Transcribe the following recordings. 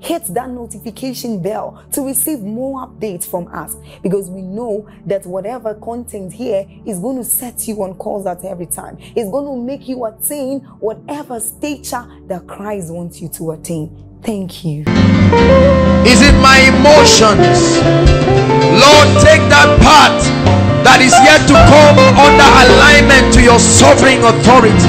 hit that notification bell to receive more updates from us because we know that whatever content here is going to set you on course at every time. It's going to make you attain whatever stature that Christ wants you to attain. Thank you. Is it my emotions? Lord, take that part that is yet to come under alignment to your sovereign authority.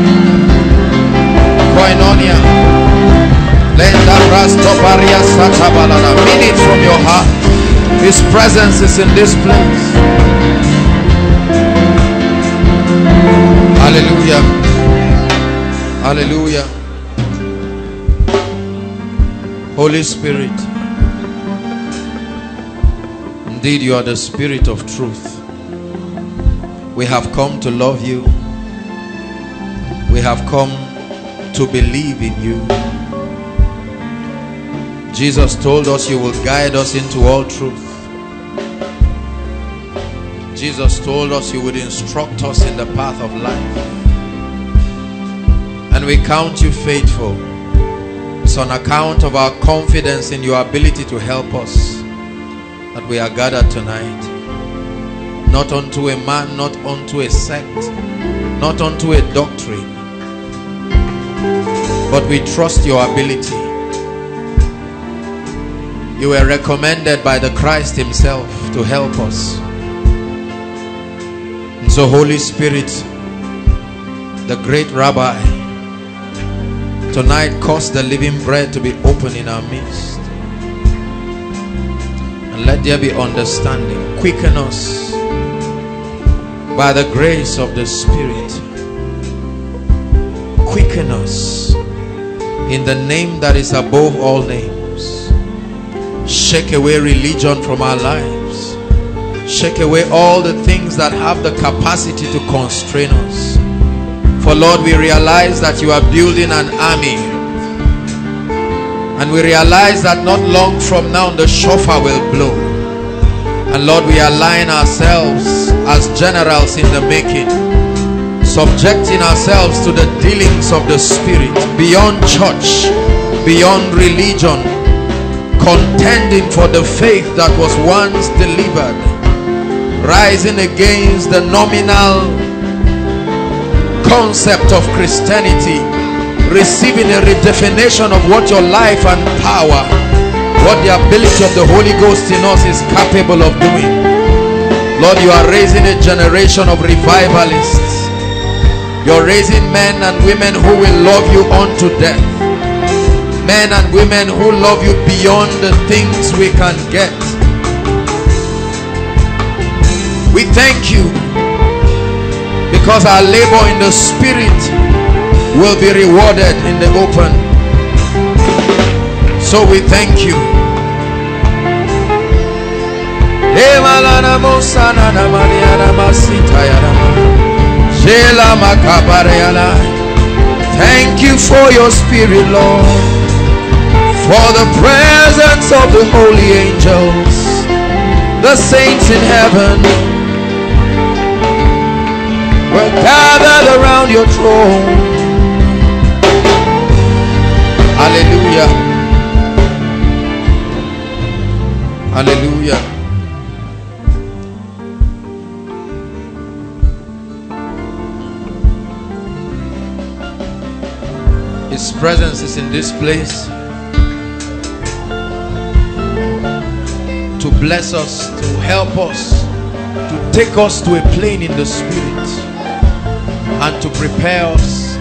koinonia. Lenda rastoparia satabalada. Mean it from your heart. His presence is in this place. Hallelujah. Hallelujah. Holy Spirit. Indeed, you are the Spirit of truth. We have come to love you. We have come to believe in you. Jesus told us you will guide us into all truth. Jesus told us you would instruct us in the path of life. And we count you faithful. It's on account of our confidence in your ability to help us that we are gathered tonight. Not unto a man, not unto a sect, not unto a doctrine, but we trust your ability. You were recommended by the Christ himself to help us. And so Holy Spirit, the great Rabbi, tonight cause the living bread to be open in our midst. And let there be understanding. Quicken us by the grace of the Spirit. Quicken us in the name that is above all names. Shake away religion from our lives. Shake away all the things that have the capacity to constrain us. For Lord, we realize that you are building an army. And we realize that not long from now the shofar will blow. And Lord, we align ourselves as generals in the making subjecting ourselves to the dealings of the spirit beyond church beyond religion contending for the faith that was once delivered rising against the nominal concept of Christianity receiving a redefinition of what your life and power what the ability of the Holy Ghost in us is capable of doing. Lord you are raising a generation of revivalists you're raising men and women who will love you unto death. Men and women who love you beyond the things we can get. We thank you because our labor in the spirit will be rewarded in the open. So we thank you. Thank you for your spirit, Lord. For the presence of the holy angels, the saints in heaven, were gathered around your throne. Hallelujah. Hallelujah. Presence is in this place to bless us, to help us, to take us to a plane in the spirit and to prepare us.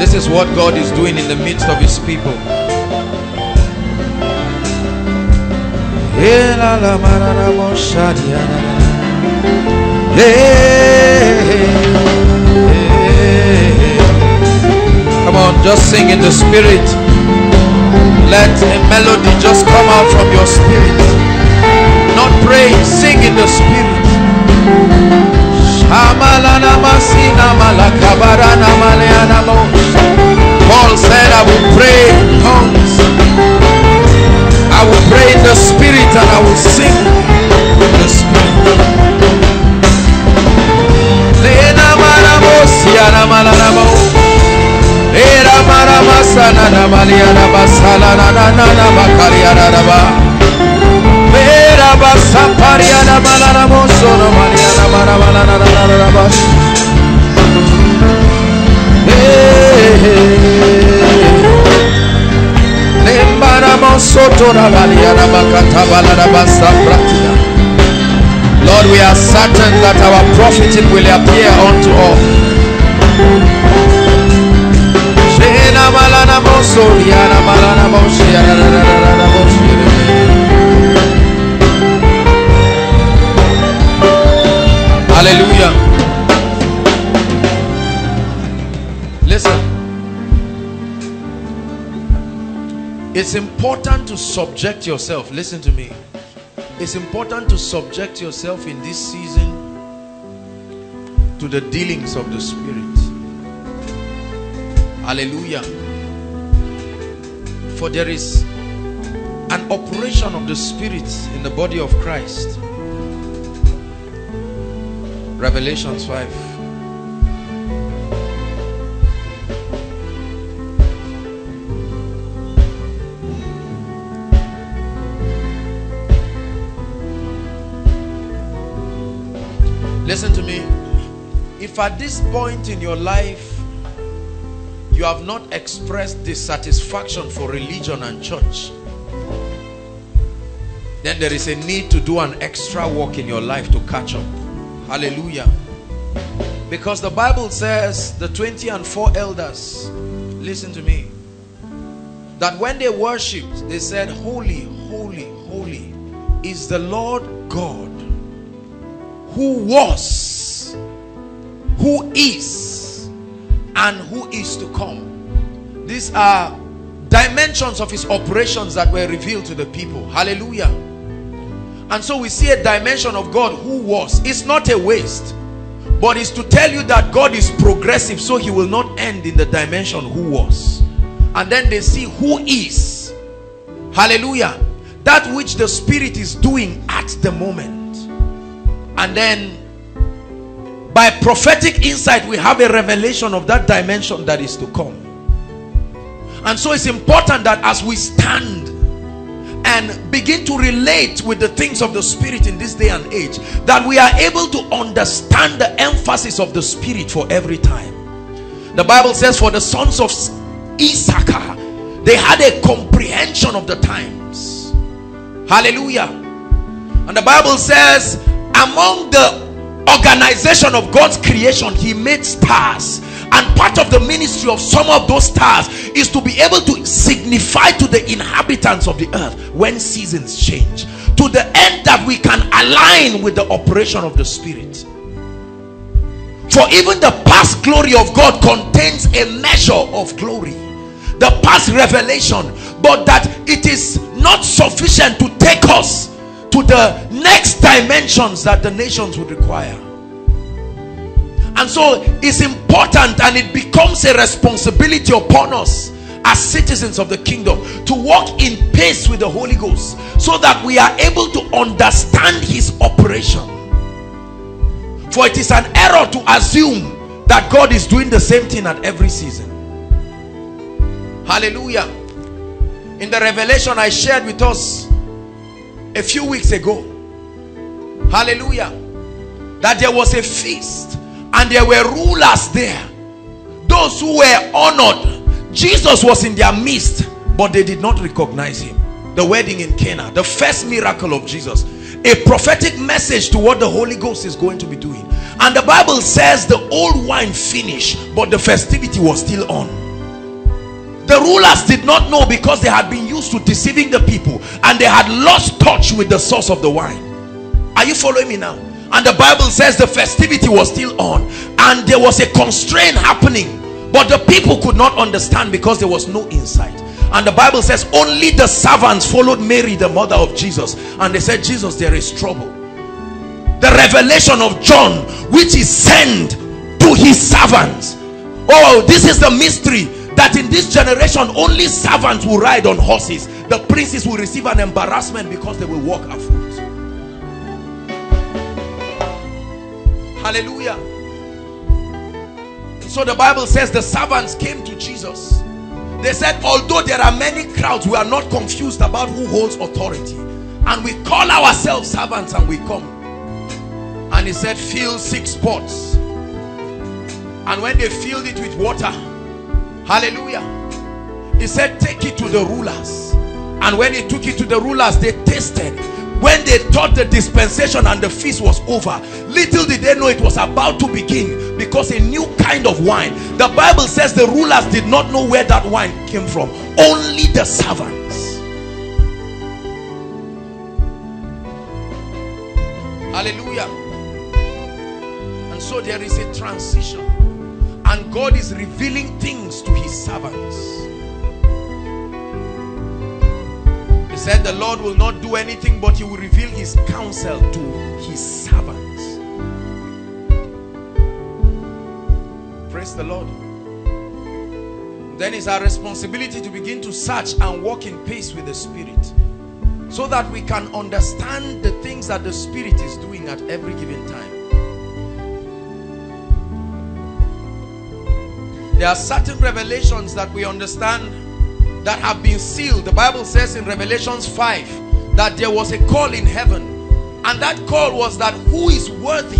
This is what God is doing in the midst of his people. Come on, just sing in the spirit. Let a melody just come out from your spirit. Not pray, sing in the spirit. Paul said, I will pray in tongues. I will pray in the spirit and I will sing in the spirit. Era mara masana na malia na basala na na na na makaria na na ba. Era basamparia na mala na moso na malia na mara mala na na na na ba. Lembara mosoto na malia na makata bala na basapratia. Lord, we are certain that our prophet will appear unto all. Hallelujah. Listen. It's important to subject yourself. Listen to me. It's important to subject yourself in this season to the dealings of the Spirit. Hallelujah. For there is an operation of the Spirit in the body of Christ. Revelations 5. Listen to me. If at this point in your life you have not expressed dissatisfaction for religion and church, then there is a need to do an extra work in your life to catch up. Hallelujah. Because the Bible says the 20 and 4 elders, listen to me, that when they worshipped, they said, Holy, holy, holy is the Lord God who was, who is, and who is to come. These are dimensions of his operations that were revealed to the people. Hallelujah. And so we see a dimension of God who was. It's not a waste, but it's to tell you that God is progressive, so he will not end in the dimension who was. And then they see who is. Hallelujah. That which the Spirit is doing at the moment. And then by prophetic insight, we have a revelation of that dimension that is to come. And so it's important that as we stand and begin to relate with the things of the spirit in this day and age that we are able to understand the emphasis of the spirit for every time. The bible says for the sons of issachar they had a comprehension of the times. Hallelujah. And the bible says among the organization of god's creation he made stars. And part of the ministry of some of those stars is to be able to signify to the inhabitants of the earth when seasons change. To the end that we can align with the operation of the spirit. For even the past glory of god contains a measure of glory. The past revelation. But that it is not sufficient to take us to the next dimensions that the nations would require. And so it's important and it becomes a responsibility upon us as citizens of the kingdom to walk in pace with the Holy Ghost so that we are able to understand his operation. For it is an error to assume that God is doing the same thing at every season. Hallelujah. In the revelation I shared with us a few weeks ago. Hallelujah. That there was a feast and there were rulers there. Those who were honored. Jesus was in their midst but they did not recognize him. The wedding in Cana the first miracle of Jesus. A prophetic message to what the Holy Ghost is going to be doing. And the Bible says the old wine finished but the festivity was still on the rulers did not know because they had been used to deceiving the people and they had lost touch with the source of the wine. Are you following me now? And the bible says the festivity was still on and there was a constraint happening but the people could not understand because there was no insight. And the bible says only the servants followed mary the mother of jesus and they said jesus there is trouble. The revelation of john which is sent to his servants. Oh this is the mystery that in this generation only servants will ride on horses. The princes will receive an embarrassment because they will walk afoot. Hallelujah. So the bible says the servants came to jesus. They said although there are many crowds we are not confused about who holds authority. And we call ourselves servants and we come. And he said fill six pots. And when they filled it with water hallelujah. He said take it to the rulers. And when he took it to the rulers they tasted. When they thought the dispensation and the feast was over little did they know it was about to begin because a new kind of wine. The bible says the rulers did not know where that wine came from. Only the servants. Hallelujah. And so there is a transition and god is revealing things to his servants He said the Lord will not do anything but he will reveal his counsel to his servants. Praise the Lord. Then it's our responsibility to begin to search and walk in pace with the Spirit so that we can understand the things that the Spirit is doing at every given time. There are certain revelations that we understand that have been sealed. The Bible says in Revelations 5 that there was a call in heaven and that call was that who is worthy.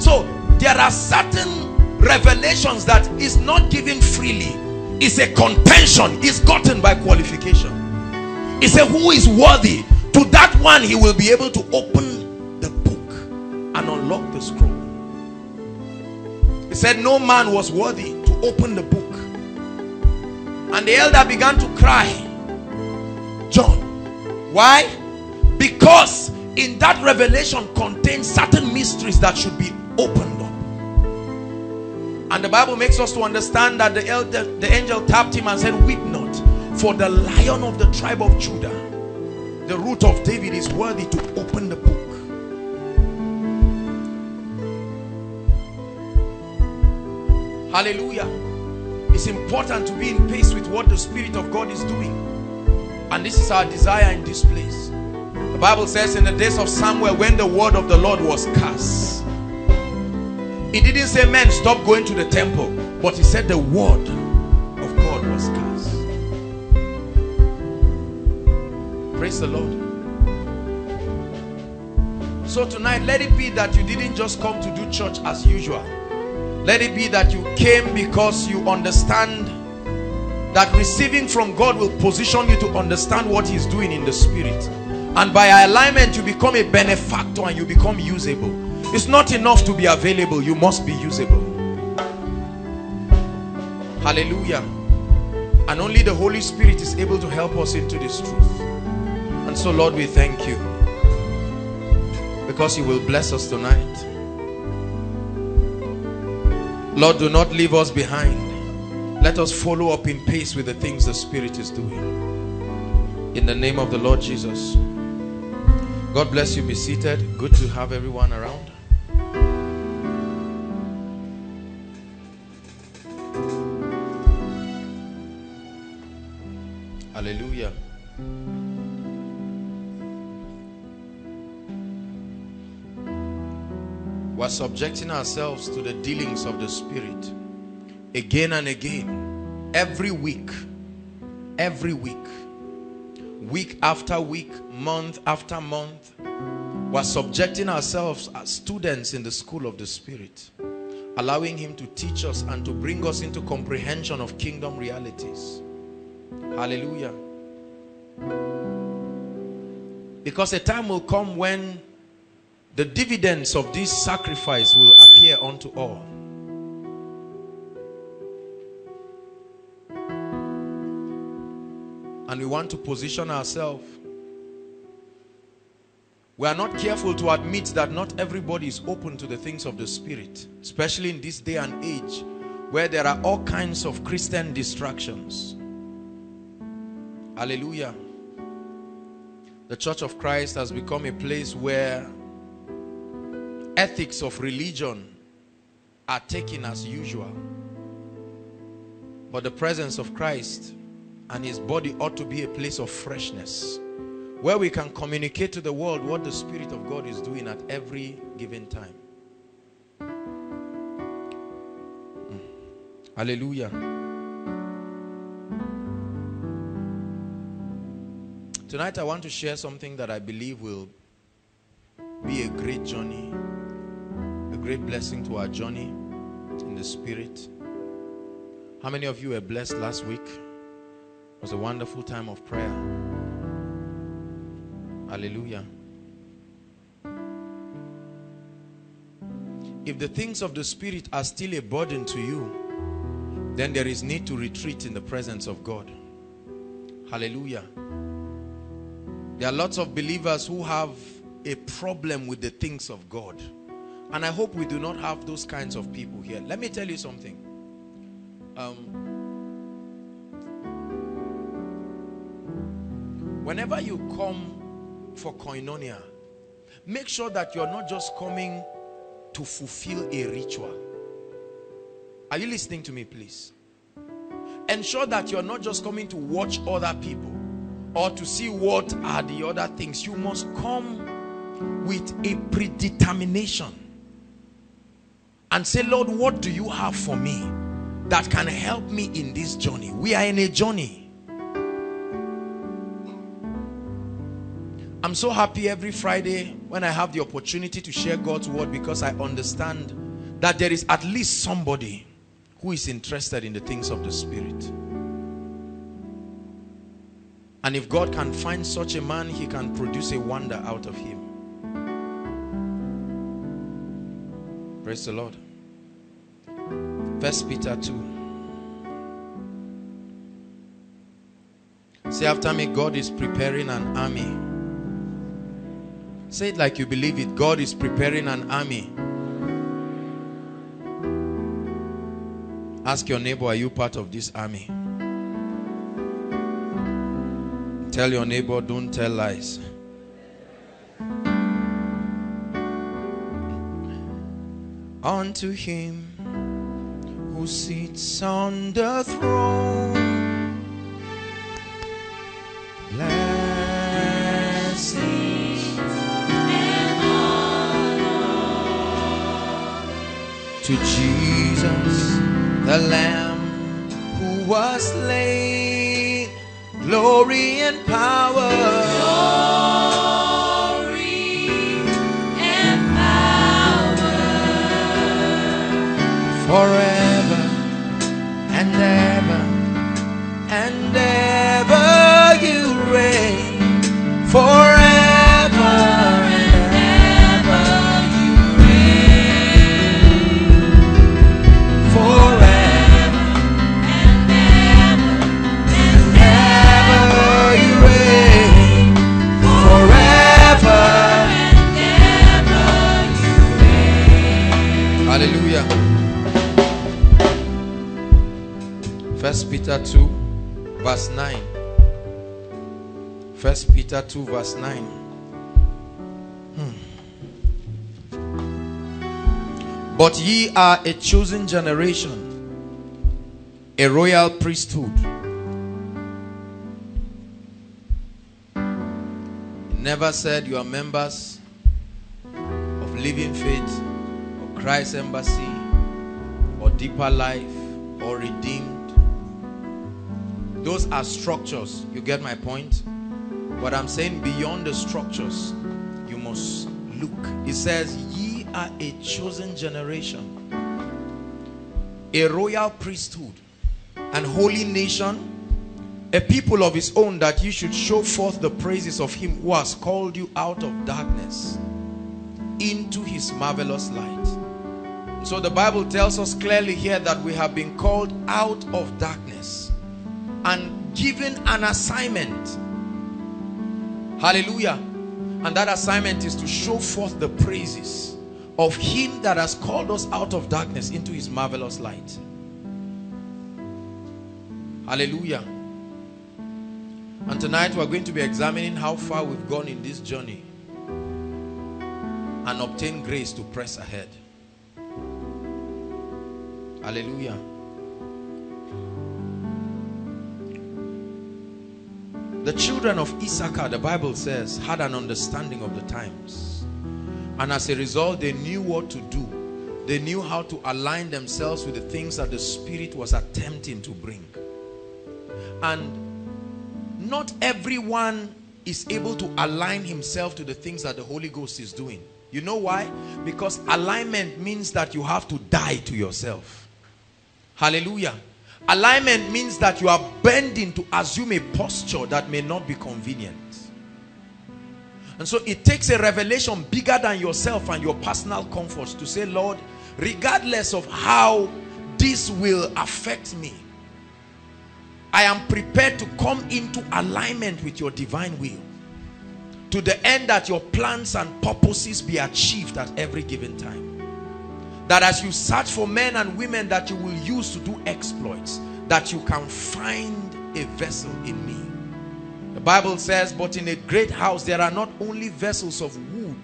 So there are certain revelations that is not given freely. It's a contention. It's gotten by qualification. He said who is worthy. To that one he will be able to open the book and unlock the scroll. He said no man was worthy open the book and the elder began to cry. John. Why? Because in that revelation contains certain mysteries that should be opened up. And the Bible makes us to understand that the elder, the angel tapped him and said, Weep not, for the lion of the tribe of Judah, the root of David, is worthy to open the book. Hallelujah. It's important to be in pace with what the Spirit of God is doing. And this is our desire in this place. The Bible says in the days of Samuel when the word of the Lord was cast. It didn't say men stop going to the temple. But he said the word of God was cast. Praise the Lord. So tonight let it be that you didn't just come to do church as usual. Let it be that you came because you understand that receiving from God will position you to understand what he's doing in the spirit. And by alignment, you become a benefactor and you become usable. It's not enough to be available. You must be usable. Hallelujah. And only the Holy Spirit is able to help us into this truth. And so, Lord, we thank you because you will bless us tonight. Lord, do not leave us behind. Let us follow up in pace with the things the Spirit is doing. In the name of the Lord Jesus. God bless you. Be seated. Good to have everyone around. Subjecting ourselves to the dealings of the Spirit again and again, every week, every week, week after week, month after month. We're subjecting ourselves as students in the school of the Spirit, allowing Him to teach us and to bring us into comprehension of kingdom realities. Hallelujah. Because a time will come when the dividends of this sacrifice will appear unto all. And we want to position ourselves. We are not careful to admit that not everybody is open to the things of the Spirit, especially in this day and age where there are all kinds of Christian distractions. Hallelujah. The Church of Christ has become a place where ethics of religion are taken as usual. But the presence of Christ and his body ought to be a place of freshness where we can communicate to the world what the Spirit of God is doing at every given time. Hmm. Hallelujah. Tonight I want to share something that I believe will be a great journey great blessing to our journey in the spirit. How many of you were blessed last week? It was a wonderful time of prayer. Hallelujah. If the things of the spirit are still a burden to you, then there is need to retreat in the presence of God. Hallelujah. There are lots of believers who have a problem with the things of God. And I hope we do not have those kinds of people here. Let me tell you something. Um, whenever you come for koinonia, make sure that you're not just coming to fulfill a ritual. Are you listening to me, please? Ensure that you're not just coming to watch other people or to see what are the other things. You must come with a predetermination and say, Lord, what do you have for me that can help me in this journey? We are in a journey. I'm so happy every Friday when I have the opportunity to share God's word because I understand that there is at least somebody who is interested in the things of the Spirit. And if God can find such a man, he can produce a wonder out of him. Praise the Lord. First Peter 2. Say after me, God is preparing an army. Say it like you believe it. God is preparing an army. Ask your neighbor, are you part of this army? Tell your neighbor, don't tell lies. Unto him who sits on the throne. Blessings and honor to Jesus, the Lamb who was slain, glory and power. Peter 2 verse 9. First Peter 2 verse 9. Hmm. But ye are a chosen generation, a royal priesthood. He never said you are members of living faith Christ Embassy or Deeper Life or Redeemed. Those are structures. You get my point? But I'm saying beyond the structures, you must look. It says, Ye are a chosen generation, a royal priesthood, and holy nation, a people of his own, that you should show forth the praises of him who has called you out of darkness into his marvelous light. So the Bible tells us clearly here that we have been called out of darkness and given an assignment. Hallelujah. And that assignment is to show forth the praises of him that has called us out of darkness into his marvelous light. Hallelujah. And tonight we're going to be examining how far we've gone in this journey and obtain grace to press ahead. Hallelujah. The children of Issachar, the Bible says, had an understanding of the times. And as a result, they knew what to do. They knew how to align themselves with the things that the Spirit was attempting to bring. And not everyone is able to align himself to the things that the Holy Ghost is doing. You know why? Because alignment means that you have to die to yourself. Hallelujah. Alignment means that you are bending to assume a posture that may not be convenient. And so it takes a revelation bigger than yourself and your personal comforts to say, Lord, regardless of how this will affect me, I am prepared to come into alignment with your divine will to the end that your plans and purposes be achieved at every given time that as you search for men and women that you will use to do exploits that you can find a vessel in me. The bible says but in a great house there are not only vessels of wood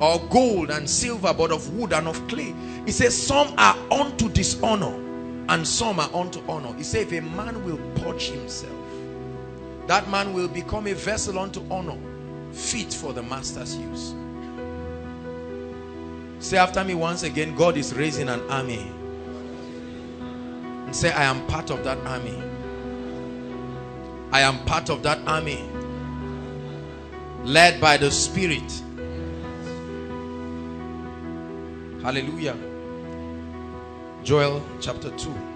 or gold and silver but of wood and of clay. He says some are unto dishonor and some are unto honor. He says if a man will purge himself that man will become a vessel unto honor fit for the master's use say after me once again God is raising an army. And say I am part of that army. I am part of that army. Led by the spirit. Hallelujah. Joel chapter 2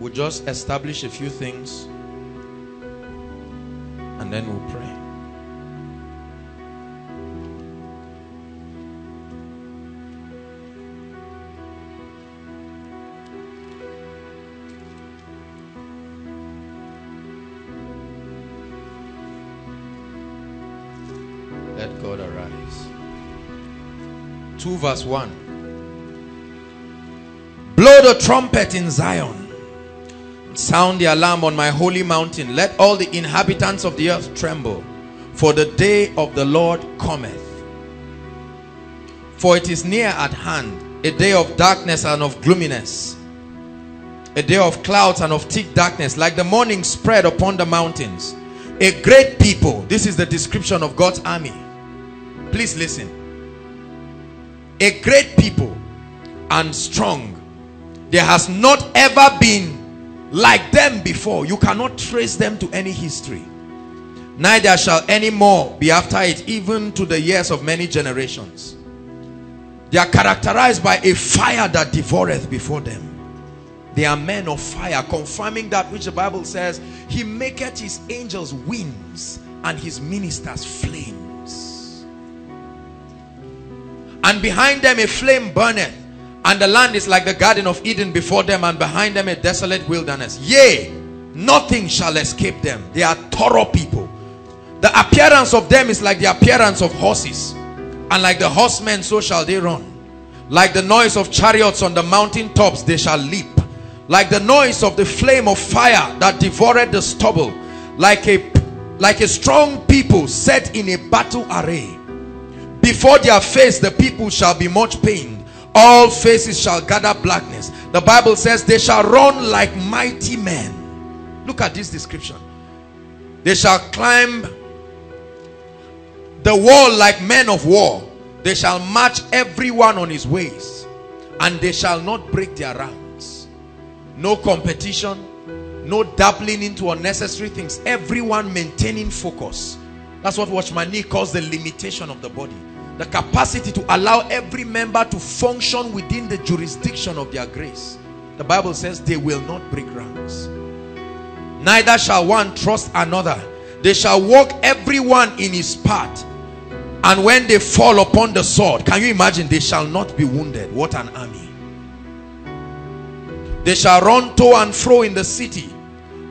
we'll just establish a few things. And then we'll pray. 2 verse 1. Blow the trumpet in Zion. Sound the alarm on my holy mountain. Let all the inhabitants of the earth tremble for the day of the lord cometh. For it is near at hand a day of darkness and of gloominess a day of clouds and of thick darkness like the morning spread upon the mountains. A great people. This is the description of god's army. Please listen a great people and strong. There has not ever been like them before. You cannot trace them to any history. Neither shall any more be after it even to the years of many generations. They are characterized by a fire that devoureth before them. They are men of fire confirming that which the bible says he maketh his angels winds and his ministers flames and behind them a flame burneth. And the land is like the garden of Eden before them and behind them a desolate wilderness. Yea nothing shall escape them. They are thorough people. The appearance of them is like the appearance of horses. And like the horsemen so shall they run. Like the noise of chariots on the mountain tops they shall leap. Like the noise of the flame of fire that devoured the stubble. Like a like a strong people set in a battle array before their face the people shall be much pained all faces shall gather blackness the bible says they shall run like mighty men look at this description they shall climb the wall like men of war They shall march everyone on his ways, and they shall not break their ranks. No competition, no dabbling into unnecessary things. Everyone maintaining focus. That's what Watchman Nee calls the limitation of the body. The capacity to allow every member to function within the jurisdiction of their grace. The Bible says they will not break ranks. Neither shall one trust another. They shall walk everyone in his path and when they fall upon the sword can you imagine they shall not be wounded what an army they shall run to and fro in the city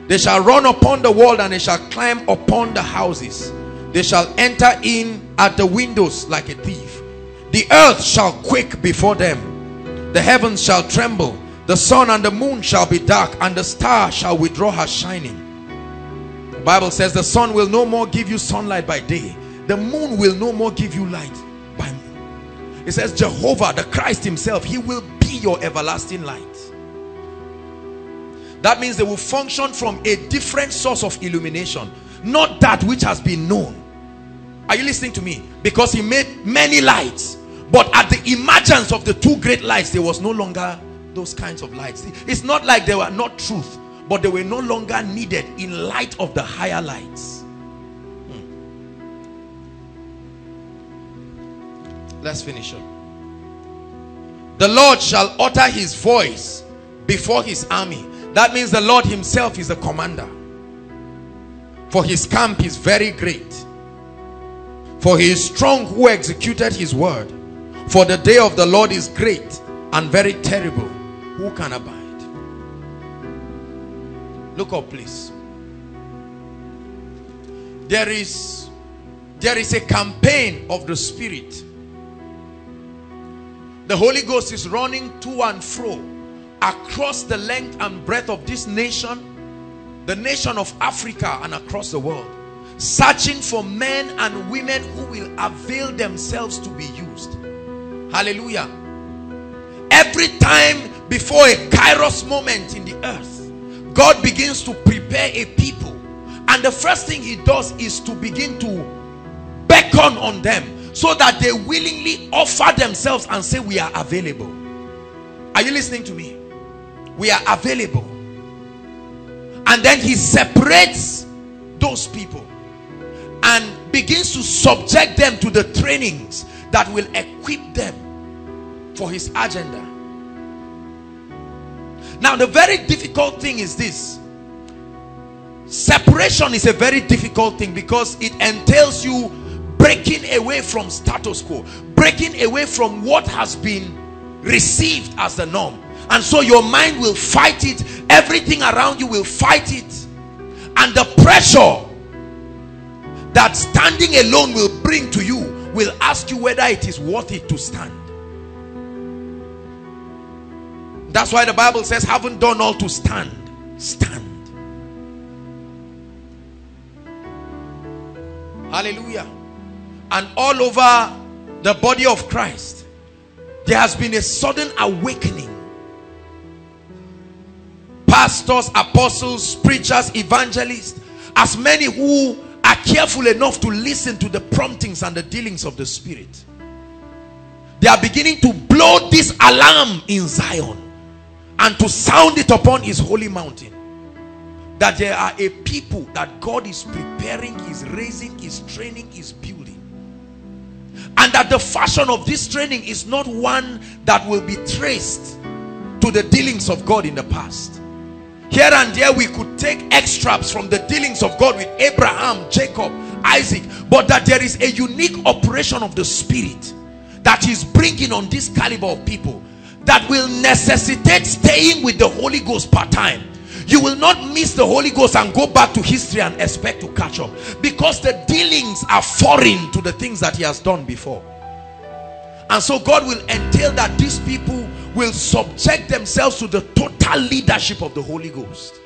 they shall run upon the wall and they shall climb upon the houses they shall enter in at the windows like a thief. The earth shall quake before them. The heavens shall tremble. The sun and the moon shall be dark and the star shall withdraw her shining. The bible says the sun will no more give you sunlight by day. The moon will no more give you light by moon. It says Jehovah, the Christ himself, he will be your everlasting light. That means they will function from a different source of illumination, not that which has been known. Are you listening to me? Because he made many lights, but at the emergence of the two great lights, there was no longer those kinds of lights. It's not like they were not truth, but they were no longer needed in light of the higher lights. Hmm. Let's finish up. The Lord shall utter his voice before his army. That means the Lord himself is the commander. For his camp is very great. For he is strong who executed his word. For the day of the Lord is great and very terrible. Who can abide? Look up please. There is there is a campaign of the spirit the Holy Ghost is running to and fro across the length and breadth of this nation, the nation of Africa and across the world, searching for men and women who will avail themselves to be used. Hallelujah. Every time before a kairos moment in the earth, God begins to prepare a people. And the first thing he does is to begin to beckon on them so that they willingly offer themselves and say we are available are you listening to me we are available and then he separates those people and begins to subject them to the trainings that will equip them for his agenda. Now the very difficult thing is this. Separation is a very difficult thing because it entails you breaking away from status quo breaking away from what has been received as the norm and so your mind will fight it. Everything around you will fight it. And the pressure that standing alone will bring to you will ask you whether it is worth it to stand. That's why the bible says haven't done all to stand stand. Hallelujah. And all over the body of Christ there has been a sudden awakening pastors apostles preachers evangelists as many who are careful enough to listen to the promptings and the dealings of the spirit. They are beginning to blow this alarm in Zion and to sound it upon his holy mountain. That there are a people that God is preparing, is raising, is training, is building. And that the fashion of this training is not one that will be traced to the dealings of God in the past here and there we could take extracts from the dealings of God with Abraham Jacob Isaac but that there is a unique operation of the spirit that is bringing on this caliber of people that will necessitate staying with the Holy Ghost part-time. You will not miss the Holy Ghost and go back to history and expect to catch up because the dealings are foreign to the things that he has done before. And so God will entail that these people will subject themselves to the total leadership of the Holy Ghost.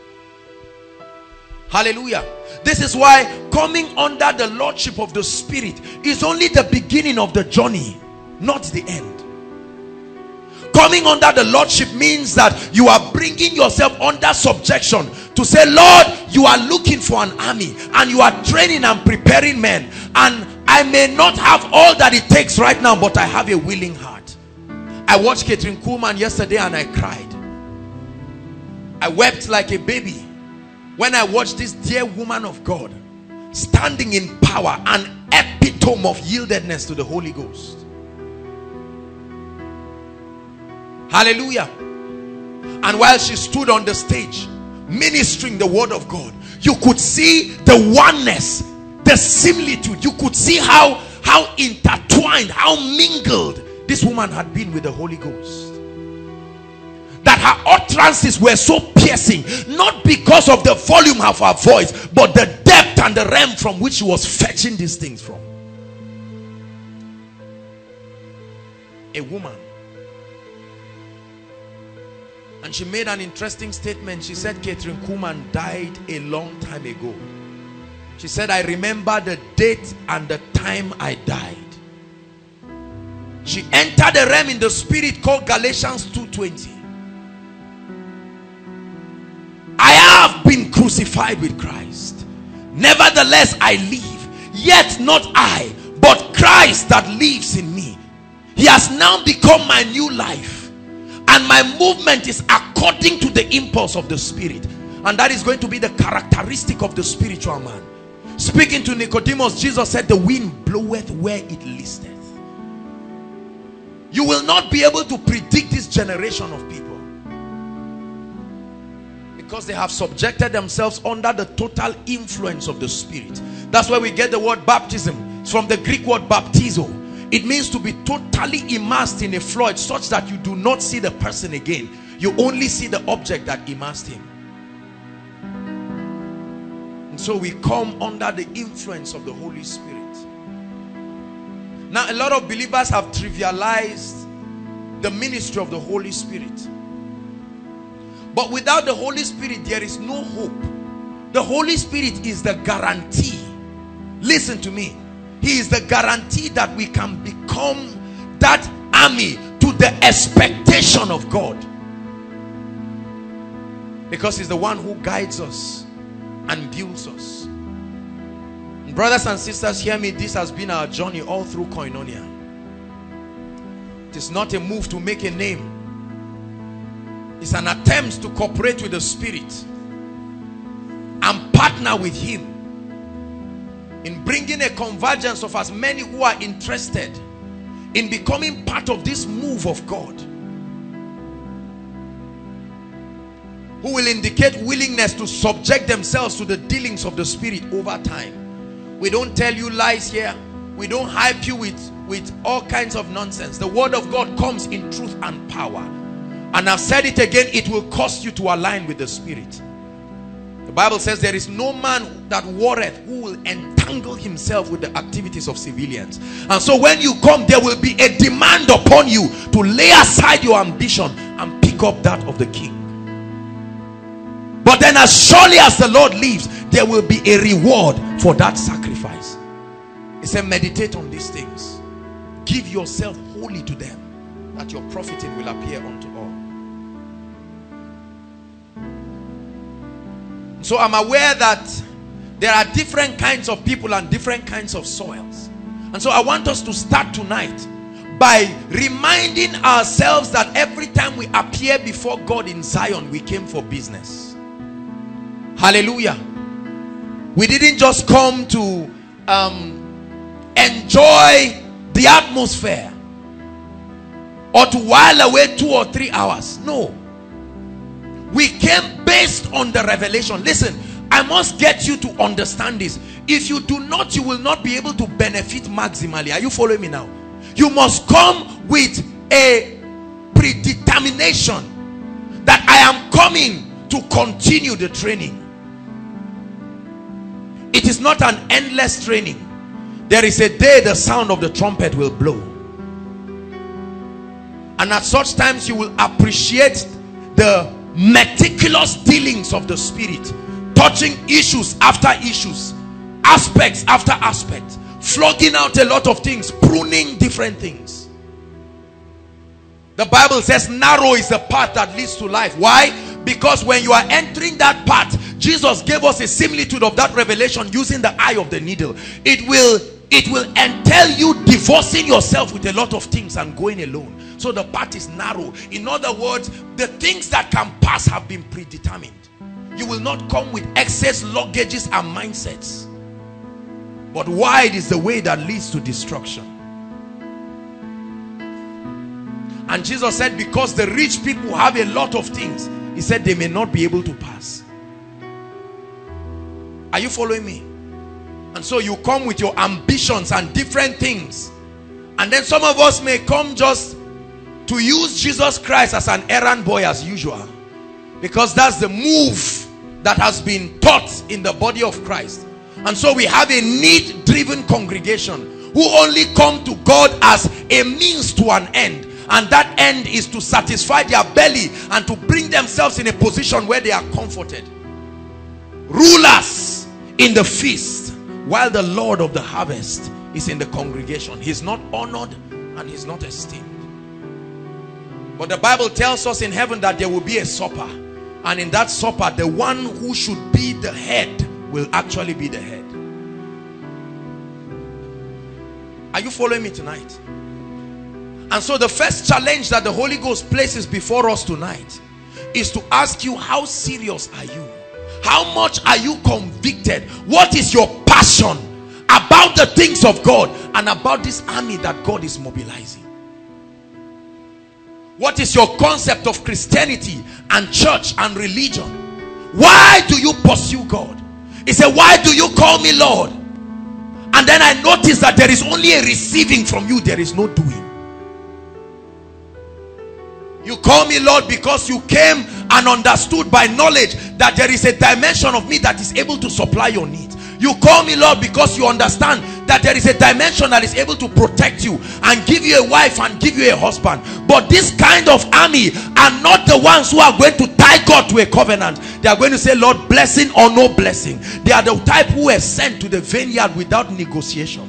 Hallelujah. This is why coming under the lordship of the spirit is only the beginning of the journey not the end. Coming under the lordship means that you are bringing yourself under subjection to say lord you are looking for an army and you are training and preparing men and I may not have all that it takes right now, but I have a willing heart. I watched Kathryn Kuhlman yesterday and I cried. I wept like a baby when I watched this dear woman of God standing in power, an epitome of yieldedness to the Holy Ghost. Hallelujah. And while she stood on the stage ministering the word of God, you could see the oneness, the similitude. You could see how, how intertwined, how mingled this woman had been with the Holy Ghost. That her utterances were so piercing, not because of the volume of her voice, but the depth and the realm from which she was fetching these things from. A woman and she made an interesting statement. She said Kathryn Kuhlman died a long time ago. She said, I remember the date and the time I died. She entered a realm in the spirit called Galatians 2.20. I have been crucified with Christ. Nevertheless, I live. Yet not I, but Christ that lives in me. He has now become my new life and my movement is according to the impulse of the spirit and that is going to be the characteristic of the spiritual man speaking to Nicodemus Jesus said the wind bloweth where it listeth you will not be able to predict this generation of people because they have subjected themselves under the total influence of the spirit that's where we get the word baptism from the Greek word baptizo it means to be totally immersed in a fluid such that you do not see the person again. You only see the object that immersed him. And so we come under the influence of the Holy Spirit. Now a lot of believers have trivialized the ministry of the Holy Spirit. But without the Holy Spirit, there is no hope. The Holy Spirit is the guarantee. Listen to me he is the guarantee that we can become that army to the expectation of God. Because he's the one who guides us and builds us. Brothers and sisters, hear me. This has been our journey all through Koinonia. It is not a move to make a name. It's an attempt to cooperate with the Spirit and partner with Him in bringing a convergence of as many who are interested in becoming part of this move of God who will indicate willingness to subject themselves to the dealings of the spirit over time we don't tell you lies here we don't hype you with with all kinds of nonsense the word of God comes in truth and power and I've said it again it will cost you to align with the spirit the Bible says there is no man that warreth who will entangle himself with the activities of civilians. And so when you come, there will be a demand upon you to lay aside your ambition and pick up that of the king. But then as surely as the Lord lives, there will be a reward for that sacrifice. He said, meditate on these things. Give yourself wholly to them, that your profiting will appear unto all. So I'm aware that there are different kinds of people and different kinds of soils. And so I want us to start tonight by reminding ourselves that every time we appear before God in Zion, we came for business. Hallelujah. We didn't just come to um, enjoy the atmosphere or to while away two or three hours. No. We came based on the revelation. Listen, I must get you to understand this. If you do not, you will not be able to benefit maximally. Are you following me now? You must come with a predetermination that I am coming to continue the training. It is not an endless training. There is a day the sound of the trumpet will blow. And at such times you will appreciate the meticulous dealings of the spirit touching issues after issues aspects after aspect flogging out a lot of things pruning different things the bible says narrow is the path that leads to life why because when you are entering that path jesus gave us a similitude of that revelation using the eye of the needle. It will it will entail you divorcing yourself with a lot of things and going alone. So the path is narrow. In other words the things that can pass have been predetermined. You will not come with excess luggages and mindsets. But wide is the way that leads to destruction. And Jesus said because the rich people have a lot of things he said they may not be able to pass. Are you following me? And so you come with your ambitions and different things. And then some of us may come just to use Jesus Christ as an errand boy as usual. Because that's the move that has been taught in the body of Christ. And so we have a need driven congregation who only come to God as a means to an end and that end is to satisfy their belly and to bring themselves in a position where they are comforted. Rulers in the feast while the Lord of the harvest is in the congregation. He's not honored and he's not esteemed. But the Bible tells us in heaven that there will be a supper. And in that supper the one who should be the head will actually be the head. Are you following me tonight and so the first challenge that the Holy Ghost places before us tonight is to ask you how serious are you? How much are you convicted? What is your passion about the things of God and about this army that God is mobilizing? What is your concept of Christianity and church and religion? Why do you pursue God? He said why do you call me Lord? And then I noticed that there is only a receiving from you there is no doing you call me Lord because you came and understood by knowledge that there is a dimension of me that is able to supply your needs. You call me Lord because you understand that there is a dimension that is able to protect you and give you a wife and give you a husband. But this kind of army are not the ones who are going to tie God to a covenant. They are going to say Lord blessing or no blessing. They are the type who were sent to the vineyard without negotiation.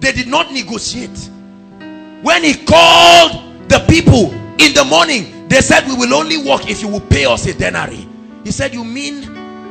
They did not negotiate. When he called the people in the morning they said we will only work if you will pay us a denary. He said you mean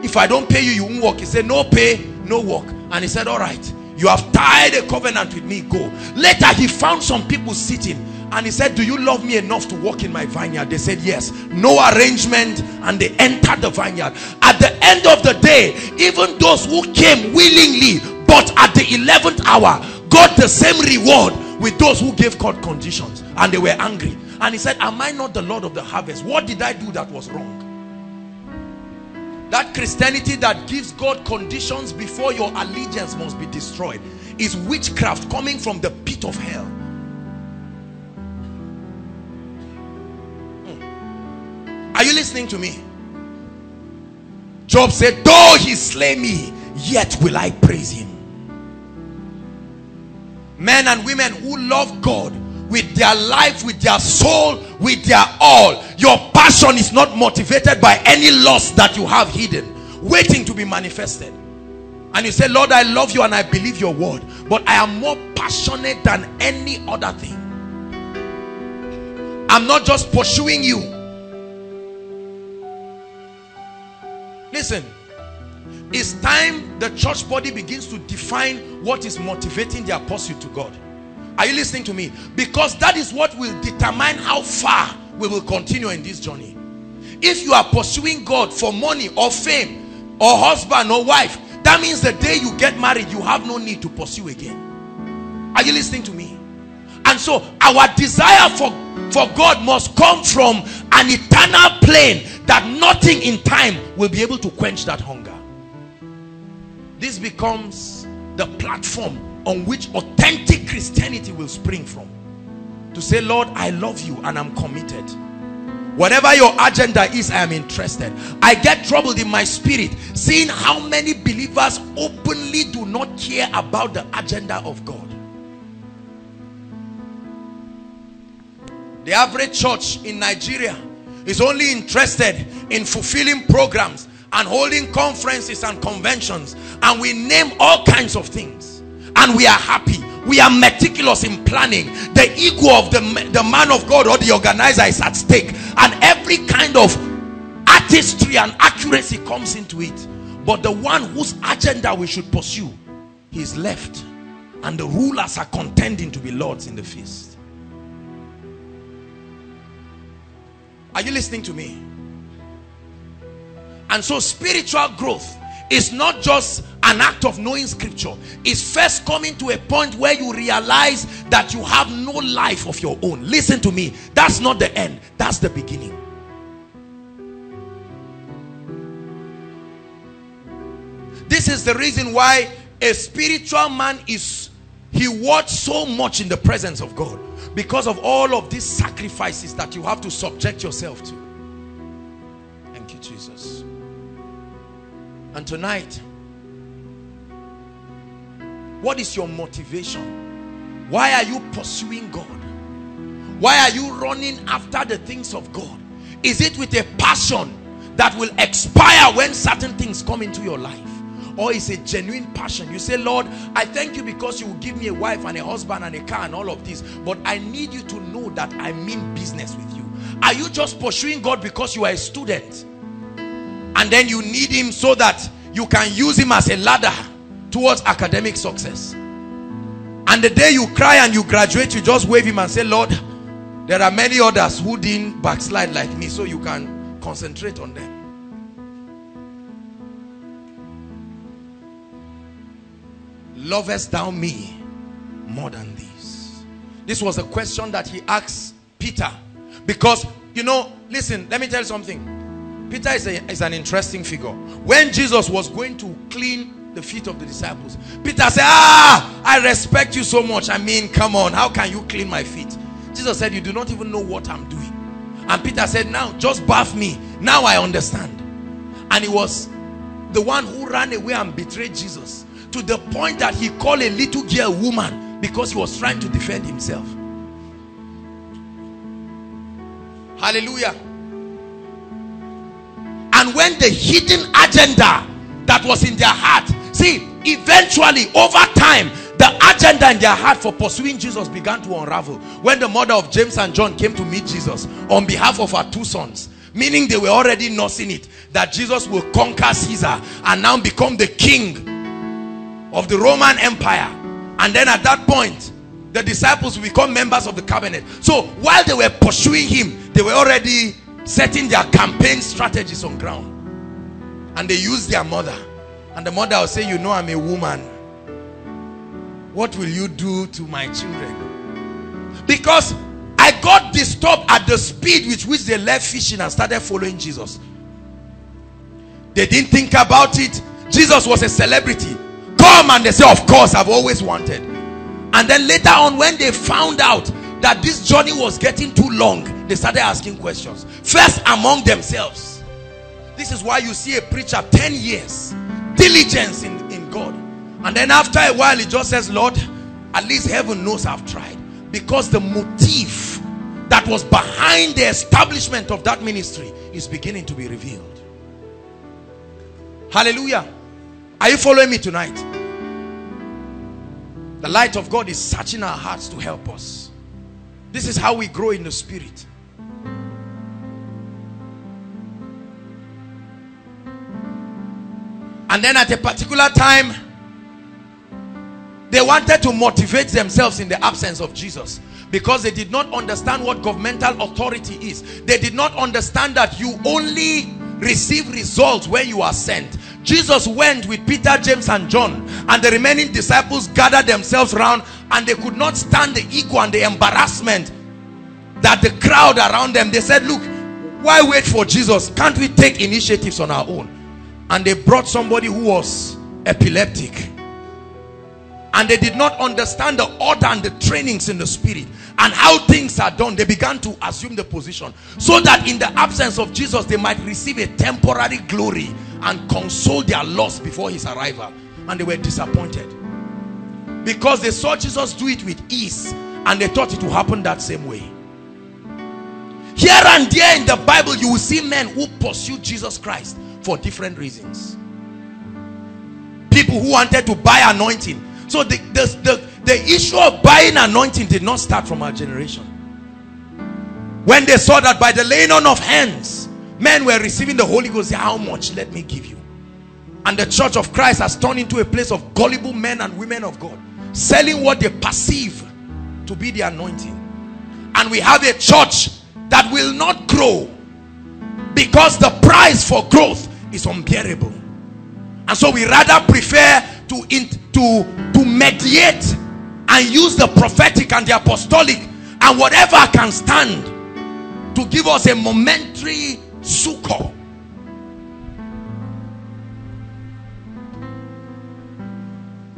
if i don't pay you you won't work? He said no pay no work. And he said all right you have tied a covenant with me go. Later he found some people sitting and he said do you love me enough to work in my vineyard? They said yes. No arrangement and they entered the vineyard. At the end of the day even those who came willingly but at the 11th hour got the same reward with those who gave God conditions and they were angry. And he said am I not the Lord of the harvest? What did I do that was wrong? That Christianity that gives God conditions before your allegiance must be destroyed is witchcraft coming from the pit of hell. Hmm. are you listening to me? Job said though he slay me yet will I praise him men and women who love God with their life with their soul with their all. Your passion is not motivated by any loss that you have hidden waiting to be manifested. And you say lord i love you and i believe your word but i am more passionate than any other thing. I'm not just pursuing you. Listen it's time the church body begins to define what is motivating their pursuit to God. Are you listening to me? Because that is what will determine how far we will continue in this journey. If you are pursuing God for money or fame or husband or wife that means the day you get married you have no need to pursue again. Are you listening to me? And so our desire for for God must come from an eternal plane that nothing in time will be able to quench that hunger this becomes the platform on which authentic Christianity will spring from. To say Lord I love you and I'm committed. Whatever your agenda is I am interested. I get troubled in my spirit seeing how many believers openly do not care about the agenda of God. The average church in Nigeria is only interested in fulfilling programs and holding conferences and conventions and we name all kinds of things. And we are happy. We are meticulous in planning. The ego of the, the man of God or the organizer is at stake. And every kind of artistry and accuracy comes into it. But the one whose agenda we should pursue he's left. And the rulers are contending to be lords in the feast. Are you listening to me and so spiritual growth is not just an act of knowing scripture. It's first coming to a point where you realize that you have no life of your own. Listen to me. That's not the end. That's the beginning. This is the reason why a spiritual man is he works so much in the presence of God. Because of all of these sacrifices that you have to subject yourself to and tonight what is your motivation? Why are you pursuing God? Why are you running after the things of God? Is it with a passion that will expire when certain things come into your life? Or is a genuine passion? You say lord i thank you because you will give me a wife and a husband and a car and all of this but i need you to know that i mean business with you. Are you just pursuing god because you are a student and then you need him so that you can use him as a ladder towards academic success. And the day you cry and you graduate you just wave him and say lord there are many others who didn't backslide like me so you can concentrate on them. Lovest thou me more than these? This was a question that he asked peter. Because you know listen let me tell you something peter is, a, is an interesting figure. When jesus was going to clean the feet of the disciples peter said ah i respect you so much. I mean come on how can you clean my feet? Jesus said you do not even know what i'm doing. And peter said now just bath me. Now i understand. And he was the one who ran away and betrayed jesus to the point that he called a little girl woman because he was trying to defend himself. Hallelujah and when the hidden agenda that was in their heart see eventually over time the agenda in their heart for pursuing Jesus began to unravel. When the mother of James and John came to meet Jesus on behalf of her two sons meaning they were already nursing it that Jesus will conquer Caesar and now become the king of the Roman Empire. And then at that point the disciples become members of the covenant. So while they were pursuing him they were already setting their campaign strategies on ground. And they use their mother. And the mother will say you know I'm a woman. What will you do to my children? Because I got disturbed at the speed with which they left fishing and started following Jesus. They didn't think about it. Jesus was a celebrity. Come and they say of course I've always wanted. And then later on when they found out that this journey was getting too long they started asking questions first among themselves this is why you see a preacher 10 years diligence in, in God and then after a while he just says Lord at least heaven knows I've tried because the motive that was behind the establishment of that ministry is beginning to be revealed hallelujah are you following me tonight? The light of God is searching our hearts to help us. This is how we grow in the spirit. And then at a particular time, they wanted to motivate themselves in the absence of Jesus. Because they did not understand what governmental authority is. They did not understand that you only receive results when you are sent. Jesus went with Peter, James and John. And the remaining disciples gathered themselves around and they could not stand the ego and the embarrassment that the crowd around them. They said look why wait for Jesus? Can't we take initiatives on our own and they brought somebody who was epileptic. And they did not understand the order and the trainings in the spirit and how things are done. They began to assume the position so that in the absence of Jesus they might receive a temporary glory and console their loss before his arrival. And they were disappointed. Because they saw Jesus do it with ease and they thought it would happen that same way. Here and there in the Bible you will see men who pursued Jesus Christ for different reasons people who wanted to buy anointing so the, the, the, the issue of buying anointing did not start from our generation when they saw that by the laying on of hands men were receiving the Holy Ghost how much let me give you And the church of Christ has turned into a place of gullible men and women of God. Selling what they perceive to be the anointing. And we have a church that will not grow because the price for growth is unbearable. And so we rather prefer to, to, to mediate and use the prophetic and the apostolic and whatever can stand to give us a momentary succor.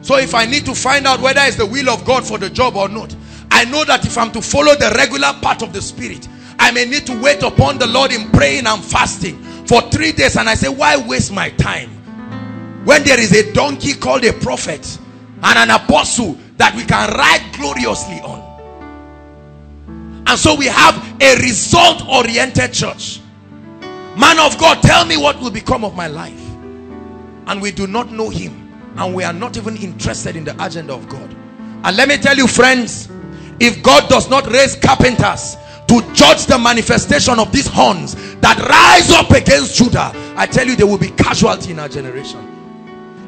So if I need to find out whether it's the will of God for the job or not, I know that if I'm to follow the regular part of the spirit, I may need to wait upon the Lord in praying and fasting for three days. And I say, why waste my time? When there is a donkey called a prophet and an apostle that we can ride gloriously on. And so we have a result oriented church. Man of God, tell me what will become of my life. And we do not know him. And we are not even interested in the agenda of God. And let me tell you friends, if God does not raise carpenters to judge the manifestation of these horns that rise up against Judah, I tell you there will be casualty in our generation.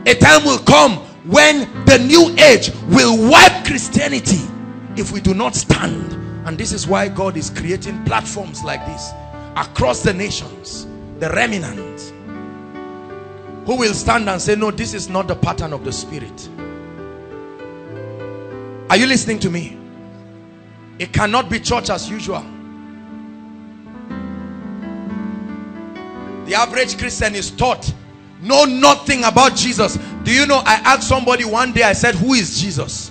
A time will come when the new age will wipe Christianity if we do not stand. And this is why God is creating platforms like this across the nations, the remnant, who will stand and say, no, this is not the pattern of the spirit. Are you listening to me? It cannot be church as usual. The average Christian is taught know nothing about Jesus. Do you know, I asked somebody one day, I said, who is Jesus?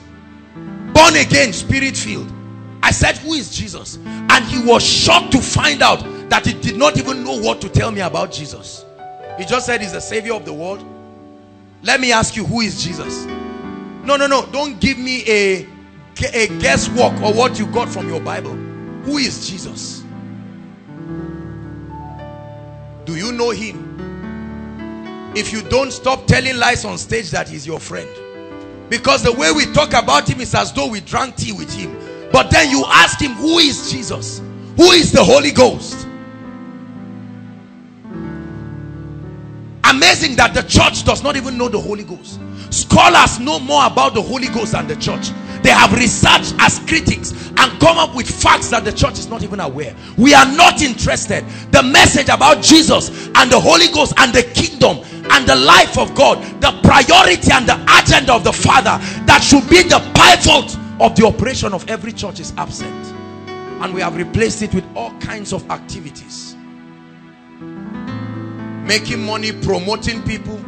Born again, spirit filled. I said, who is Jesus? And he was shocked to find out that he did not even know what to tell me about Jesus. He just said he's the savior of the world. Let me ask you, who is Jesus? No, no, no. Don't give me a, a guesswork or what you got from your Bible. Who is Jesus? Do you know him? If you don't stop telling lies on stage that he's your friend. Because the way we talk about him is as though we drank tea with him. But then you ask him, who is Jesus? Who is the Holy Ghost? Amazing that the church does not even know the Holy Ghost. Scholars know more about the Holy Ghost than the church. They have researched as critics and come up with facts that the church is not even aware. We are not interested. The message about Jesus and the Holy Ghost and the kingdom and the life of God, the priority and the agenda of the Father that should be the pivot of the operation of every church is absent. And we have replaced it with all kinds of activities making money, promoting people.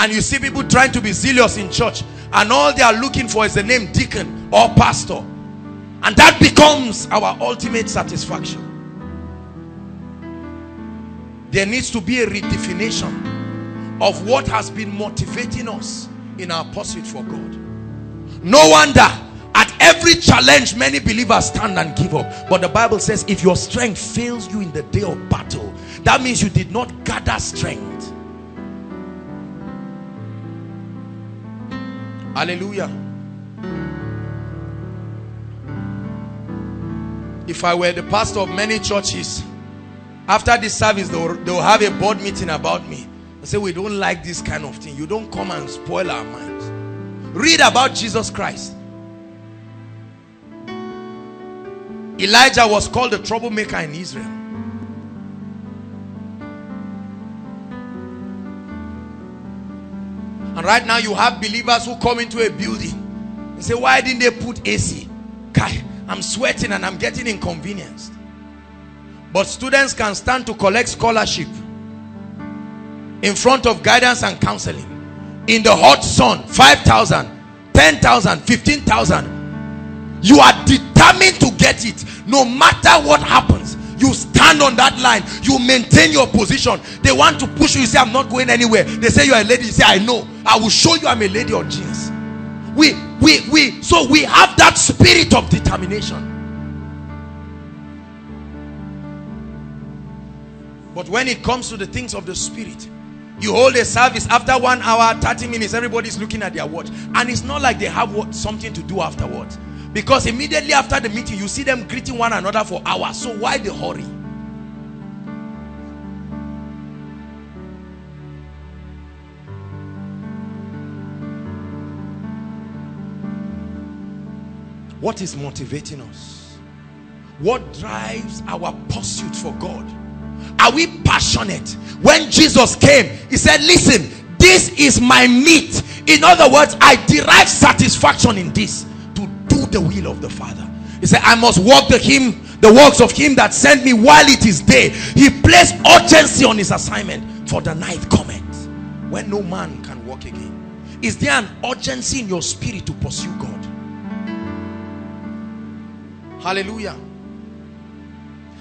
And you see people trying to be zealous in church and all they are looking for is the name deacon or pastor. And that becomes our ultimate satisfaction. There needs to be a redefinition of what has been motivating us in our pursuit for God. No wonder at every challenge many believers stand and give up. But the Bible says if your strength fails you in the day of battle, that means you did not gather strength hallelujah. If I were the pastor of many churches after this service they'll, they'll have a board meeting about me. And say we don't like this kind of thing. You don't come and spoil our minds. Read about Jesus Christ. Elijah was called the troublemaker in Israel And right now you have believers who come into a building and say, why didn't they put AC? I'm sweating and I'm getting inconvenienced. But students can stand to collect scholarship in front of guidance and counseling. In the hot sun, 5,000, 10,000, 15,000. You are determined to get it no matter what happens you stand on that line. You maintain your position. They want to push you you say i'm not going anywhere. They say you're a lady. You say i know. I will show you i'm a lady on jeans we we we so we have that spirit of determination. But when it comes to the things of the spirit you hold a service. After one hour 30 minutes everybody's looking at their watch. And it's not like they have what, something to do afterwards because immediately after the meeting, you see them greeting one another for hours. So why the hurry? What is motivating us? What drives our pursuit for God? Are we passionate? When Jesus came, he said, listen, this is my meat. In other words, I derive satisfaction in this the will of the Father. He said, I must walk the him, the works of him that sent me while it is day. He placed urgency on his assignment for the night cometh when no man can walk again. Is there an urgency in your spirit to pursue God? Hallelujah.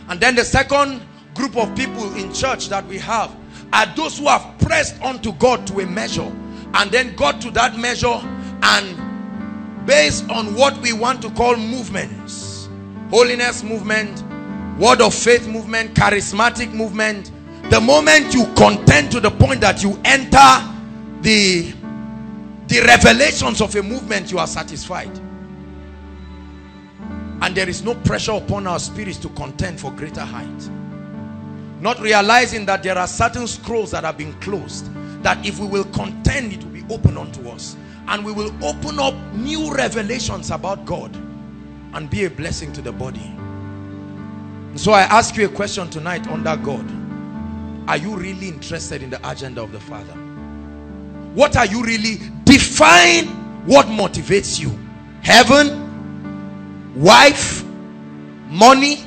And then the second group of people in church that we have are those who have pressed onto God to a measure and then got to that measure and based on what we want to call movements. Holiness movement word of faith movement charismatic movement. The moment you contend to the point that you enter the the revelations of a movement you are satisfied. And there is no pressure upon our spirits to contend for greater height. Not realizing that there are certain scrolls that have been closed that if we will contend it will be open unto us and we will open up new revelations about God and be a blessing to the body. So I ask you a question tonight under God. Are you really interested in the agenda of the Father? What are you really define what motivates you. Heaven wife money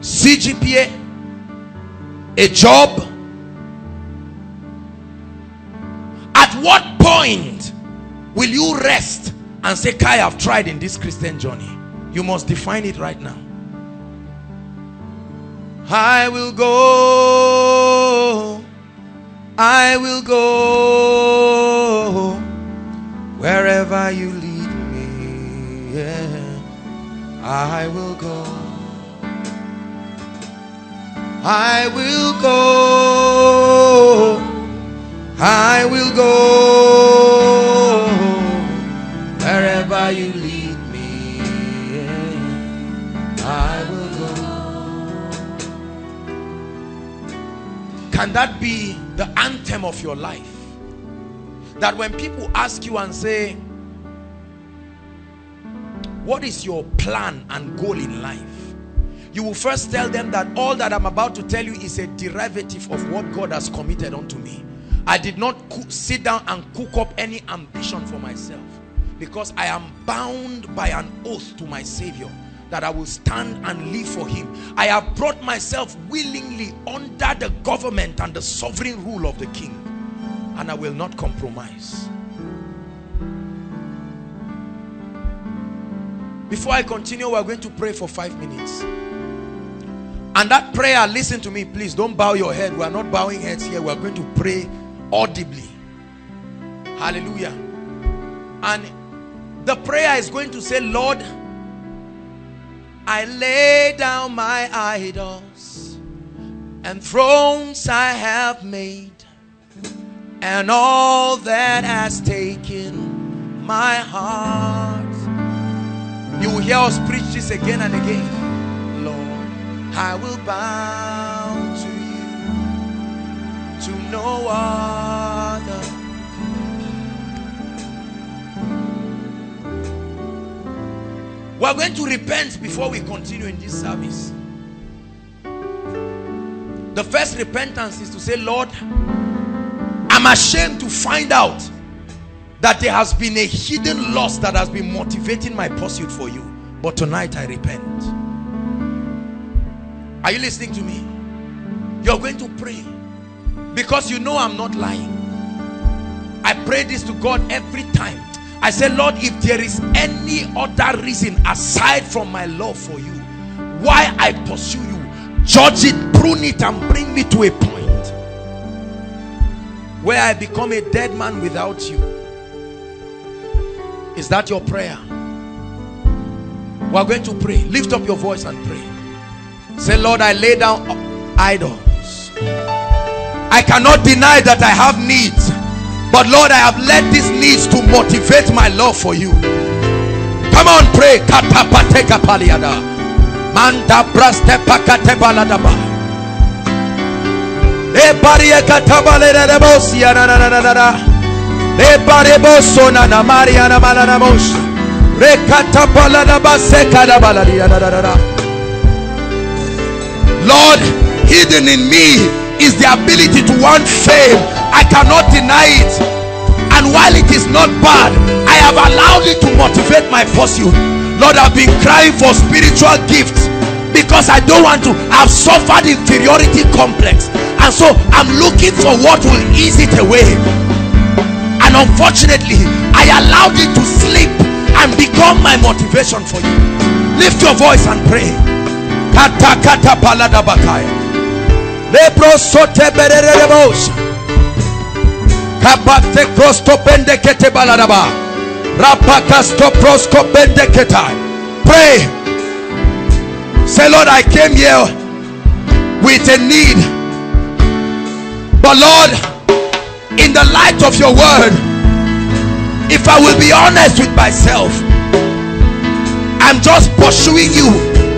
CGPA a job? At what point will you rest and say Kai I've tried in this Christian journey. You must define it right now. I will go. I will go wherever you lead me. Yeah. I will go. I will go. I will go you lead me. I will go can that be the anthem of your life that when people ask you and say what is your plan and goal in life you will first tell them that all that I'm about to tell you is a derivative of what God has committed unto me. I did not sit down and cook up any ambition for myself because I am bound by an oath to my Savior that I will stand and live for him. I have brought myself willingly under the government and the sovereign rule of the king and I will not compromise. Before I continue, we're going to pray for five minutes. And that prayer, listen to me, please. Don't bow your head. We are not bowing heads here. We are going to pray audibly. Hallelujah. And the prayer is going to say, Lord, I lay down my idols and thrones I have made and all that has taken my heart. You will hear us preach this again and again. Lord, I will bow to you, to no other. We're going to repent before we continue in this service. The first repentance is to say, Lord, I'm ashamed to find out that there has been a hidden loss that has been motivating my pursuit for you. But tonight I repent. Are you listening to me? You're going to pray because you know I'm not lying. I pray this to God every time. I say, Lord, if there is any other reason aside from my love for you, why I pursue you, judge it, prune it, and bring me to a point where I become a dead man without you. Is that your prayer? We're going to pray. Lift up your voice and pray. Say, Lord, I lay down idols. I cannot deny that I have needs. But Lord, I have let these needs to motivate my love for you. Come on, pray. Manda braste pakate baladaba. E parie katabale de bosia na na na na na. E pare boso na na maria na malana mosha. Lord, hidden in me is the ability to want fame. I cannot deny it. And while it is not bad, I have allowed it to motivate my pursuit. Lord, I've been crying for spiritual gifts because I don't want to. I've suffered inferiority complex. And so I'm looking for what will ease it away. And unfortunately, I allowed it to slip and become my motivation for you. Lift your voice and pray. Kata kata palada bakaya. Lebro sote. Kabate krosto bende kete baladaba. Rapakasto prosko bende ketai. Pray. Say, Lord, I came here with a need. But Lord, in the light of your word, if I will be honest with myself, I'm just pursuing you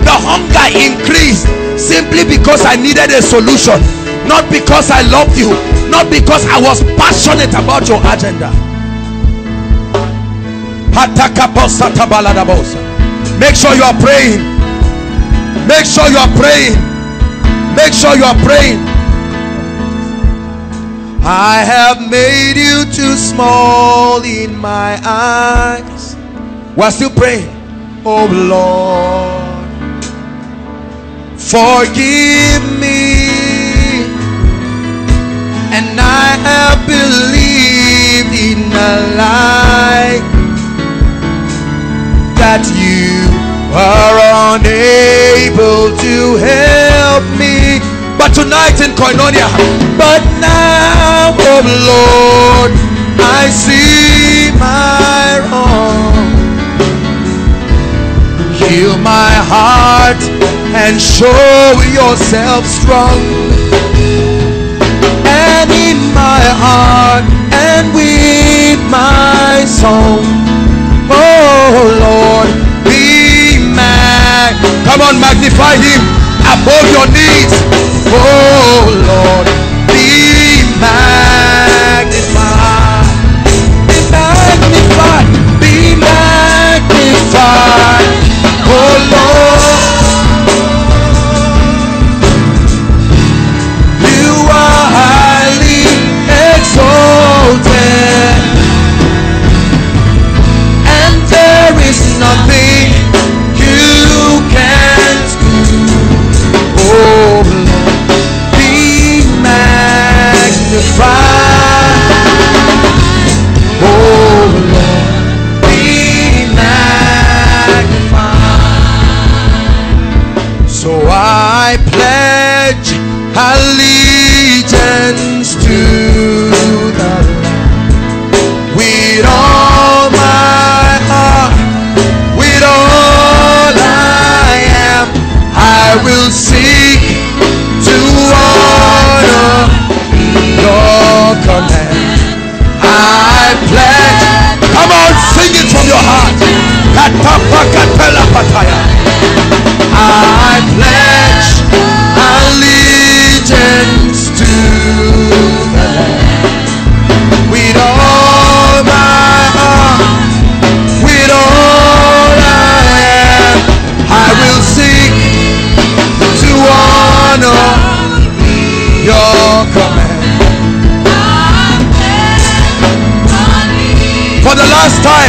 the hunger increased simply because I needed a solution not because I loved you. Not because I was passionate about your agenda. Make sure you are praying. Make sure you are praying. Make sure you are praying. I have made you too small in my eyes. We're still praying. Oh Lord. Forgive me and I have believed in a lie that you are unable to help me. But tonight in koinonia but now oh lord i see my wrong. Heal my heart and show yourself strong heart and with my song. Oh lord be mag come on magnify him above your needs oh last time,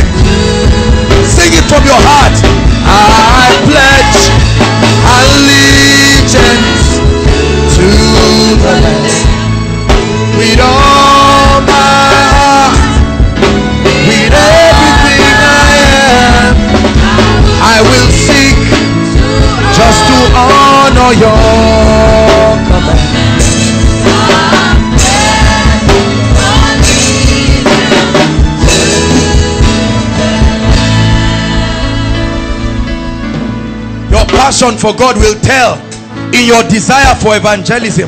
passion for God will tell in your desire for evangelism.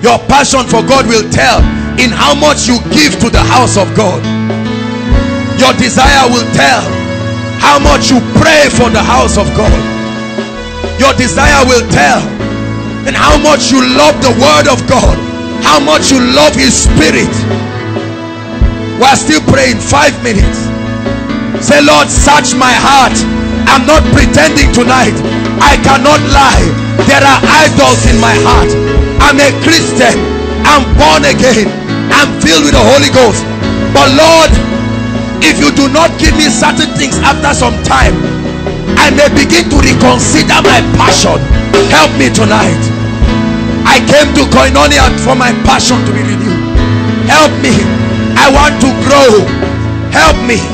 Your passion for God will tell in how much you give to the house of God. Your desire will tell how much you pray for the house of God. Your desire will tell in how much you love the word of God, how much you love his spirit. We're still praying five minutes. Say, Lord, search my heart. I'm not pretending tonight. I cannot lie. There are idols in my heart. I'm a Christian. I'm born again. I'm filled with the Holy Ghost. But Lord, if you do not give me certain things after some time, I may begin to reconsider my passion. Help me tonight. I came to Koinonia for my passion to be renewed. Help me. I want to grow. Help me.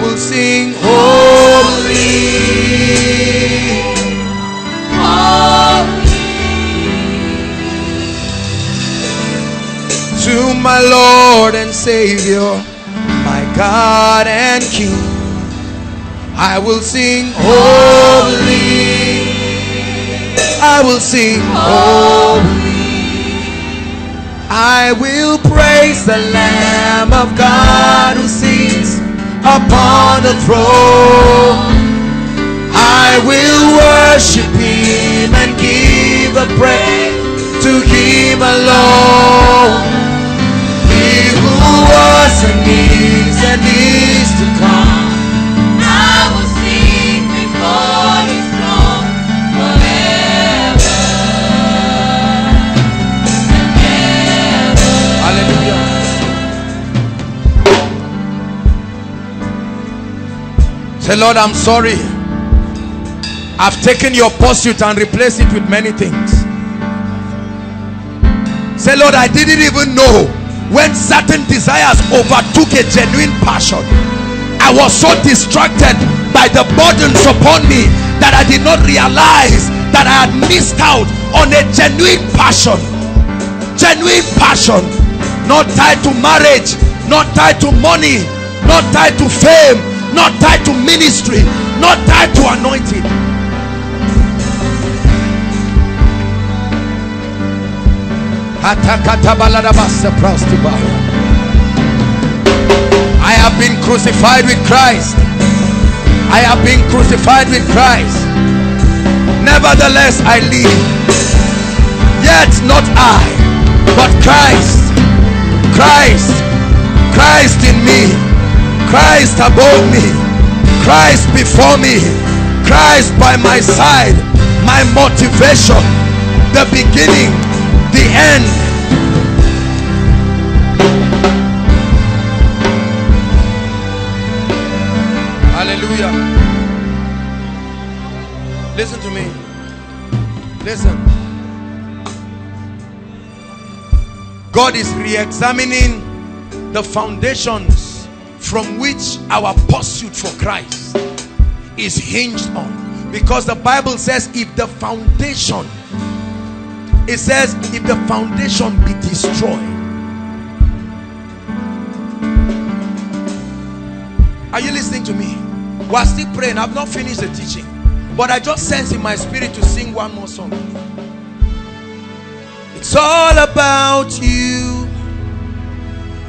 Will sing holy. To my Lord and Savior, my God and King, I will sing holy. I will sing holy. I will praise the Lamb of God who sits upon the throne. I will worship Him and give a praise to Him alone. He who was and is and is to come. Say, Lord, I'm sorry. I've taken your pursuit and replaced it with many things. Say, Lord, I didn't even know when certain desires overtook a genuine passion. I was so distracted by the burdens upon me that I did not realize that I had missed out on a genuine passion. Genuine passion, not tied to marriage, not tied to money, not tied to fame, not tied to ministry, not tied to anointing. I have been crucified with Christ. I have been crucified with Christ. Nevertheless, I live. Yet not I, but Christ. Christ. Christ in me. Christ above me. Christ before me. Christ by my side. My motivation. The beginning. The end. Hallelujah. Listen to me. Listen. God is re-examining the foundations from which our pursuit for Christ is hinged on. Because the Bible says if the foundation, it says if the foundation be destroyed. Are you listening to me? We're still praying. I've not finished the teaching. But I just sense in my spirit to sing one more song. It's all about you.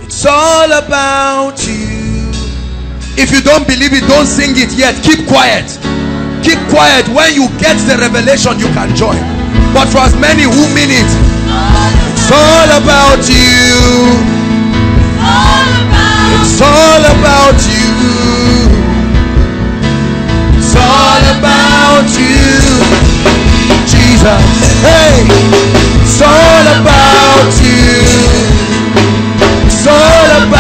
It's all about you. If you don't believe it, don't sing it yet. Keep quiet. Keep quiet. When you get the revelation, you can join. But for as many who mean it, it's all about you. It's all about you. It's all about you. Jesus. Hey. It's all about you. It's all about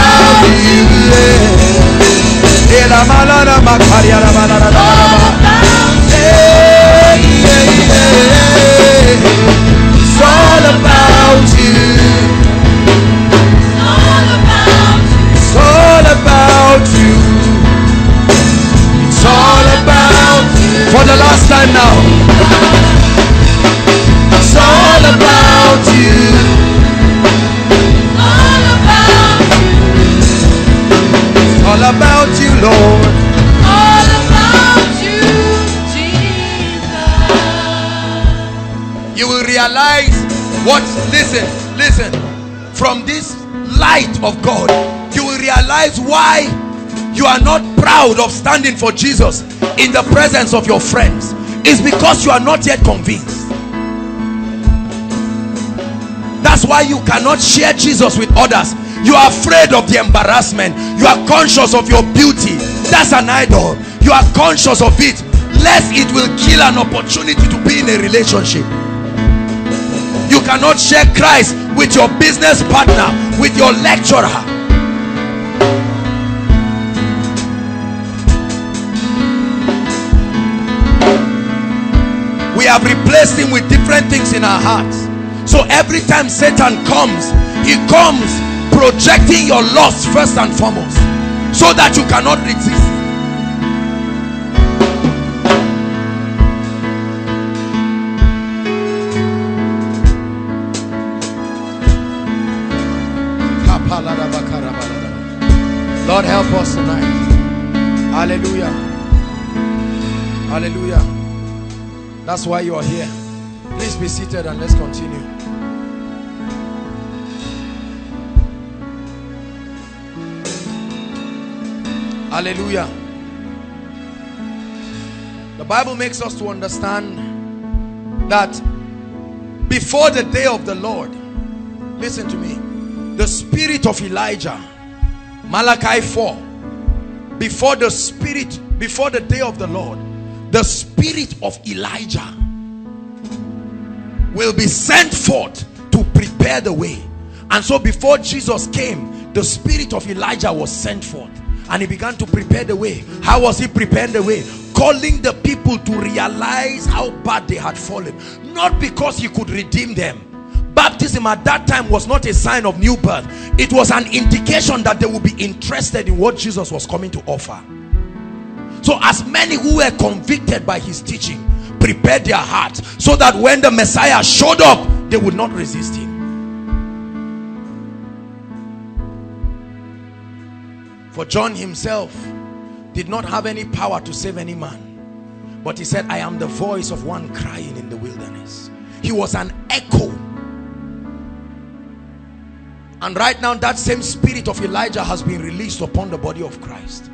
you are not proud of standing for Jesus in the presence of your friends. It's because you are not yet convinced. That's why you cannot share Jesus with others. You are afraid of the embarrassment. You are conscious of your beauty. That's an idol. You are conscious of it. Lest it will kill an opportunity to be in a relationship. You cannot share Christ with your business partner, with your lecturer. Have replaced him with different things in our hearts. So every time Satan comes, he comes projecting your lust first and foremost so that you cannot resist. Lord help us tonight. Hallelujah. Hallelujah. That's why you are here. Please be seated and let's continue. Hallelujah. The Bible makes us to understand that before the day of the Lord, listen to me, the spirit of Elijah, Malachi 4, before the spirit, before the day of the Lord, the spirit of Elijah will be sent forth to prepare the way. And so before Jesus came, the spirit of Elijah was sent forth and he began to prepare the way. How was he preparing the way? Calling the people to realize how bad they had fallen. Not because he could redeem them. Baptism at that time was not a sign of new birth. It was an indication that they would be interested in what Jesus was coming to offer. So as many who were convicted by his teaching prepared their hearts so that when the Messiah showed up, they would not resist him. For John himself did not have any power to save any man. But he said, I am the voice of one crying in the wilderness. He was an echo. And right now that same spirit of Elijah has been released upon the body of Christ.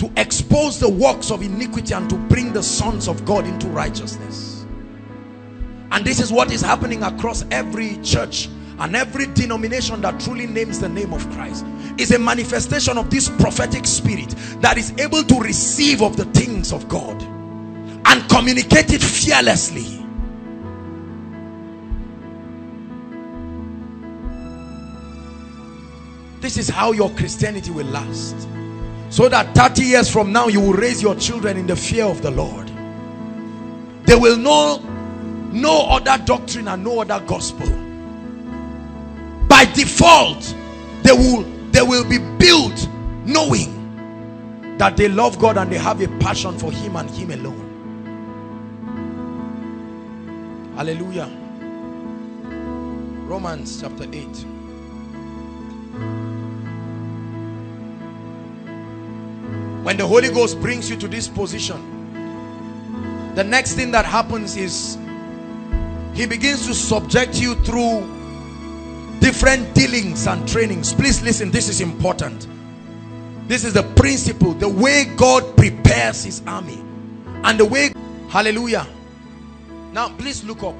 To expose the works of iniquity and to bring the sons of God into righteousness. And this is what is happening across every church and every denomination that truly names the name of Christ. Is a manifestation of this prophetic spirit that is able to receive of the things of God and communicate it fearlessly. This is how your Christianity will last so that 30 years from now you will raise your children in the fear of the Lord. They will know no other doctrine and no other gospel. By default they will they will be built knowing that they love God and they have a passion for him and him alone. Hallelujah. Romans chapter 8 when the Holy Ghost brings you to this position the next thing that happens is he begins to subject you through different dealings and trainings. Please listen this is important. This is the principle the way God prepares his army. And the way hallelujah. Now please look up.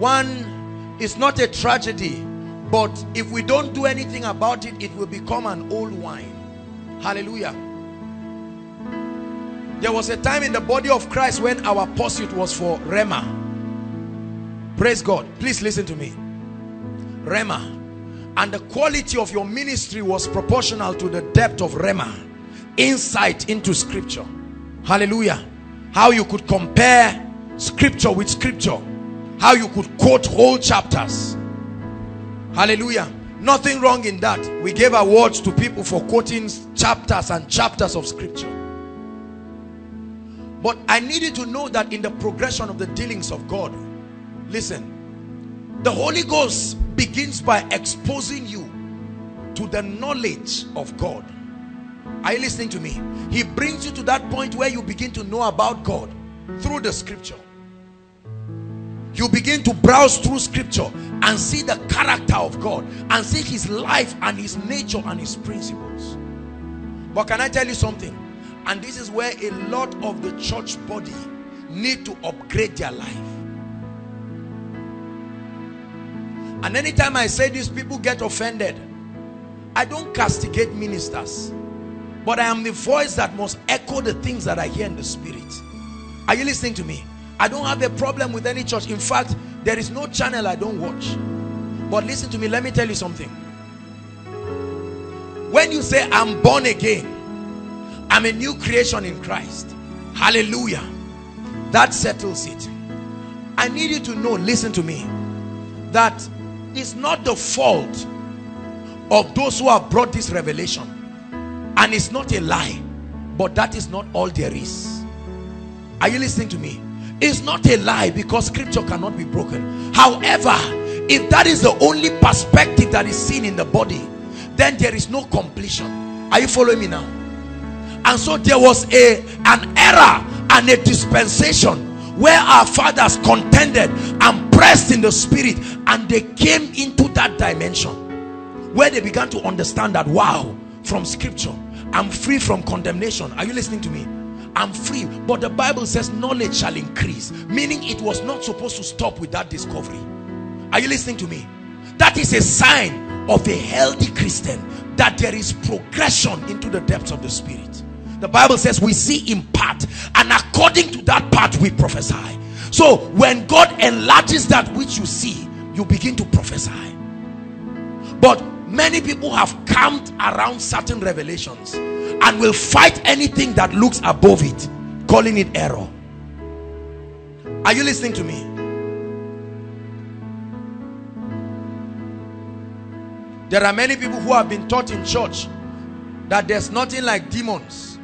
One is not a tragedy but if we don't do anything about it it will become an old wine hallelujah. There was a time in the body of Christ when our pursuit was for Rhema. praise God. Please listen to me. Rhema. and the quality of your ministry was proportional to the depth of Rhema. insight into scripture. Hallelujah. How you could compare scripture with scripture. How you could quote whole chapters. Hallelujah nothing wrong in that. We gave awards to people for quoting chapters and chapters of scripture. But I needed to know that in the progression of the dealings of God listen the Holy Ghost begins by exposing you to the knowledge of God. Are you listening to me? He brings you to that point where you begin to know about God through the scripture you begin to browse through scripture and see the character of God and see his life and his nature and his principles. But can I tell you something? And this is where a lot of the church body need to upgrade their life. And anytime I say this, people get offended. I don't castigate ministers. But I am the voice that must echo the things that I hear in the spirit. Are you listening to me? I don't have a problem with any church. In fact, there is no channel I don't watch. But listen to me, let me tell you something. When you say I'm born again, I'm a new creation in Christ. Hallelujah. That settles it. I need you to know, listen to me, that it's not the fault of those who have brought this revelation. And it's not a lie, but that is not all there is. Are you listening to me? It's not a lie because scripture cannot be broken. However, if that is the only perspective that is seen in the body, then there is no completion. Are you following me now? And so there was a an error and a dispensation where our fathers contended and pressed in the spirit and they came into that dimension where they began to understand that wow from scripture i'm free from condemnation are you listening to me i'm free. But the bible says knowledge shall increase meaning it was not supposed to stop with that discovery. Are you listening to me? That is a sign of a healthy christian that there is progression into the depths of the spirit. The bible says we see in part and according to that part we prophesy. So when god enlarges that which you see you begin to prophesy. But many people have camped around certain revelations and will fight anything that looks above it calling it error. Are you listening to me? There are many people who have been taught in church that there's nothing like demons.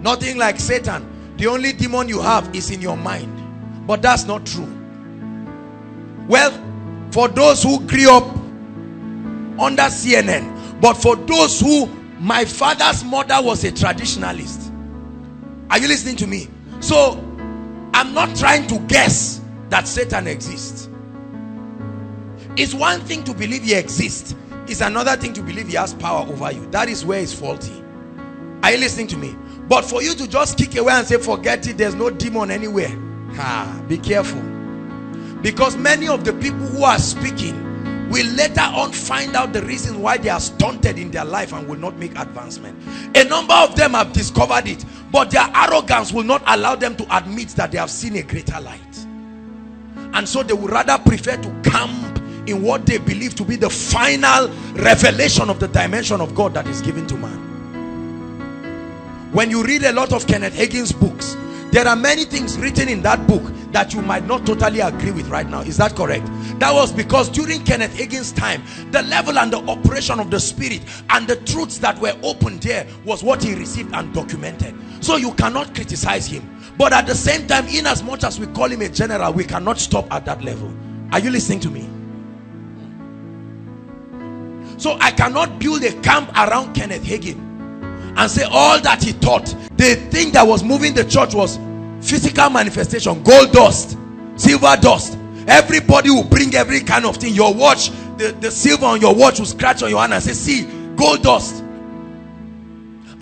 Nothing like satan. The only demon you have is in your mind. But that's not true. Well for those who grew up under CNN but for those who my father's mother was a traditionalist. Are you listening to me? So I'm not trying to guess that Satan exists. It's one thing to believe he exists. It's another thing to believe he has power over you. That is where it's faulty. Are you listening to me? But for you to just kick away and say forget it there's no demon anywhere ah, be careful. Because many of the people who are speaking will later on find out the reason why they are stunted in their life and will not make advancement. A number of them have discovered it but their arrogance will not allow them to admit that they have seen a greater light. And so they would rather prefer to camp in what they believe to be the final revelation of the dimension of God that is given to man. When you read a lot of Kenneth Hagin's books there are many things written in that book that you might not totally agree with right now. Is that correct? That was because during Kenneth Hagin's time the level and the operation of the spirit and the truths that were opened there was what he received and documented. So you cannot criticize him. But at the same time in as much as we call him a general we cannot stop at that level. Are you listening to me? So I cannot build a camp around Kenneth Hagin and say all that he taught the thing that was moving the church was physical manifestation gold dust silver dust. Everybody will bring every kind of thing. Your watch the, the silver on your watch will scratch on your hand and say see gold dust.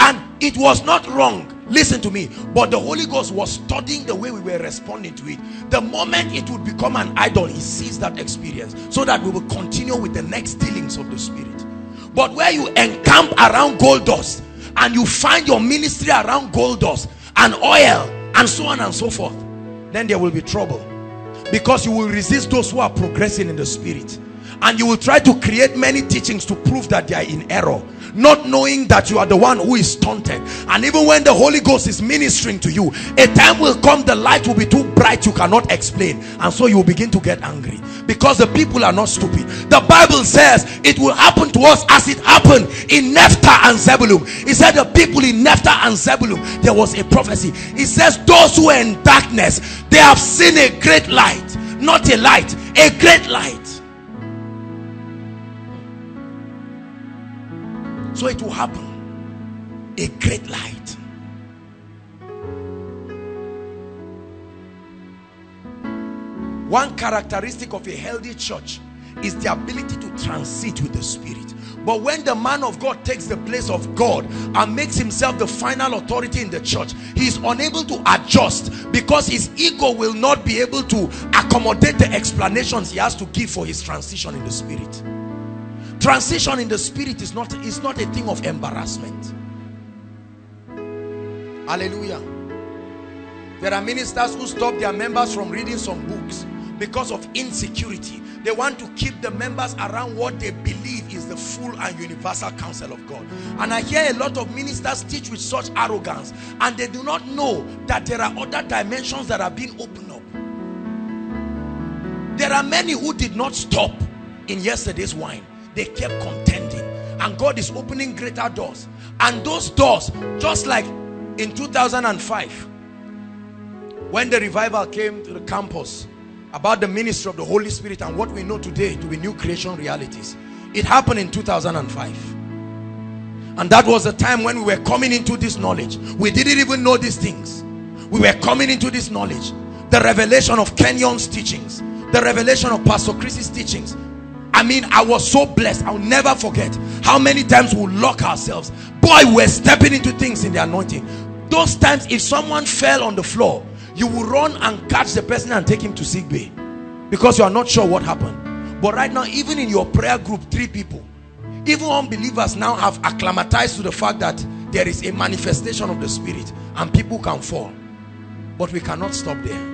And it was not wrong. Listen to me. But the Holy Ghost was studying the way we were responding to it. The moment it would become an idol he sees that experience so that we will continue with the next dealings of the spirit. But where you encamp around gold dust and you find your ministry around gold dust and oil and so on and so forth then there will be trouble. Because you will resist those who are progressing in the spirit and you will try to create many teachings to prove that they are in error. Not knowing that you are the one who is taunted and even when the Holy Ghost is ministering to you a time will come the light will be too bright you cannot explain. And so you will begin to get angry. Because the people are not stupid. The Bible says it will happen to us as it happened in Naphtali and Zebulun. He said the people in Naphtali and Zebulun there was a prophecy. It says those who are in darkness they have seen a great light. Not a light a great light so it will happen. A great light. One characteristic of a healthy church is the ability to transit with the spirit. But when the man of God takes the place of God and makes himself the final authority in the church, he is unable to adjust because his ego will not be able to accommodate the explanations he has to give for his transition in the spirit. Transition in the spirit is not, is not a thing of embarrassment. Hallelujah. There are ministers who stop their members from reading some books because of insecurity they want to keep the members around what they believe is the full and universal counsel of God. And I hear a lot of ministers teach with such arrogance and they do not know that there are other dimensions that are being opened up. There are many who did not stop in yesterday's wine. They kept contending and God is opening greater doors. And those doors, just like in 2005, when the revival came to the campus, about the ministry of the Holy Spirit and what we know today to be new creation realities. It happened in 2005. And that was the time when we were coming into this knowledge. We didn't even know these things. We were coming into this knowledge. The revelation of Kenyon's teachings. The revelation of Pastor Chris's teachings. I mean, I was so blessed. I'll never forget how many times we lock ourselves. Boy, we're stepping into things in the anointing. Those times, if someone fell on the floor, you will run and catch the person and take him to sick because you are not sure what happened but right now even in your prayer group three people even unbelievers now have acclimatized to the fact that there is a manifestation of the spirit and people can fall but we cannot stop there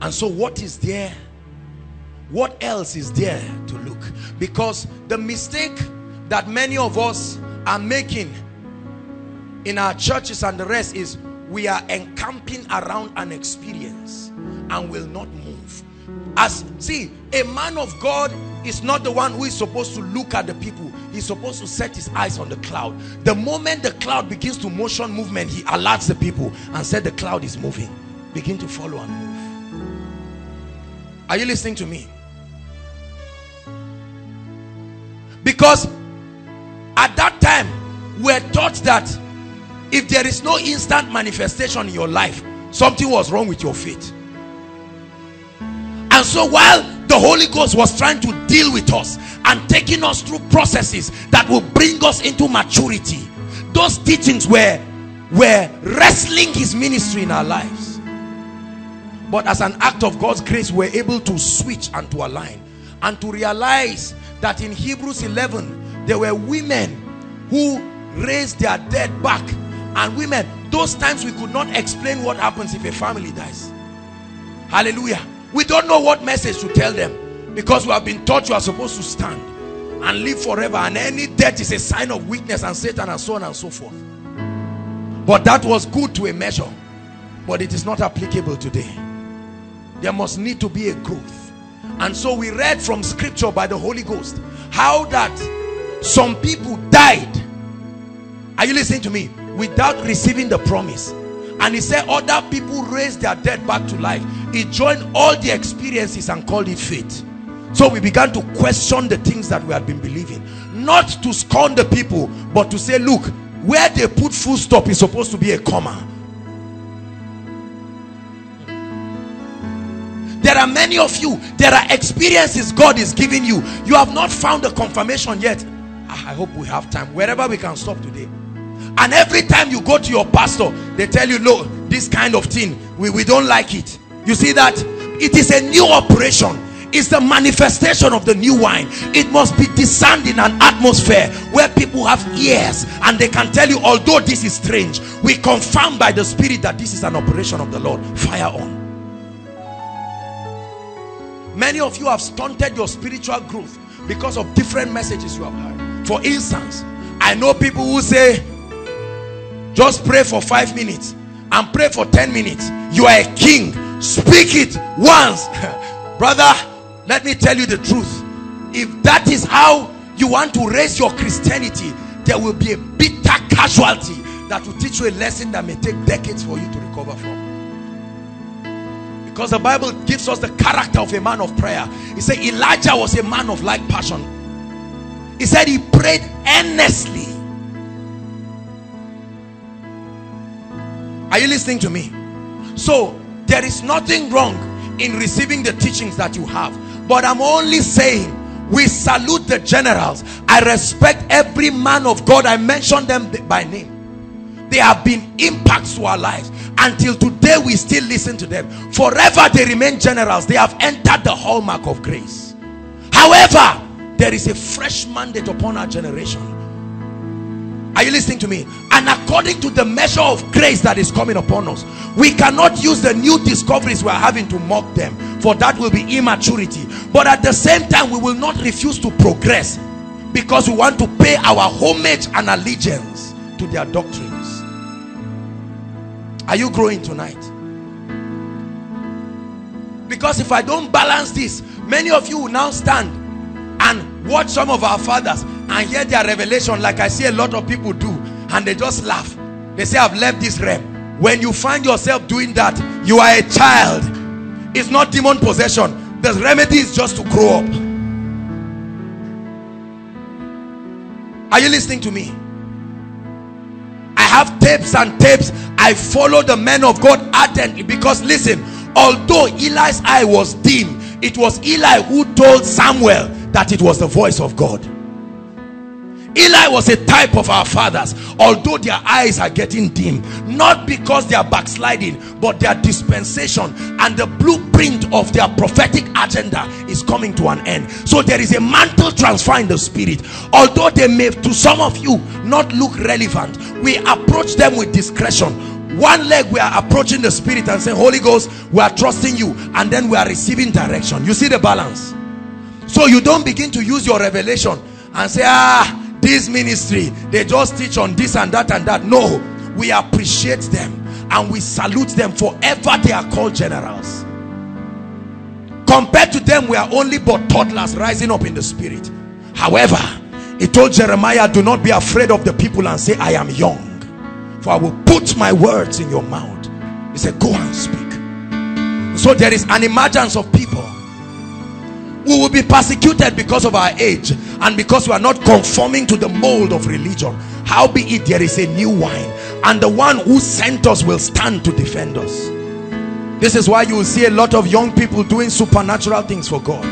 and so what is there? What else is there to look? Because the mistake that many of us are making in our churches and the rest is we are encamping around an experience and will not move. As see a man of God is not the one who is supposed to look at the people. He's supposed to set his eyes on the cloud. The moment the cloud begins to motion movement he alerts the people and said the cloud is moving. Begin to follow and move are you listening to me? Because at that time we're taught that if there is no instant manifestation in your life something was wrong with your faith. And so while the Holy Ghost was trying to deal with us and taking us through processes that will bring us into maturity those teachings were were wrestling his ministry in our lives but as an act of God's grace we're able to switch and to align and to realize that in Hebrews 11 there were women who raised their dead back. And women those times we could not explain what happens if a family dies. Hallelujah. We don't know what message to tell them because we have been taught you are supposed to stand and live forever. And any death is a sign of weakness and Satan and so on and so forth. But that was good to a measure but it is not applicable today there must need to be a growth. And so we read from scripture by the Holy Ghost how that some people died. Are you listening to me? Without receiving the promise. And he said other people raised their dead back to life. He joined all the experiences and called it faith. So we began to question the things that we had been believing. Not to scorn the people but to say look where they put full stop is supposed to be a comma there are many of you. There are experiences God is giving you. You have not found the confirmation yet. Ah, I hope we have time. Wherever we can stop today. And every time you go to your pastor they tell you no this kind of thing we, we don't like it. You see that? It is a new operation. It's the manifestation of the new wine. It must be discerned in an atmosphere where people have ears and they can tell you although this is strange we confirm by the spirit that this is an operation of the lord. Fire on many of you have stunted your spiritual growth because of different messages you have heard for instance i know people who say just pray for five minutes and pray for 10 minutes. You are a king. Speak it once. Brother let me tell you the truth. If that is how you want to raise your christianity there will be a bitter casualty that will teach you a lesson that may take decades for you to recover from because the bible gives us the character of a man of prayer he said elijah was a man of like passion he said he prayed earnestly are you listening to me So there is nothing wrong in receiving the teachings that you have. But I'm only saying we salute the generals. I respect every man of God. I mention them by name. They have been impacts to our lives. Until today, we still listen to them. Forever, they remain generals. They have entered the hallmark of grace. However, there is a fresh mandate upon our generation. Are you listening to me? And according to the measure of grace that is coming upon us, we cannot use the new discoveries we are having to mock them, for that will be immaturity. But at the same time, we will not refuse to progress because we want to pay our homage and allegiance to their doctrines. Are you growing tonight? Because if I don't balance this, many of you will now stand and watch some of our fathers and hear their revelation like I see a lot of people do and they just laugh. They say, I've left this realm. When you find yourself doing that, you are a child. It's not demon possession. The remedy is just to grow up. Are you listening to me? I have tapes and tapes. I follow the men of God ardently because listen, although Eli's eye was dim, it was Eli who told Samuel that it was the voice of God. Eli was a type of our fathers, although their eyes are getting dim, not because they are backsliding, but their dispensation and the blueprint of their prophetic agenda is coming to an end. So there is a mantle transfer in the spirit. Although they may, to some of you, not look relevant, we approach them with discretion one leg we are approaching the spirit and saying holy ghost we are trusting you and then we are receiving direction you see the balance so you don't begin to use your revelation and say ah this ministry they just teach on this and that and that no we appreciate them and we salute them forever they are called generals compared to them we are only but toddlers rising up in the spirit however he told jeremiah do not be afraid of the people and say i am young for I will put my words in your mouth. He said, go and speak. So there is an emergence of people. We will be persecuted because of our age and because we are not conforming to the mold of religion. how be it there is a new wine and the one who sent us will stand to defend us. This is why you will see a lot of young people doing supernatural things for God.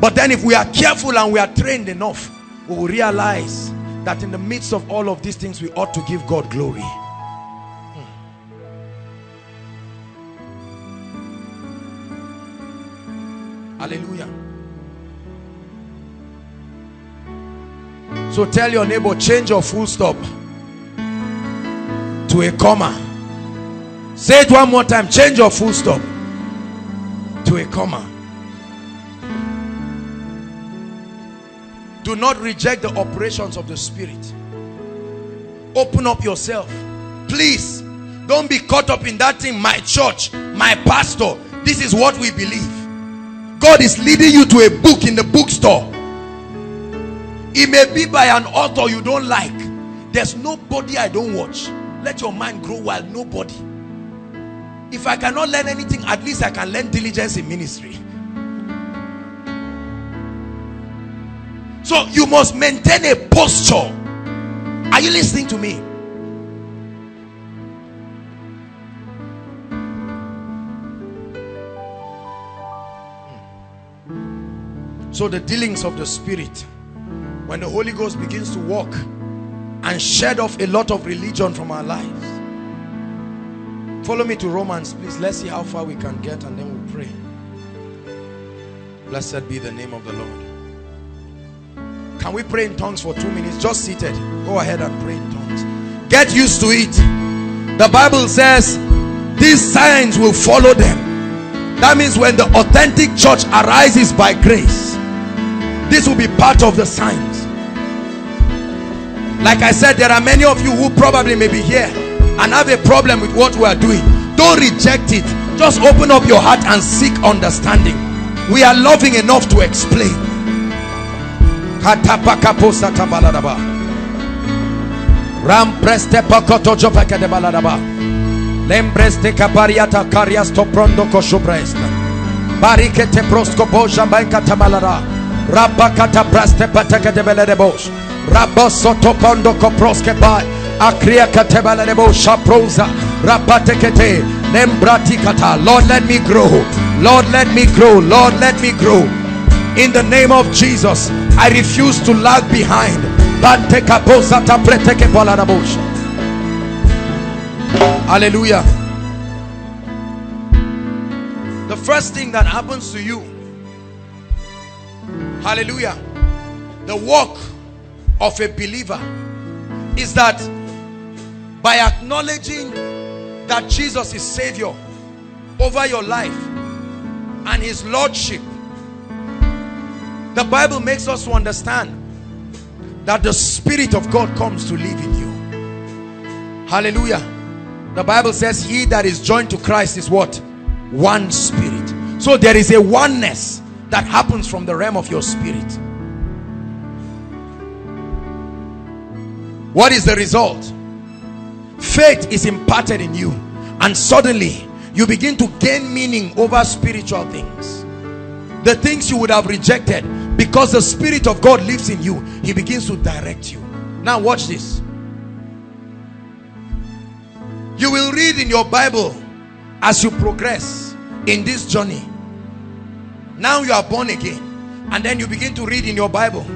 But then if we are careful and we are trained enough, we will realize that in the midst of all of these things we ought to give God glory hallelujah. So tell your neighbor change your full stop to a comma. Say it one more time. Change your full stop to a comma. Do not reject the operations of the spirit. Open up yourself. Please don't be caught up in that thing. My church my pastor this is what we believe god is leading you to a book in the bookstore. It may be by an author you don't like. There's nobody i don't watch. Let your mind grow while nobody. If i cannot learn anything at least i can learn diligence in ministry. So you must maintain a posture. Are you listening to me? So the dealings of the spirit, when the Holy Ghost begins to walk and shed off a lot of religion from our lives. Follow me to Romans, please. Let's see how far we can get and then we'll pray. Blessed be the name of the Lord. Can we pray in tongues for two minutes? Just seated. Go ahead and pray in tongues. Get used to it. The Bible says these signs will follow them. That means when the authentic church arises by grace, this will be part of the signs. Like I said, there are many of you who probably may be here and have a problem with what we are doing. Don't reject it. Just open up your heart and seek understanding. We are loving enough to explain. Lembreste. Rabba kata praste pateke de bele de bosh. Rabba soto pondo koproske pai. Akria katebala de bosha proza. Rabba tekete. Lembratikata. Lord, let me grow. Lord, let me grow. Lord, let me grow. In the name of Jesus, I refuse to lag behind. Hallelujah. The first thing that happens to you, hallelujah, the work of a believer is that by acknowledging that Jesus is Savior over your life and His Lordship, the Bible makes us to understand that the Spirit of God comes to live in you. Hallelujah. The Bible says, He that is joined to Christ is what? One Spirit. So there is a oneness that happens from the realm of your spirit. What is the result? Faith is imparted in you, and suddenly you begin to gain meaning over spiritual things. The things you would have rejected because the Spirit of God lives in you, He begins to direct you. Now, watch this. You will read in your Bible as you progress in this journey. Now you are born again, and then you begin to read in your Bible.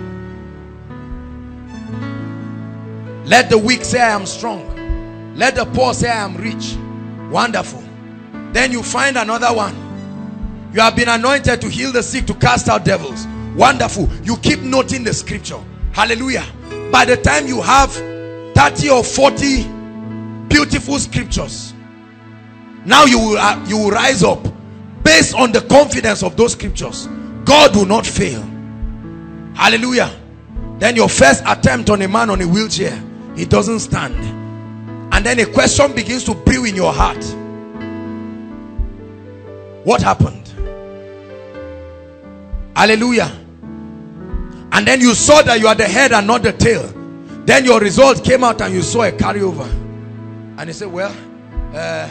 Let the weak say I am strong. Let the poor say I am rich. Wonderful. Then you find another one. You have been anointed to heal the sick, to cast out devils. Wonderful. You keep noting the scripture. Hallelujah. By the time you have 30 or 40 beautiful scriptures, now you will, uh, you will rise up based on the confidence of those scriptures. God will not fail. Hallelujah. Then your first attempt on a man on a wheelchair, he doesn't stand. And then a question begins to brew in your heart. What happened? Hallelujah. And then you saw that you are the head and not the tail. Then your result came out and you saw a carryover. And he said, well, uh,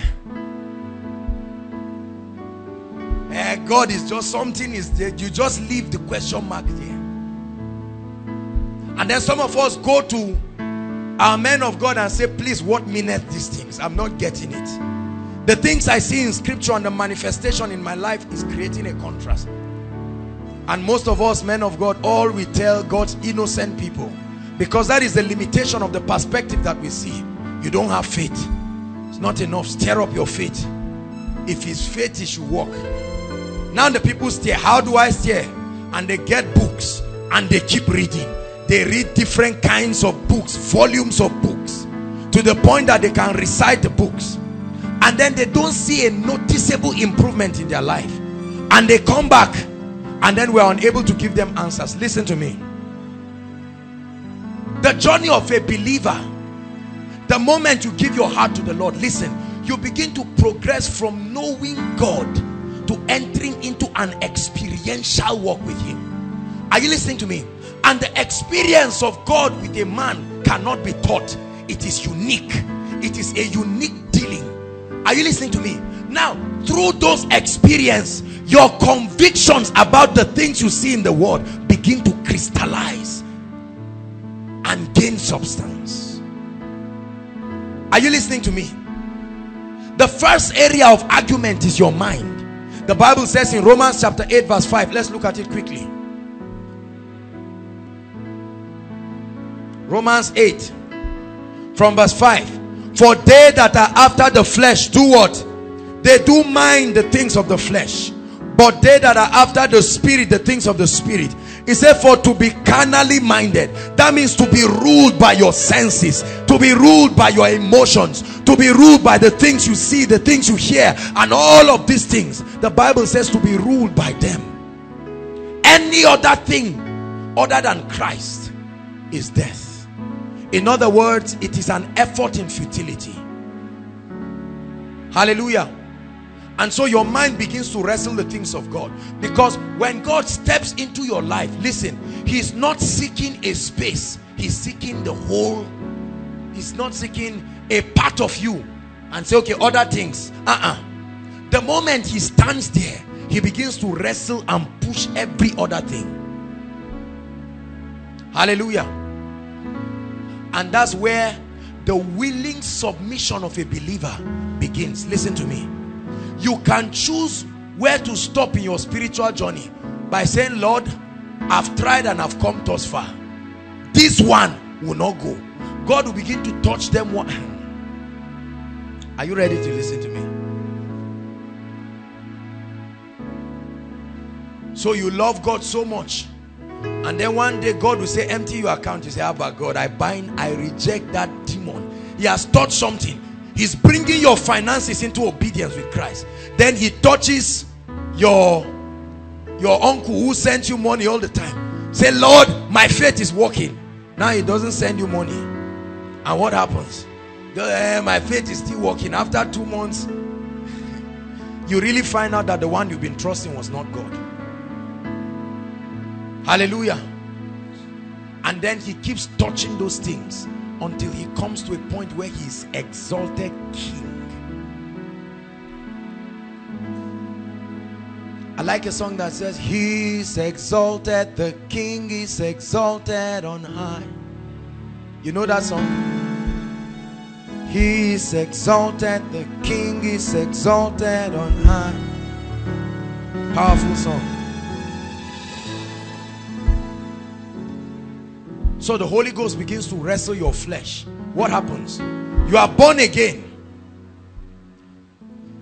uh, God is just something is there. You just leave the question mark there. And then some of us go to our men of God and say, please, what meaneth these things? I'm not getting it. The things I see in scripture and the manifestation in my life is creating a contrast. And most of us men of God, all we tell God's innocent people, because that is the limitation of the perspective that we see. You don't have faith. It's not enough. Stir up your faith. If his faith, he should walk. Now the people stare. How do I stare? And they get books and they keep reading. They read different kinds of books, volumes of books, to the point that they can recite the books. And then they don't see a noticeable improvement in their life. And they come back and then we're unable to give them answers. Listen to me. The journey of a believer, the moment you give your heart to the Lord, listen, you begin to progress from knowing God to entering into an experiential walk with Him. Are you listening to me? And the experience of God with a man cannot be taught. It is unique. It is a unique dealing. Are you listening to me? Now, through those experience, your convictions about the things you see in the world begin to crystallize and gain substance. Are you listening to me? The first area of argument is your mind. The Bible says in Romans chapter 8 verse 5. Let's look at it quickly. Romans 8 from verse 5. For they that are after the flesh do what? They do mind the things of the flesh. But they that are after the spirit, the things of the spirit. He said for to be carnally minded. That means to be ruled by your senses. To be ruled by your emotions. To be ruled by the things you see, the things you hear. And all of these things. The Bible says to be ruled by them. Any other thing other than Christ is death. In other words, it is an effort in futility. Hallelujah. And so your mind begins to wrestle the things of God. Because when God steps into your life, listen, he's not seeking a space. He's seeking the whole. He's not seeking a part of you and say, okay, other things. Uh-uh. The moment he stands there, he begins to wrestle and push every other thing. Hallelujah. And that's where the willing submission of a believer begins. Listen to me you can choose where to stop in your spiritual journey by saying lord i've tried and i've come thus far. This one will not go. God will begin to touch them are you ready to listen to me? So you love god so much and then one day god will say empty your account. You say ah, about god i bind i reject that demon. He has taught something he's bringing your finances into obedience with christ. Then he touches your your uncle who sent you money all the time. Say lord my faith is working. Now he doesn't send you money. And what happens? "Eh, my faith is still working. After two months you really find out that the one you've been trusting was not god. Hallelujah. And then he keeps touching those things until he comes to a point where he is exalted king. I like a song that says he's exalted the king is exalted on high. You know that song? He is exalted the king is exalted on high. Powerful song So the Holy Ghost begins to wrestle your flesh. What happens? You are born again.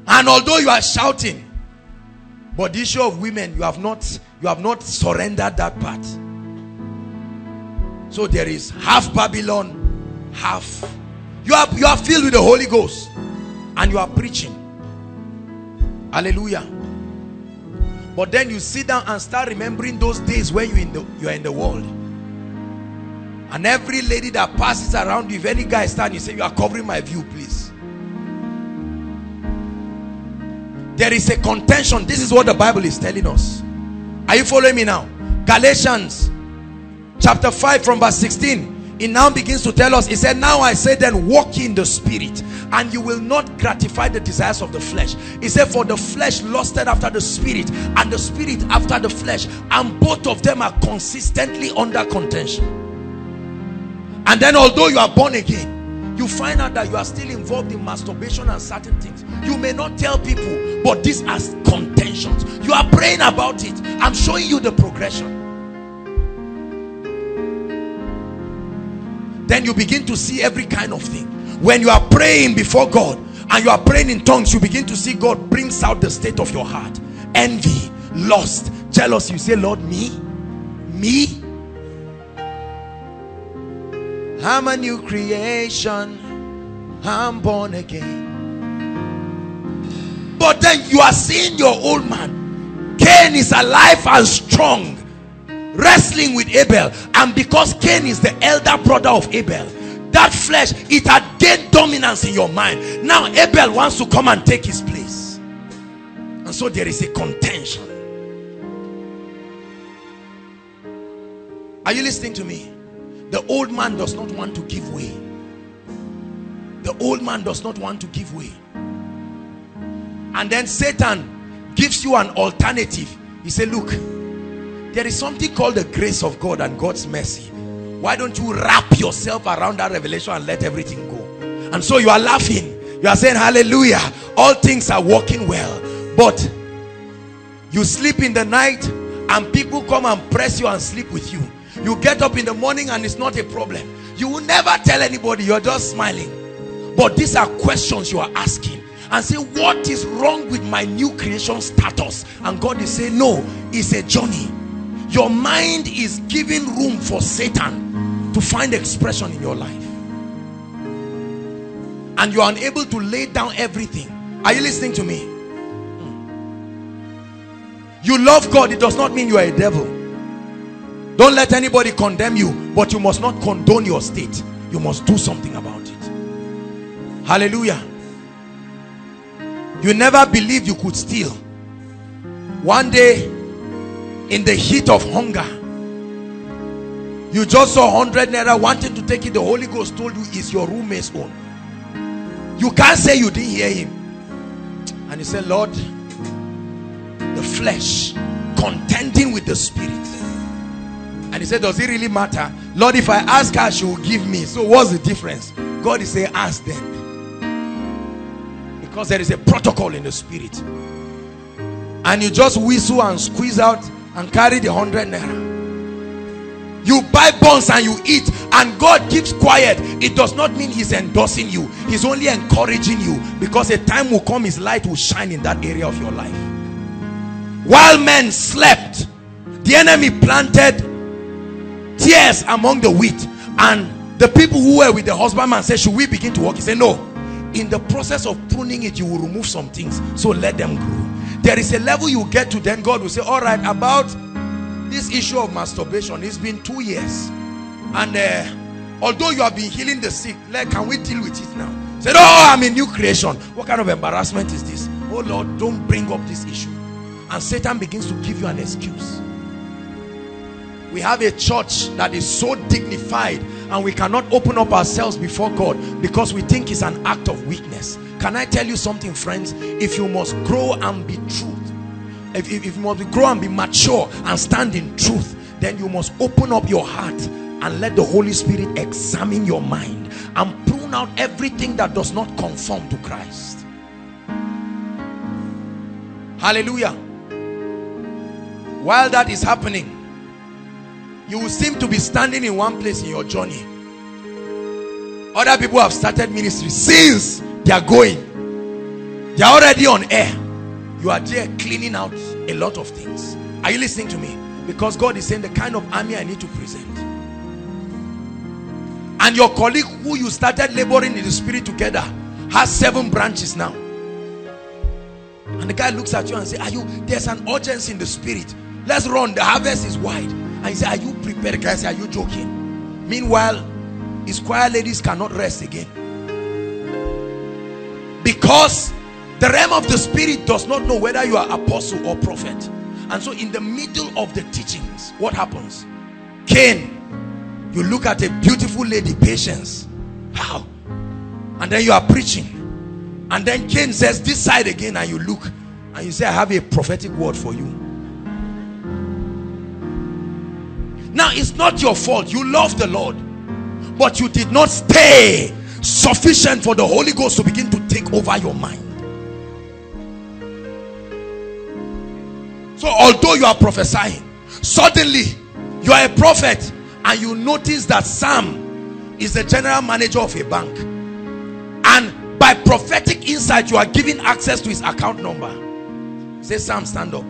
And although you are shouting, but the issue of women, you have not you have not surrendered that part. So there is half Babylon, half you are you are filled with the Holy Ghost and you are preaching. Hallelujah. But then you sit down and start remembering those days when you in the you are in the world. And every lady that passes around you, if any guy stand, you say, you are covering my view, please. There is a contention. This is what the Bible is telling us. Are you following me now? Galatians chapter 5 from verse 16. It now begins to tell us, he said, now I say then walk in the spirit and you will not gratify the desires of the flesh. He said, for the flesh lusted after the spirit and the spirit after the flesh and both of them are consistently under contention. And then although you are born again, you find out that you are still involved in masturbation and certain things. You may not tell people, but these are contentions. You are praying about it. I'm showing you the progression. Then you begin to see every kind of thing. When you are praying before God and you are praying in tongues, you begin to see God brings out the state of your heart. Envy, lust, jealousy. You say, Lord, me? Me? I'm a new creation. I'm born again. But then you are seeing your old man. Cain is alive and strong. Wrestling with Abel. And because Cain is the elder brother of Abel. That flesh, it had gained dominance in your mind. Now Abel wants to come and take his place. And so there is a contention. Are you listening to me? The old man does not want to give way. The old man does not want to give way. And then Satan gives you an alternative. He said, look, there is something called the grace of God and God's mercy. Why don't you wrap yourself around that revelation and let everything go? And so you are laughing. You are saying, hallelujah. All things are working well. But you sleep in the night and people come and press you and sleep with you you get up in the morning and it's not a problem. You will never tell anybody. You're just smiling. But these are questions you are asking. And say what is wrong with my new creation status? And God is saying no it's a journey. Your mind is giving room for Satan to find expression in your life. And you are unable to lay down everything. Are you listening to me? Hmm. You love God. It does not mean you are a devil don't let anybody condemn you but you must not condone your state. You must do something about it. Hallelujah. You never believed you could steal. One day in the heat of hunger you just saw 100 naira wanting to take it the Holy Ghost told you is your roommate's own? You can't say you didn't hear him. And you said, Lord the flesh contending with the spirit and he said does it really matter? Lord if i ask her she will give me. So what's the difference? God is saying ask them. Because there is a protocol in the spirit. And you just whistle and squeeze out and carry the hundred naira. You buy bonds and you eat and God keeps quiet. It does not mean he's endorsing you. He's only encouraging you. Because a time will come his light will shine in that area of your life. While men slept the enemy planted tares among the wheat. And the people who were with the husbandman said should we begin to work? He said no. In the process of pruning it you will remove some things. So let them grow. There is a level you get to then God will say all right about this issue of masturbation it's been two years. And uh, although you have been healing the sick like can we deal with it now? Said oh i'm a new creation. What kind of embarrassment is this? Oh lord don't bring up this issue. And satan begins to give you an excuse we have a church that is so dignified and we cannot open up ourselves before god because we think it's an act of weakness. Can i tell you something friends? If you must grow and be truth if, if, if you must grow and be mature and stand in truth then you must open up your heart and let the Holy Spirit examine your mind and prune out everything that does not conform to Christ. Hallelujah. While that is happening you will seem to be standing in one place in your journey. Other people have started ministry since they are going. They are already on air. You are there cleaning out a lot of things. Are you listening to me? Because God is saying the kind of army I need to present. And your colleague who you started laboring in the spirit together has seven branches now. And the guy looks at you and say are you there's an urgency in the spirit. Let's run. The harvest is wide and he say are you prepared? The guy say are you joking? Meanwhile his choir ladies cannot rest again. Because the realm of the spirit does not know whether you are apostle or prophet. And so in the middle of the teachings what happens? Cain you look at a beautiful lady patience. How? And then you are preaching. And then Cain says this side again and you look and you say I have a prophetic word for you now it's not your fault. You love the Lord but you did not stay sufficient for the Holy Ghost to begin to take over your mind. So although you are prophesying suddenly you are a prophet and you notice that Sam is the general manager of a bank. And by prophetic insight you are giving access to his account number. Say Sam stand up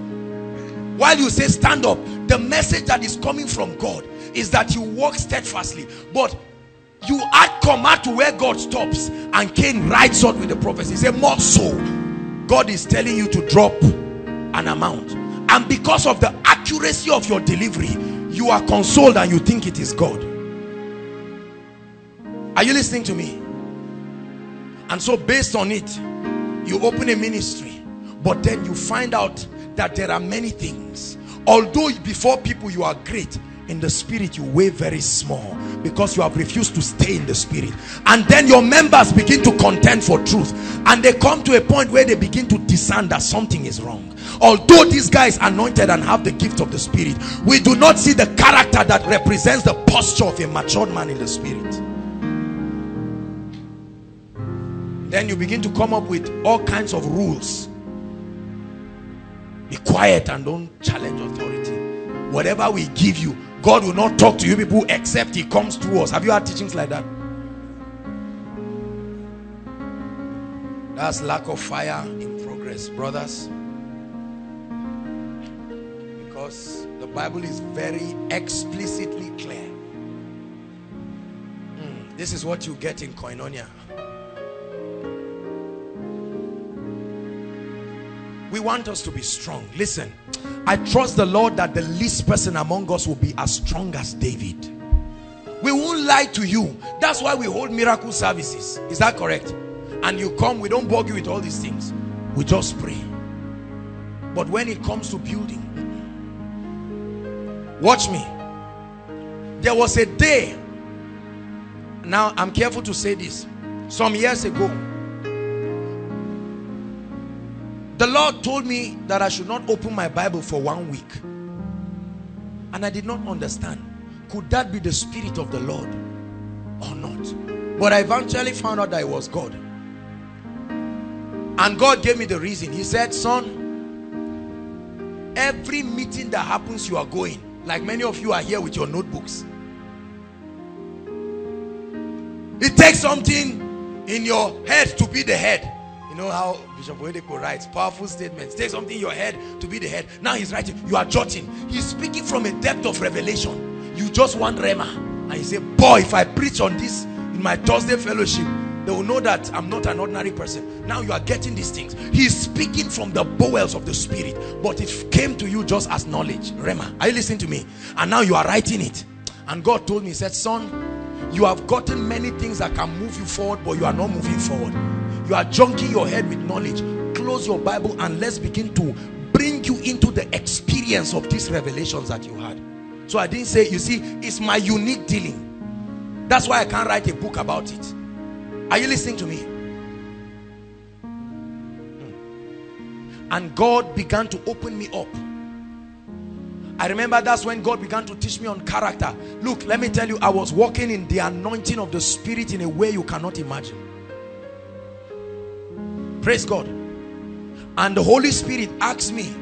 while you say stand up the message that is coming from God is that you walk steadfastly. But you add comma to where God stops and Cain rides out with the prophecy. Say more so God is telling you to drop an amount. And because of the accuracy of your delivery you are consoled and you think it is God. Are you listening to me? And so based on it you open a ministry but then you find out that there are many things. Although before people you are great in the spirit you weigh very small because you have refused to stay in the spirit. And then your members begin to contend for truth. And they come to a point where they begin to discern that something is wrong. Although this guy is anointed and have the gift of the spirit we do not see the character that represents the posture of a matured man in the spirit. Then you begin to come up with all kinds of rules be quiet and don't challenge authority. Whatever we give you God will not talk to you people except he comes to us. Have you had teachings like that? That's lack of fire in progress brothers. Because the Bible is very explicitly clear. Hmm, this is what you get in koinonia we want us to be strong. Listen I trust the Lord that the least person among us will be as strong as David. We won't lie to you. That's why we hold miracle services. Is that correct? And you come we don't bug you with all these things. We just pray. But when it comes to building watch me. There was a day. Now I'm careful to say this. Some years ago the Lord told me that I should not open my Bible for one week and I did not understand could that be the spirit of the Lord or not but I eventually found out that it was God And God gave me the reason. He said, son, every meeting that happens, you are going. Like many of you are here with your notebooks. It takes something in your head to be the head. You know how Bishop Oyedepo writes powerful statements. Take something in your head to be the head. Now he's writing, you are jotting. He's speaking from a depth of revelation. You just want Rhema. And he say, boy, if I preach on this in my Thursday fellowship, they will know that I'm not an ordinary person. Now you are getting these things. He's speaking from the bowels of the spirit, but it came to you just as knowledge. Rhema, are you listening to me? And now you are writing it. And God told me, he said, son, you have gotten many things that can move you forward, but you are not moving forward. You are junking your head with knowledge. Close your Bible and let's begin to bring you into the experience of these revelations that you had. So I didn't say, you see, it's my unique dealing. That's why I can't write a book about it. Are you listening to me? Hmm. And God began to open me up. I remember that's when God began to teach me on character. Look, let me tell you, I was walking in the anointing of the Spirit in a way you cannot imagine. Praise God. And the Holy Spirit asked me,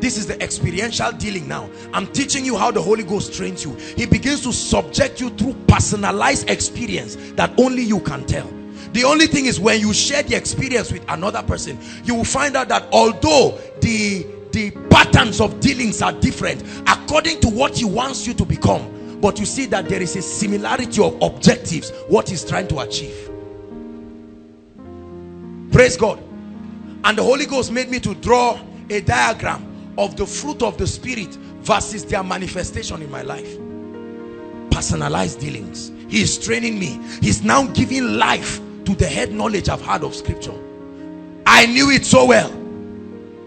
this is the experiential dealing now. I'm teaching you how the Holy Ghost trains you. He begins to subject you through personalized experience that only you can tell. The only thing is when you share the experience with another person, you will find out that although the, the patterns of dealings are different according to what he wants you to become, but you see that there is a similarity of objectives, what he's trying to achieve. Praise God. And the Holy Ghost made me to draw a diagram of the fruit of the Spirit versus their manifestation in my life. Personalized dealings. He is training me. He's now giving life to the head knowledge I've had of scripture. I knew it so well.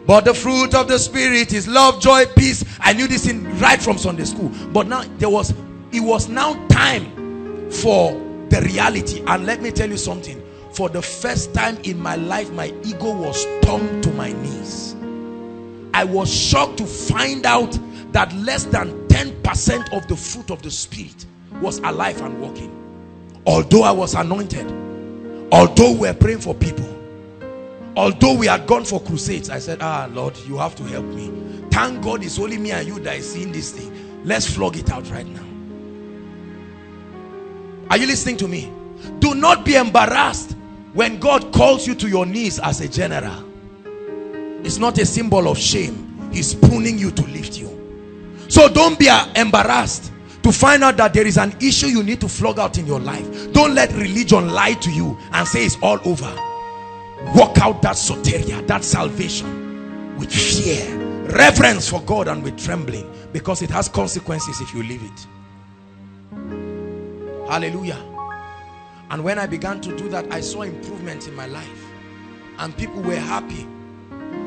But the fruit of the spirit is love, joy, peace. I knew this in right from Sunday school. But now there was it was now time for the reality. And let me tell you something. For the first time in my life, my ego was torn to my knees. I was shocked to find out that less than 10% of the fruit of the spirit was alive and working. Although I was anointed, although we were praying for people although we had gone for crusades i said ah lord you have to help me thank god it's only me and you that is seeing this thing let's flog it out right now are you listening to me do not be embarrassed when god calls you to your knees as a general it's not a symbol of shame. He's pruning you to lift you. So don't be uh, embarrassed to find out that there is an issue you need to flog out in your life. Don't let religion lie to you and say it's all over. Walk out that soteria that salvation with fear reverence for God and with trembling because it has consequences if you leave it. Hallelujah and when I began to do that I saw improvement in my life and people were happy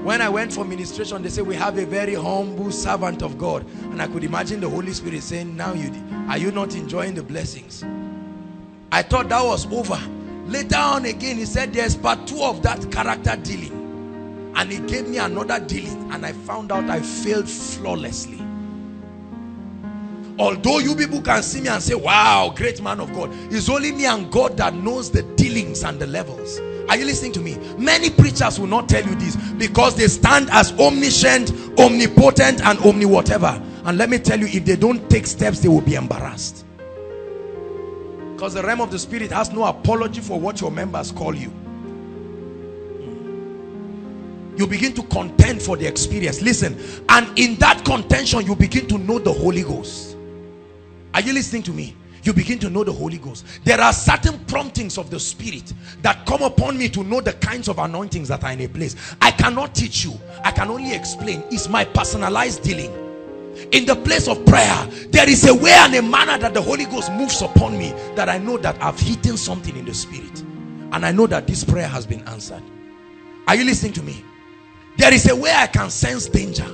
when I went for ministration, they said, we have a very humble servant of God. And I could imagine the Holy Spirit saying, now you, are you not enjoying the blessings? I thought that was over. Later on again, he said, there's part two of that character dealing. And he gave me another dealing. And I found out I failed flawlessly. Although you people can see me and say, wow, great man of God. It's only me and God that knows the dealings and the levels. Are you listening to me? Many preachers will not tell you this because they stand as omniscient, omnipotent, and omni whatever. And let me tell you, if they don't take steps, they will be embarrassed. Because the realm of the spirit has no apology for what your members call you. You begin to contend for the experience. Listen, and in that contention, you begin to know the Holy Ghost. Are you listening to me? you begin to know the Holy Ghost. There are certain promptings of the Spirit that come upon me to know the kinds of anointings that are in a place. I cannot teach you. I can only explain. It's my personalized dealing. In the place of prayer, there is a way and a manner that the Holy Ghost moves upon me that I know that I've hidden something in the Spirit. And I know that this prayer has been answered. Are you listening to me? There is a way I can sense danger.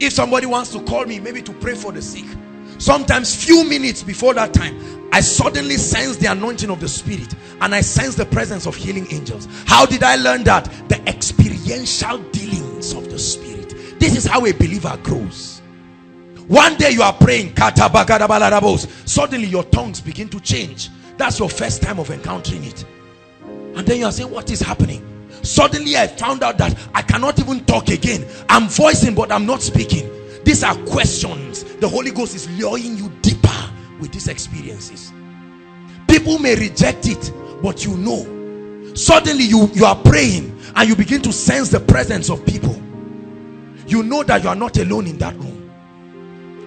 If somebody wants to call me maybe to pray for the sick sometimes few minutes before that time I suddenly sense the anointing of the spirit and I sense the presence of healing angels how did I learn that the experiential dealings of the spirit this is how a believer grows One day you are praying, suddenly your tongues begin to change. That's your first time of encountering it. And then you are saying, what is happening? Suddenly I found out that I cannot even talk again. I'm voicing, but I'm not speaking. These are questions. The Holy Ghost is luring you deeper with these experiences. People may reject it, but you know. Suddenly you, you are praying and you begin to sense the presence of people. You know that you are not alone in that room.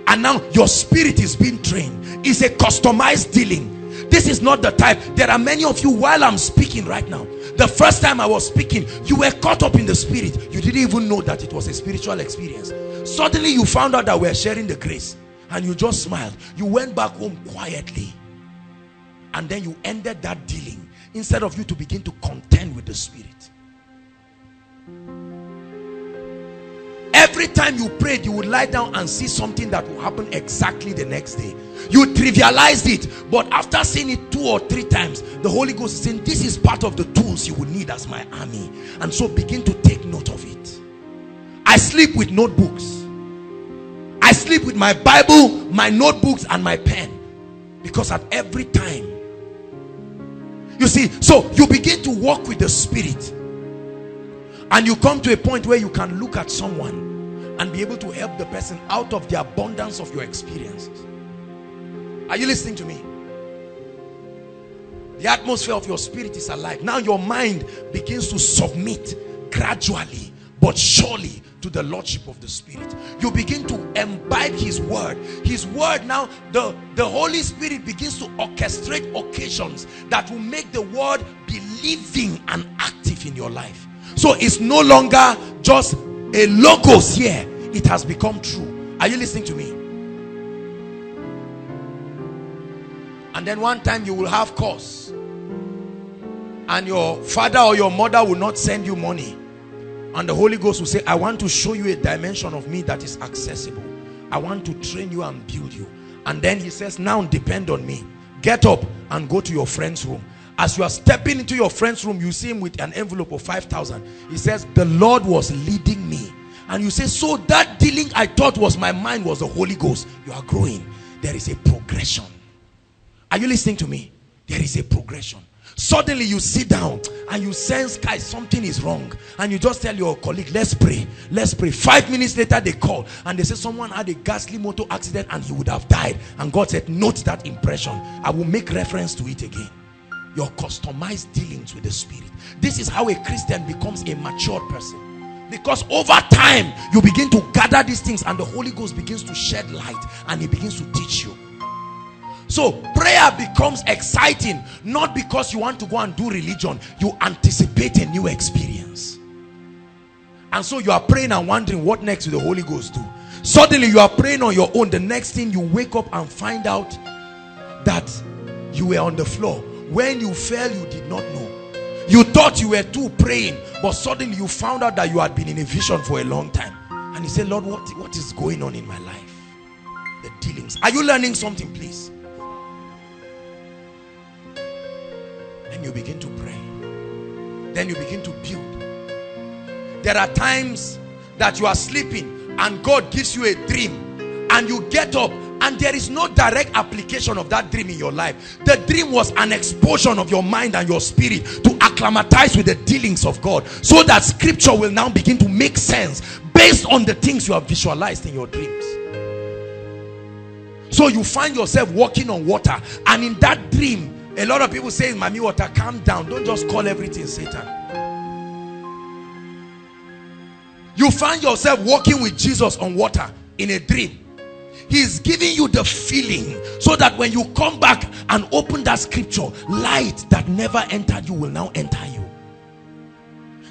And now your spirit is being trained. It's a customized dealing this is not the type there are many of you while i'm speaking right now the first time i was speaking you were caught up in the spirit. You didn't even know that it was a spiritual experience. Suddenly you found out that we're sharing the grace and you just smiled. You went back home quietly and then you ended that dealing instead of you to begin to contend with the spirit every time you prayed you would lie down and see something that will happen exactly the next day. You trivialized it but after seeing it two or three times the Holy Ghost is saying this is part of the tools you will need as my army. And so begin to take note of it. I sleep with notebooks. I sleep with my Bible my notebooks and my pen. Because at every time you see so you begin to walk with the spirit. And you come to a point where you can look at someone and be able to help the person out of the abundance of your experiences. Are you listening to me? The atmosphere of your spirit is alive. Now your mind begins to submit gradually but surely to the lordship of the spirit. You begin to imbibe his word. His word now the the holy spirit begins to orchestrate occasions that will make the word be living and active in your life. So it's no longer just a logos here it has become true. Are you listening to me? And then one time you will have course and your father or your mother will not send you money. And the Holy Ghost will say I want to show you a dimension of me that is accessible. I want to train you and build you. And then he says now depend on me. Get up and go to your friend's room as you are stepping into your friend's room you see him with an envelope of 5,000 he says the Lord was leading me. And you say so that dealing I thought was my mind was the Holy Ghost. You are growing. There is a progression. Are you listening to me? There is a progression. Suddenly you sit down and you sense guys something is wrong. And you just tell your colleague let's pray. Let's pray. Five minutes later they call and they say someone had a ghastly motor accident and he would have died. And God said note that impression. I will make reference to it again your customized dealings with the spirit. This is how a Christian becomes a mature person. Because over time you begin to gather these things and the Holy Ghost begins to shed light and he begins to teach you. So prayer becomes exciting not because you want to go and do religion. You anticipate a new experience. And so you are praying and wondering what next will the Holy Ghost do? Suddenly you are praying on your own. The next thing you wake up and find out that you were on the floor when you fell you did not know. You thought you were too praying but suddenly you found out that you had been in a vision for a long time. And he said lord what what is going on in my life? The dealings. Are you learning something please? Then you begin to pray. Then you begin to build. There are times that you are sleeping and god gives you a dream and you get up and there is no direct application of that dream in your life. The dream was an explosion of your mind and your spirit to acclimatize with the dealings of God so that scripture will now begin to make sense based on the things you have visualized in your dreams. So you find yourself walking on water and in that dream a lot of people say mommy water calm down. Don't just call everything Satan. You find yourself walking with Jesus on water in a dream He's giving you the feeling so that when you come back and open that scripture, light that never entered you will now enter you.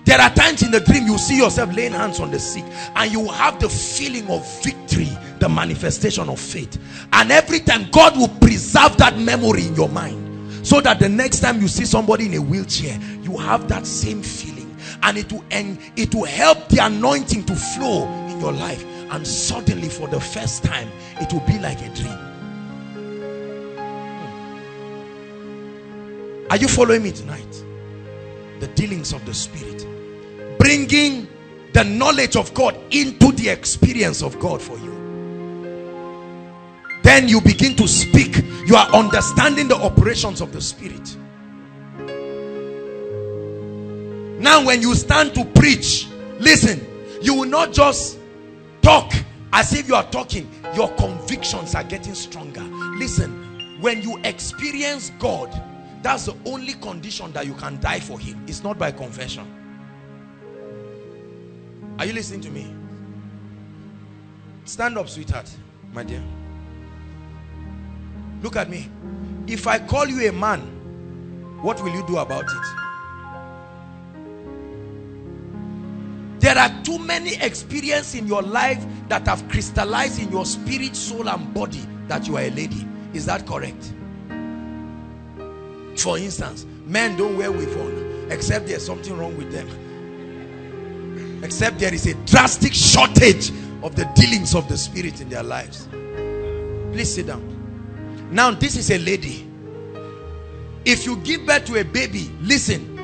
There are times in the dream you see yourself laying hands on the sick and you have the feeling of victory, the manifestation of faith. And every time God will preserve that memory in your mind so that the next time you see somebody in a wheelchair, you have that same feeling and it will, and it will help the anointing to flow in your life and suddenly for the first time it will be like a dream. Hmm. are you following me tonight? The dealings of the spirit. Bringing the knowledge of God into the experience of God for you. Then you begin to speak. You are understanding the operations of the spirit. Now when you stand to preach listen you will not just talk as if you are talking your convictions are getting stronger. Listen when you experience god that's the only condition that you can die for him. It's not by confession. Are you listening to me? Stand up sweetheart my dear. Look at me. If i call you a man what will you do about it there are too many experiences in your life that have crystallized in your spirit soul and body that you are a lady. Is that correct? For instance men don't wear weave except there's something wrong with them. Except there is a drastic shortage of the dealings of the spirit in their lives. Please sit down. Now this is a lady. If you give birth to a baby listen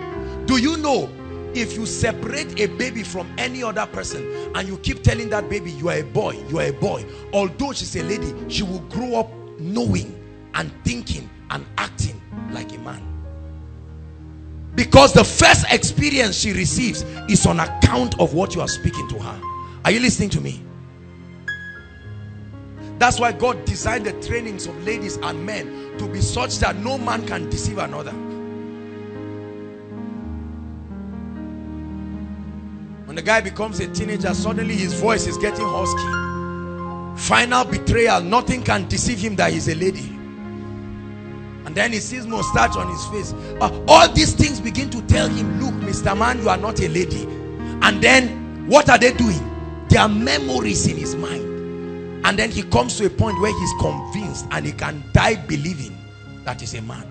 do you know if you separate a baby from any other person and you keep telling that baby you are a boy you are a boy although she's a lady she will grow up knowing and thinking and acting like a man. Because the first experience she receives is on account of what you are speaking to her. Are you listening to me? That's why God designed the trainings of ladies and men to be such that no man can deceive another when the guy becomes a teenager suddenly his voice is getting husky. Final betrayal nothing can deceive him that he's a lady. And then he sees mustache on his face. Uh, all these things begin to tell him look mr man you are not a lady. And then what are they doing? There are memories in his mind. And then he comes to a point where he's convinced and he can die believing that he's a man.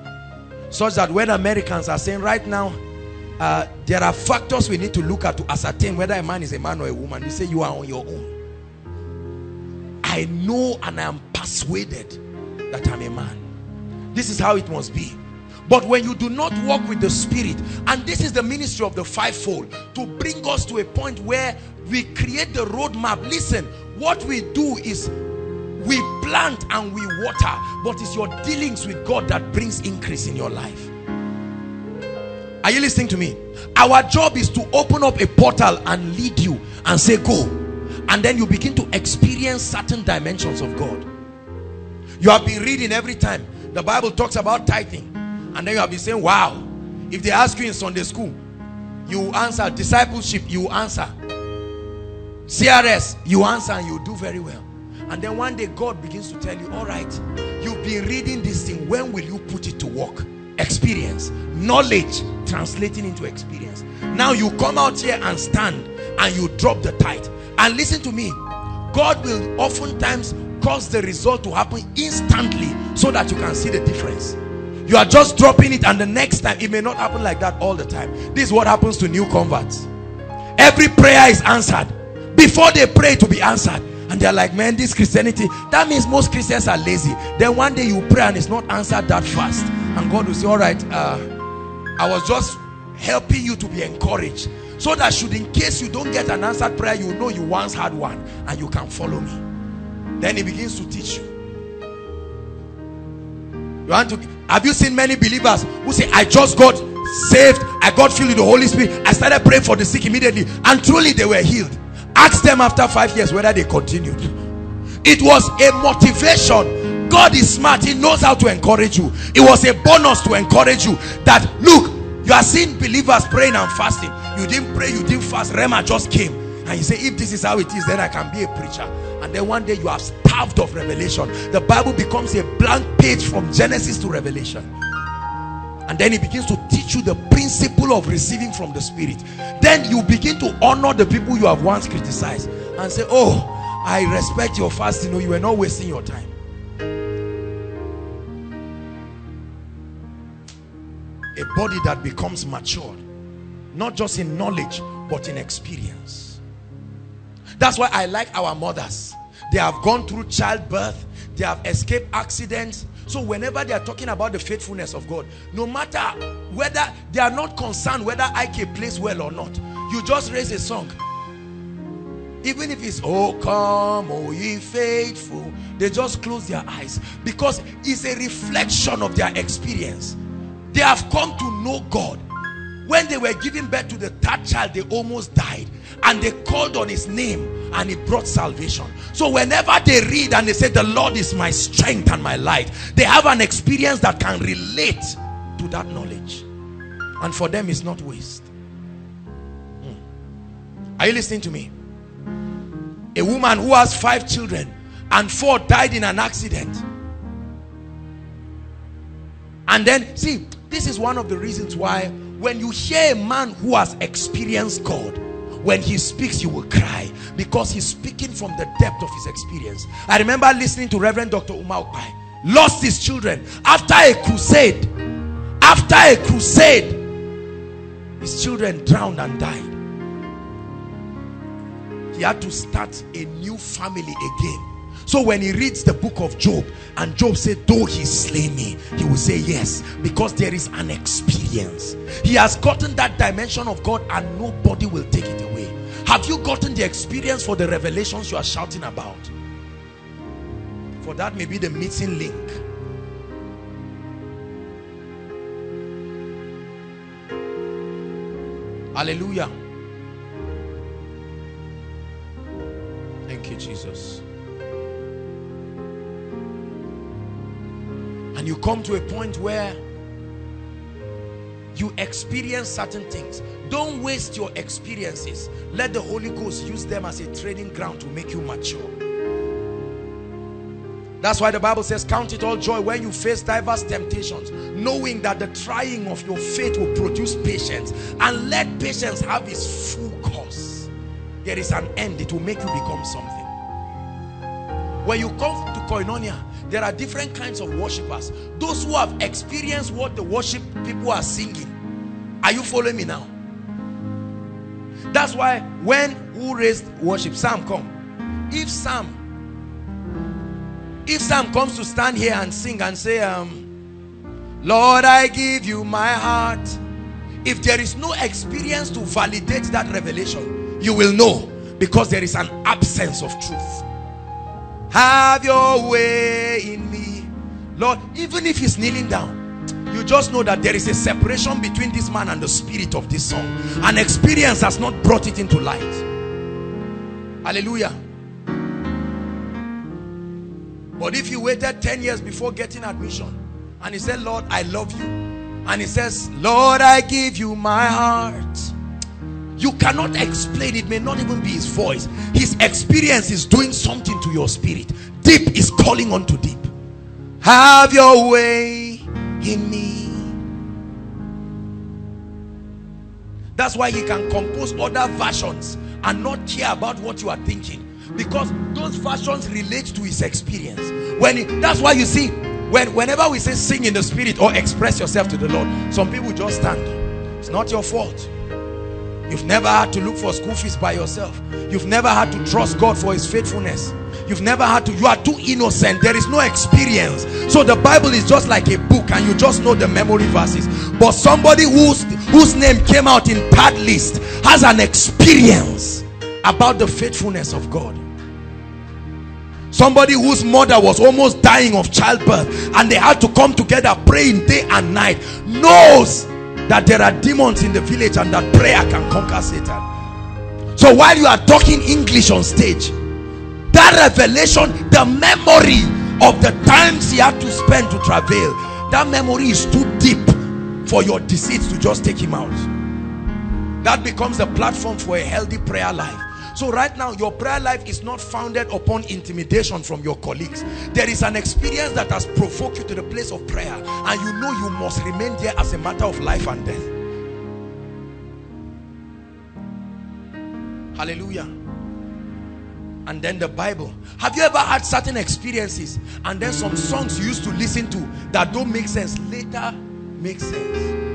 Such that when americans are saying right now uh, there are factors we need to look at to ascertain whether a man is a man or a woman. You say you are on your own. I know and i am persuaded that i'm a man. This is how it must be. But when you do not walk with the spirit and this is the ministry of the fivefold to bring us to a point where we create the roadmap. Listen what we do is we plant and we water but it's your dealings with God that brings increase in your life are you listening to me? Our job is to open up a portal and lead you and say go. And then you begin to experience certain dimensions of God. You have been reading every time. The Bible talks about tithing. And then you have been saying wow. If they ask you in Sunday school you answer. Discipleship you answer. CRS you answer and you do very well. And then one day God begins to tell you all right you've been reading this thing. When will you put it to work experience. Knowledge translating into experience. Now you come out here and stand and you drop the tithe. And listen to me. God will oftentimes cause the result to happen instantly so that you can see the difference. You are just dropping it and the next time it may not happen like that all the time. This is what happens to new converts. Every prayer is answered before they pray to be answered. And they're like man this christianity that means most christians are lazy. Then one day you pray and it's not answered that fast and god will say all right uh, i was just helping you to be encouraged so that should in case you don't get an answered prayer you know you once had one and you can follow me. Then he begins to teach you. You want to have you seen many believers who say i just got saved. I got filled with the holy spirit. I started praying for the sick immediately and truly they were healed. Ask them after five years whether they continued. It was a motivation god is smart. He knows how to encourage you. It was a bonus to encourage you that look you are seeing believers praying and fasting. You didn't pray you didn't fast. Rhema just came. And you say if this is how it is then i can be a preacher. And then one day you are starved of revelation. The bible becomes a blank page from genesis to revelation. And then he begins to teach you the principle of receiving from the spirit. Then you begin to honor the people you have once criticized and say oh i respect your fasting. No you were not wasting your time a body that becomes matured not just in knowledge but in experience that's why i like our mothers they have gone through childbirth they have escaped accidents so whenever they are talking about the faithfulness of God, no matter whether they are not concerned whether IK plays well or not, you just raise a song. Even if it's, oh come, oh ye faithful, they just close their eyes because it's a reflection of their experience. They have come to know God. When they were giving birth to the third child, they almost died. And they called on his name and he brought salvation. So whenever they read and they say, the Lord is my strength and my light, they have an experience that can relate to that knowledge. And for them, it's not waste. Hmm. Are you listening to me? A woman who has five children and four died in an accident. And then, see, this is one of the reasons why when you hear a man who has experienced God, when he speaks, you will cry because he's speaking from the depth of his experience. I remember listening to Reverend Dr. Uma Ukpai, lost his children after a crusade. After a crusade, his children drowned and died. He had to start a new family again so when he reads the book of Job and Job said, though he slay me, he will say yes, because there is an experience. He has gotten that dimension of God and nobody will take it away. Have you gotten the experience for the revelations you are shouting about? For that may be the missing link. Hallelujah. Thank you, Jesus. And you come to a point where you experience certain things. Don't waste your experiences. Let the Holy Ghost use them as a training ground to make you mature. That's why the Bible says count it all joy when you face diverse temptations knowing that the trying of your faith will produce patience. And let patience have its full course. There is an end. It will make you become something. When you come to koinonia there are different kinds of worshippers those who have experienced what the worship people are singing are you following me now? That's why when who raised worship? Sam come. If sam if sam comes to stand here and sing and say um lord i give you my heart if there is no experience to validate that revelation you will know because there is an absence of truth have your way in me. Lord even if he's kneeling down you just know that there is a separation between this man and the spirit of this song. An experience has not brought it into light. Hallelujah. But if you waited 10 years before getting admission and he said lord i love you. And he says lord i give you my heart you cannot explain it may not even be his voice. His experience is doing something to your spirit. Deep is calling on to deep. Have your way in me. That's why he can compose other versions and not care about what you are thinking. Because those versions relate to his experience. When he, that's why you see when whenever we say sing in the spirit or express yourself to the lord some people just stand. It's not your fault You've never had to look for school fees by yourself. You've never had to trust God for his faithfulness. You've never had to, you are too innocent. There is no experience. So the Bible is just like a book and you just know the memory verses. But somebody whose, whose name came out in third list has an experience about the faithfulness of God. Somebody whose mother was almost dying of childbirth and they had to come together praying day and night knows that there are demons in the village and that prayer can conquer Satan. So while you are talking English on stage, that revelation, the memory of the times he had to spend to travail, that memory is too deep for your deceit to just take him out. That becomes the platform for a healthy prayer life. So right now, your prayer life is not founded upon intimidation from your colleagues. There is an experience that has provoked you to the place of prayer. And you know you must remain there as a matter of life and death. Hallelujah. And then the Bible. Have you ever had certain experiences and then some songs you used to listen to that don't make sense later make sense?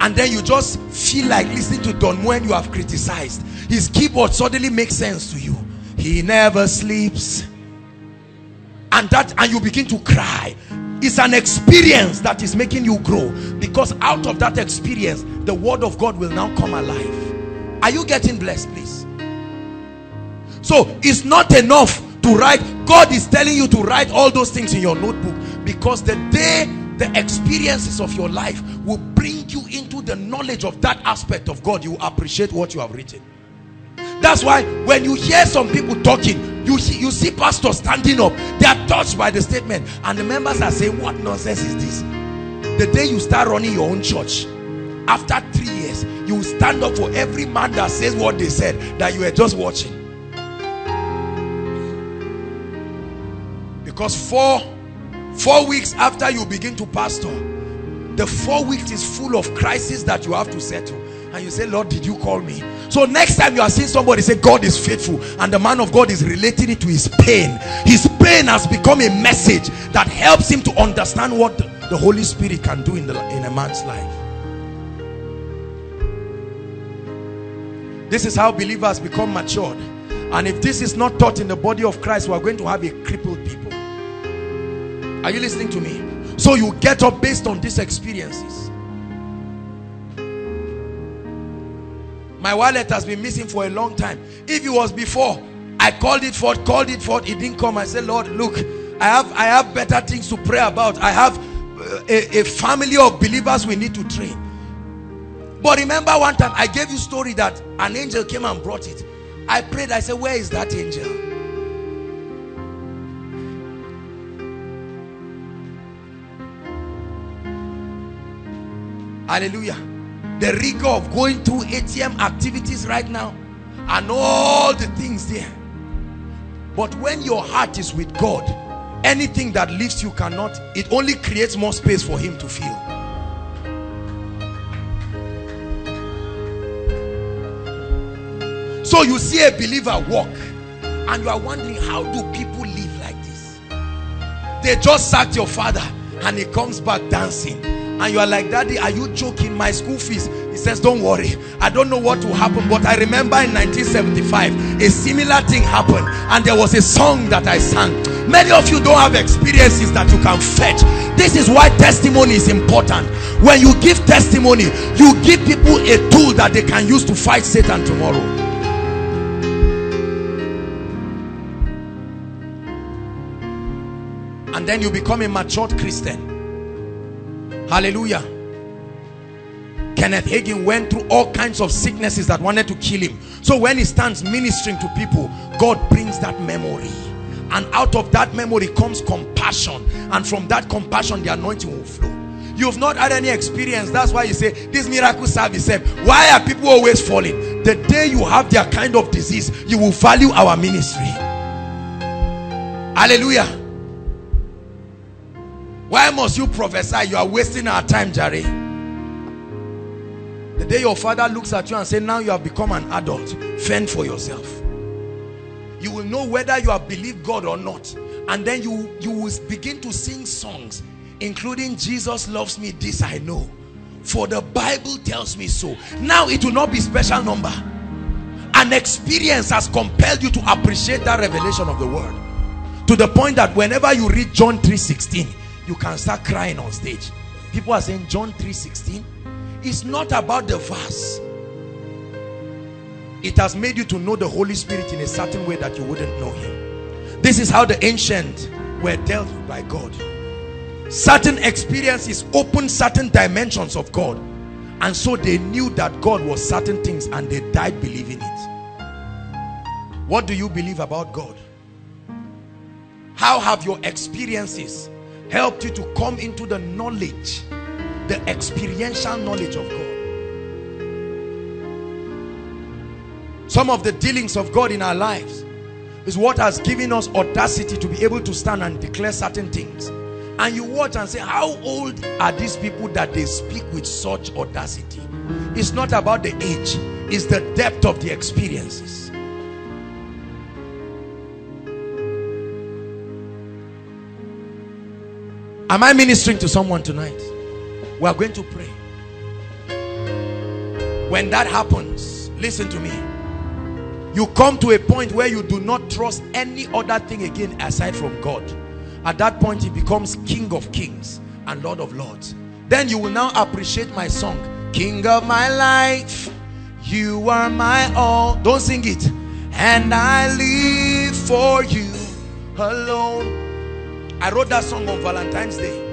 And then you just feel like listening to Don when you have criticized. His keyboard suddenly makes sense to you. He never sleeps. And that and you begin to cry. It's an experience that is making you grow. Because out of that experience the word of God will now come alive. Are you getting blessed please? So it's not enough to write. God is telling you to write all those things in your notebook. Because the day the experiences of your life will bring you into the knowledge of that aspect of God, you appreciate what you have written. That's why when you hear some people talking, you see, you see pastors standing up, they are touched by the statement, and the members are saying, What nonsense is this? The day you start running your own church, after three years, you will stand up for every man that says what they said that you were just watching. Because four, four weeks after you begin to pastor, the four weeks is full of crisis that you have to settle. And you say lord did you call me? So next time you are seeing somebody say god is faithful and the man of god is relating it to his pain. His pain has become a message that helps him to understand what the, holy spirit can do in the in a man's life. This is how believers become matured. And if this is not taught in the body of christ we are going to have a crippled are you listening to me? So you get up based on these experiences. My wallet has been missing for a long time. If it was before i called it forth called it forth. It didn't come. I said lord look i have i have better things to pray about. I have uh, a, a family of believers we need to train. But remember one time i gave you story that an angel came and brought it. I prayed. I said where is that angel hallelujah. The rigor of going through ATM activities right now and all the things there. But when your heart is with God anything that leaves you cannot it only creates more space for him to feel so you see a believer walk and you are wondering how do people live like this? They just sacked your father and he comes back dancing and you are like daddy are you joking? My school fees. He says don't worry. I don't know what will happen but i remember in 1975 a similar thing happened and there was a song that i sang. Many of you don't have experiences that you can fetch. This is why testimony is important. When you give testimony you give people a tool that they can use to fight satan tomorrow. And then you become a matured christian hallelujah. Kenneth Hagin went through all kinds of sicknesses that wanted to kill him. So when he stands ministering to people God brings that memory. And out of that memory comes compassion. And from that compassion the anointing will flow. You've not had any experience. That's why you say this miracle service said why are people always falling? The day you have their kind of disease you will value our ministry. Hallelujah why must you prophesy? You are wasting our time Jerry. The day your father looks at you and say now you have become an adult fend for yourself. You will know whether you have believed God or not. And then you you will begin to sing songs including Jesus loves me this I know. For the Bible tells me so. Now it will not be special number. An experience has compelled you to appreciate that revelation of the word. To the point that whenever you read John 3:16 you can start crying on stage. People are saying John 3:16 it's not about the verse. It has made you to know the Holy Spirit in a certain way that you wouldn't know him. This is how the ancient were dealt with by God. Certain experiences open certain dimensions of God. And so they knew that God was certain things and they died believing it. What do you believe about God? How have your experiences helped you to come into the knowledge the experiential knowledge of God. Some of the dealings of God in our lives is what has given us audacity to be able to stand and declare certain things. And you watch and say how old are these people that they speak with such audacity? It's not about the age it's the depth of the experiences am I ministering to someone tonight? We are going to pray. When that happens listen to me. You come to a point where you do not trust any other thing again aside from God. At that point he becomes king of kings and lord of lords. Then you will now appreciate my song king of my life you are my all. Don't sing it. And I live for you alone. I wrote that song on Valentine's Day.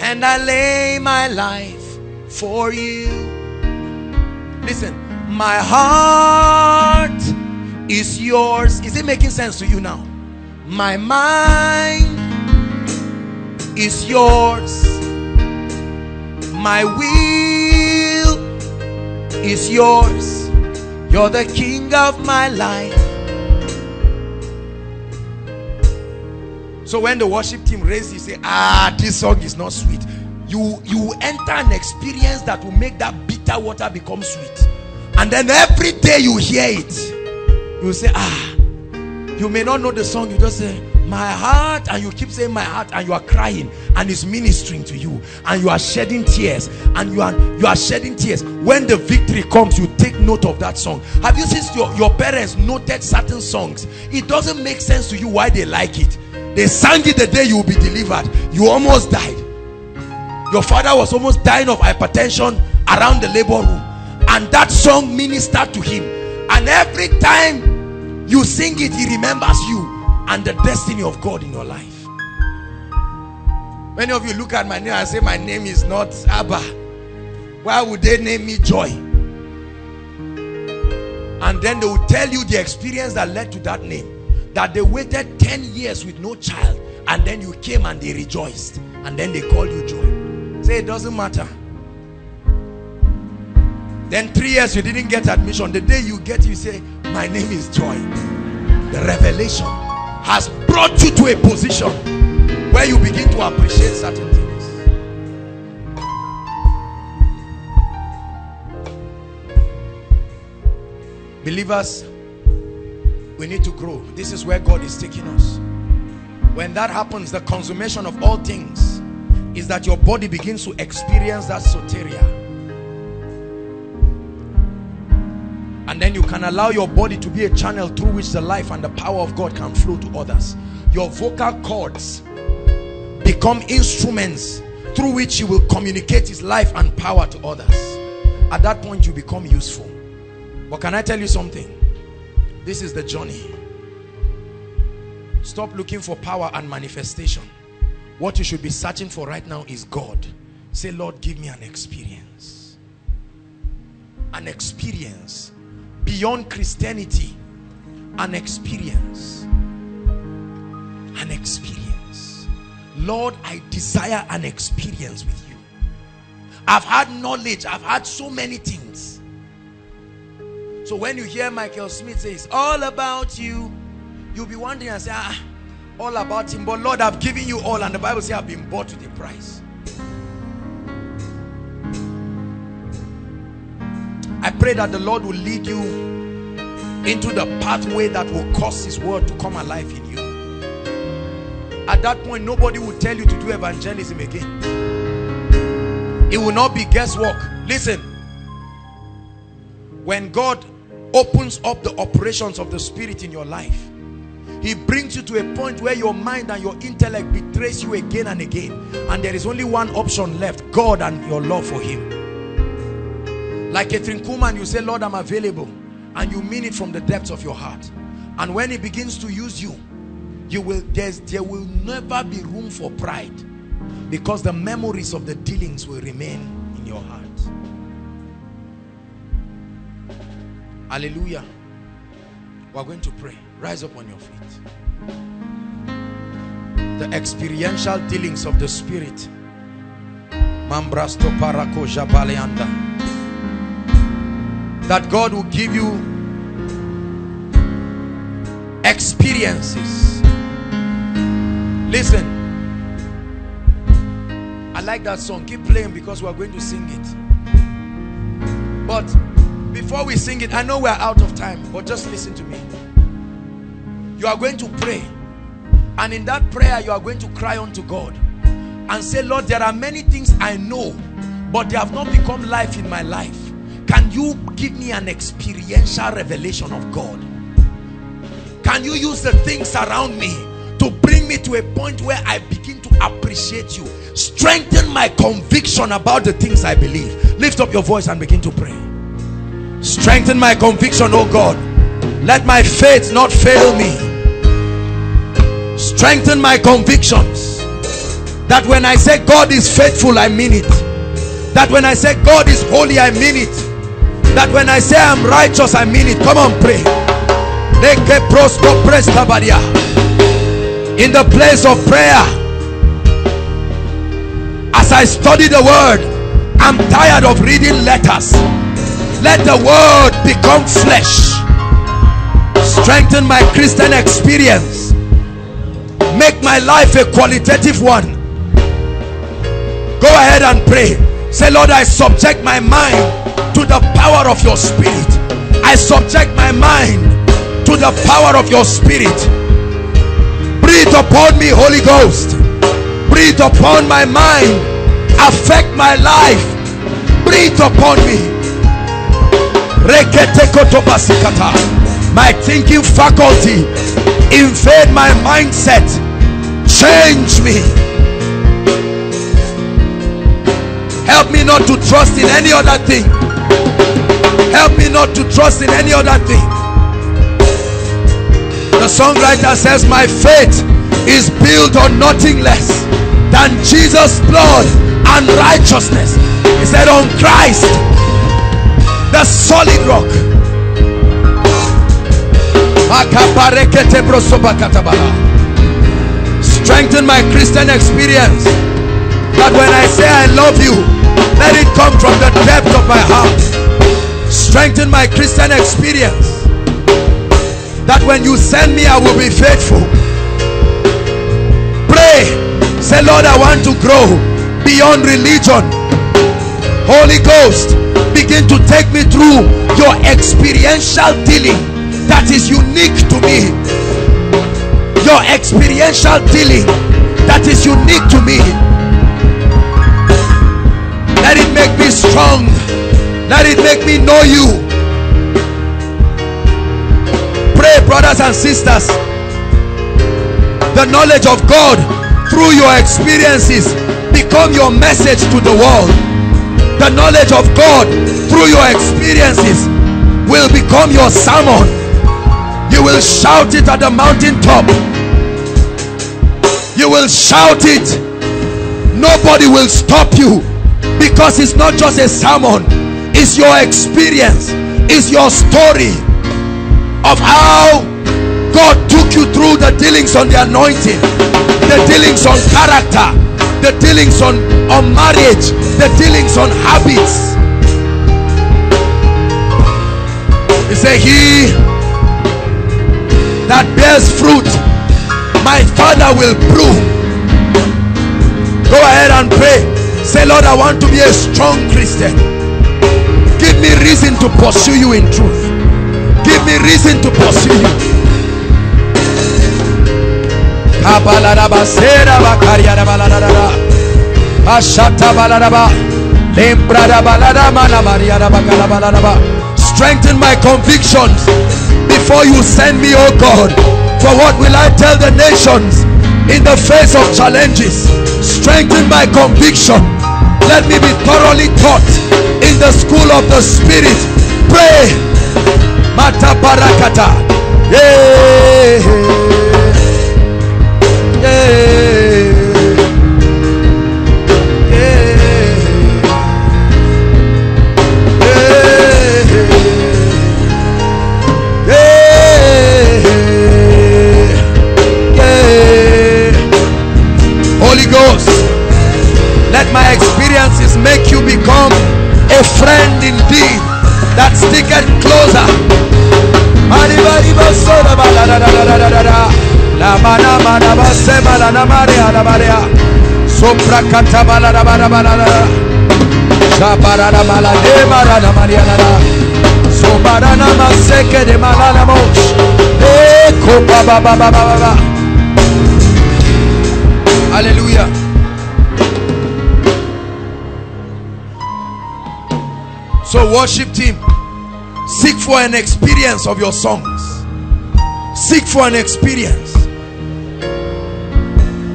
And I lay my life for you. Listen, my heart is yours. Is it making sense to you now? My mind is yours. My will is yours. You're the king of my life. So when the worship team raises, you say, ah, this song is not sweet. You, you enter an experience that will make that bitter water become sweet. And then every day you hear it, you say, ah, you may not know the song, you just say, my heart, and you keep saying my heart, and you are crying, and it's ministering to you, and you are shedding tears, and you are you are shedding tears. When the victory comes, you take note of that song. Have you seen your, your parents noted certain songs? It doesn't make sense to you why they like it. They sang it the day you will be delivered. You almost died. Your father was almost dying of hypertension around the labor room. And that song ministered to him. And every time you sing it, he remembers you and the destiny of God in your life. Many of you look at my name and say, My name is not Abba. Why would they name me Joy? And then they will tell you the experience that led to that name that they waited 10 years with no child and then you came and they rejoiced and then they called you joy say it doesn't matter then three years you didn't get admission the day you get you say my name is joy the revelation has brought you to a position where you begin to appreciate certain things. Believers we need to grow. This is where God is taking us. When that happens the consummation of all things is that your body begins to experience that soteria and then you can allow your body to be a channel through which the life and the power of God can flow to others your vocal cords become instruments through which you will communicate his life and power to others at that point you become useful but can I tell you something this is the journey. Stop looking for power and manifestation. What you should be searching for right now is God. Say, Lord, give me an experience. An experience beyond Christianity. An experience. An experience. Lord, I desire an experience with you. I've had knowledge. I've had so many things so when you hear Michael Smith say it's all about you, you'll be wondering and say, ah, all about him. But Lord, I've given you all. And the Bible says I've been bought with a price. I pray that the Lord will lead you into the pathway that will cause his word to come alive in you. At that point, nobody will tell you to do evangelism again. It will not be guesswork. Listen, when God opens up the operations of the spirit in your life he brings you to a point where your mind and your intellect betrays you again and again and there is only one option left God and your love for him like Kathryn Kuhlman you say Lord I'm available and you mean it from the depths of your heart and when he begins to use you you will there will never be room for pride because the memories of the dealings will remain in your heart Hallelujah. We're going to pray. Rise up on your feet. The experiential dealings of the Spirit. That God will give you experiences. Listen. I like that song. Keep playing because we're going to sing it. But before we sing it, I know we're out of time, but just listen to me. You are going to pray. And in that prayer, you are going to cry unto God and say, Lord, there are many things I know, but they have not become life in my life. Can you give me an experiential revelation of God? Can you use the things around me to bring me to a point where I begin to appreciate you? Strengthen my conviction about the things I believe Lift up your voice and begin to pray. Strengthen my conviction, oh God. Let my faith not fail me. Strengthen my convictions. That when I say God is faithful, I mean it. That when I say God is holy, I mean it. That when I say I'm righteous, I mean it. Come on, pray. In the place of prayer, as I study the word, I'm tired of reading letters. Let the word become flesh. Strengthen my Christian experience. Make my life a qualitative one. Go ahead and pray. Say, Lord, I subject my mind to the power of your spirit. I subject my mind to the power of your spirit. Breathe upon me, Holy Ghost. Breathe upon my mind. Affect my life breathe upon me my thinking faculty invade my mindset change me help me not to trust in any other thing help me not to trust in any other thing. The songwriter says my faith is built on nothing less than Jesus blood and righteousness. He said on Christ the solid rock. Strengthen my Christian experience. That when I say I love you let it come from the depth of my heart strengthen my Christian experience. That when you send me I will be faithful. Pray. Say Lord I want to grow beyond religion. Holy Ghost begin to take me through your experiential dealing that is unique to me. Your experiential dealing that is unique to me. Let it make me strong let it make me know you. Pray brothers and sisters. The knowledge of God through your experiences become your message to the world. The knowledge of God through your experiences will become your sermon. You will shout it at the mountaintop. You will shout it. Nobody will stop you because it's not just a sermon it's your experience it's your story of how God took you through the dealings on the anointing the dealings on character the dealings on, on marriage, the dealings on habits. He said, He that bears fruit, my Father will prove. Go ahead and pray. Say, Lord, I want to be a strong Christian. Give me reason to pursue you in truth. Give me reason to pursue you. Strengthen my convictions before you send me, oh God. For what will I tell the nations in the face of challenges? Strengthen my conviction. Let me be thoroughly taught in the school of the Spirit. Pray. Mata barakata. Yeah. Holy Ghost, my experiences make you become a friend indeed that sticketh closer. La mana mana basema la na maria la maria. Sopra katabala la bara bara la. Shabara la mala de mara la maria la la. Sobara na maseke de mala la moch. Kopa ba ba ba ba ba ba. Hallelujah. So worship team. Seek for an experience of your songs. Seek for an experience.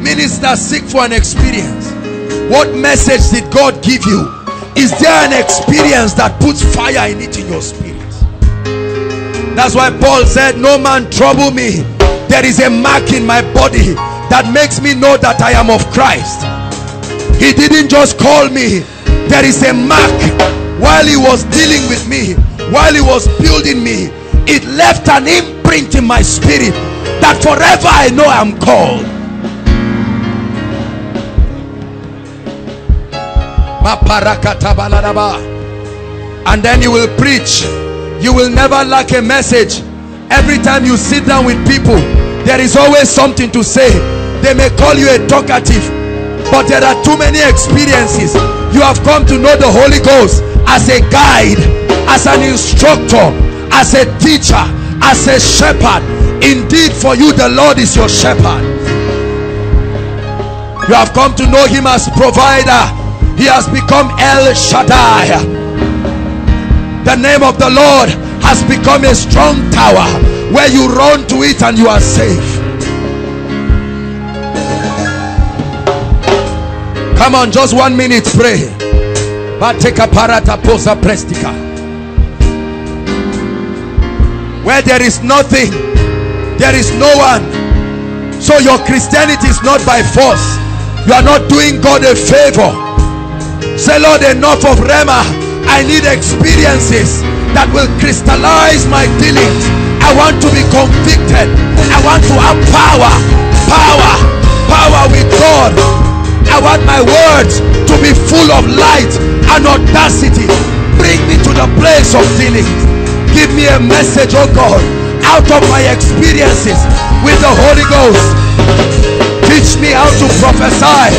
Minister, seek for an experience. What message did God give you Is there an experience that puts fire in it in your spirit? That's why Paul said, No man trouble me. There is a mark in my body that makes me know that I am of Christ. He didn't just call me. There is a mark while he was dealing with me, while he was building me. It left an imprint in my spirit that forever I know I'm called. And then you will preach. You will never lack a message. Every time you sit down with people, there is always something to say. They may call you a talkative, but there are too many experiences. You have come to know the Holy Ghost as a guide, as an instructor, as a teacher, as a shepherd. Indeed, for you, the Lord is your shepherd. You have come to know him as provider. He has become El Shaddai. The name of the Lord has become a strong tower where you run to it and you are safe. Come on, just one minute, pray. Bateka parata posa prestica. Where there is nothing, there is no one. So your Christianity is not by force. You are not doing God a favor. Say, Lord, enough of Rhema. I need experiences that will crystallize my dealings. I want to be convicted. I want to have power. Power. Power with God. I want my words to be full of light and audacity. Bring me to the place of dealing. Give me a message, oh God, out of my experiences with the Holy Ghost. Teach me how to prophesy.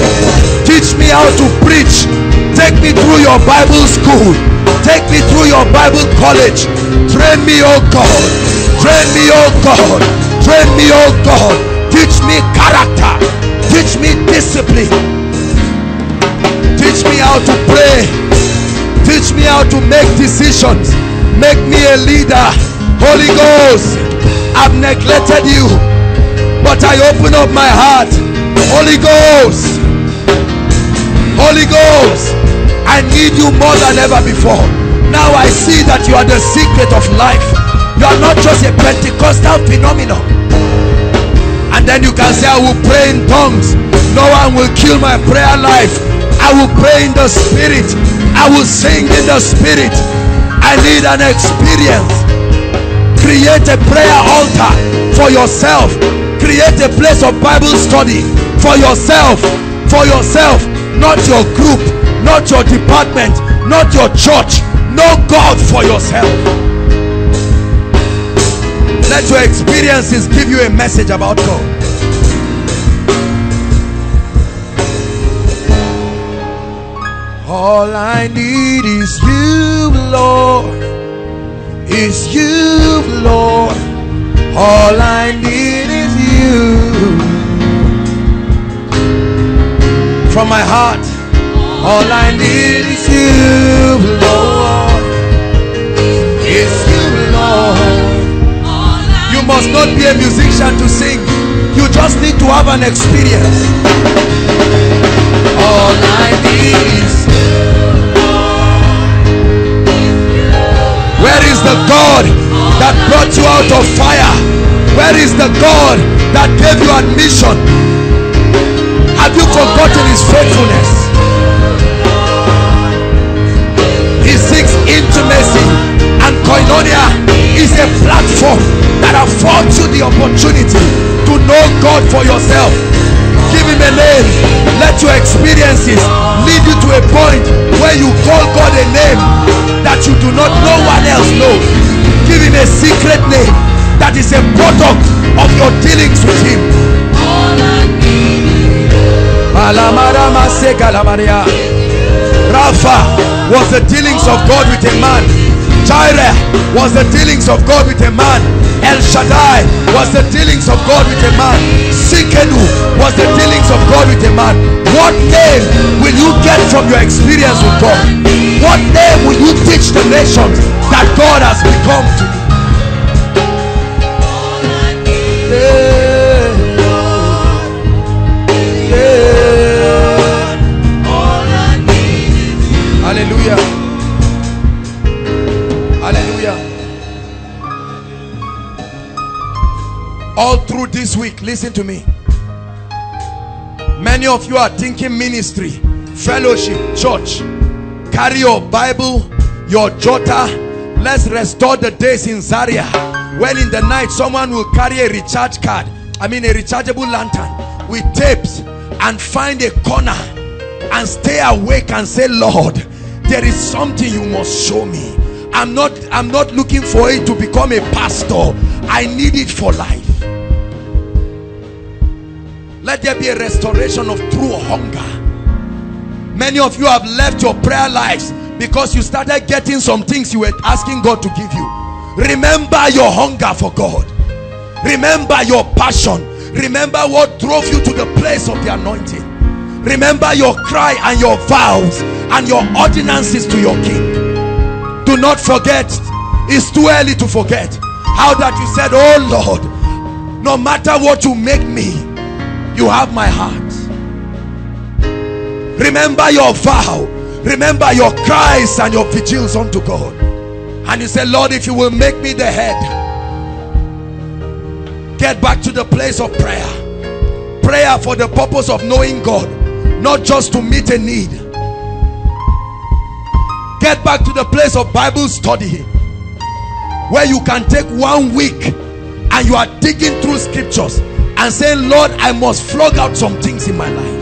Teach me how to preach. Take me through your Bible school. Take me through your Bible college. Train me, oh God. Train me, oh God. Train me, oh God. Teach me character. Teach me discipline. Teach me how to pray. Teach me how to make decisions. Make me a leader. Holy Ghost, I've neglected you. But I open up my heart. Holy Ghost. Holy Ghost. I need you more than ever before. Now I see that you are the secret of life. You are not just a Pentecostal phenomenon. And then you can say, I will pray in tongues. No one will kill my prayer life. I will pray in the spirit. I will sing in the spirit. I need an experience. Create a prayer altar for yourself. Create a place of Bible study for yourself. For yourself. Not your group. Not your department. Not your church. No God for yourself. Let your experiences give you a message about God. All I need is you, Lord. Is you, Lord. All I need is you. From my heart, all I need is you, Lord. Is you, Lord. You must not be a musician to sing. Just need to have an experience. All I need is Where is the God that brought you out of fire? Where is the God that gave you admission? Have you forgotten his faithfulness? He seeks intimacy and koinonia is a platform that affords you the opportunity to know God for yourself. Give him a name. Let your experiences lead you to a point where you call God a name that you do not know one else knows. Give him a secret name that is a product of your dealings with him. Rapha was the dealings of God with a man. Jireh was the dealings of God with a man. El Shaddai was the dealings of God with a man. Tsidkenu was the dealings of God with a man. What name will you get from your experience with God? What name will you teach the nations that God has become to you? Week, listen to me. Many of you are thinking ministry, fellowship, church. Carry your Bible, your jotter. Let's restore the days in Zaria. When in the night someone will carry a recharge card, I mean a rechargeable lantern with tapes and find a corner and stay awake and say, Lord, there is something you must show me. I'm not, I'm not looking for it to become a pastor. I need it for life. Let there be a restoration of true hunger. Many of you have left your prayer lives because you started getting some things you were asking God to give you. Remember your hunger for God. Remember your passion. Remember what drove you to the place of the anointing. Remember your cry and your vows and your ordinances to your king. Do not forget. It's too early to forget how that you said, Oh Lord, no matter what you make me, you have my heart. Remember your vow. Remember your cries and your vigils unto God. And you say, Lord, if you will make me the head, get back to the place of prayer. Prayer for the purpose of knowing God, not just to meet a need. Get back to the place of Bible study where you can take one week and you are digging through scriptures and saying, Lord, I must flog out some things in my life.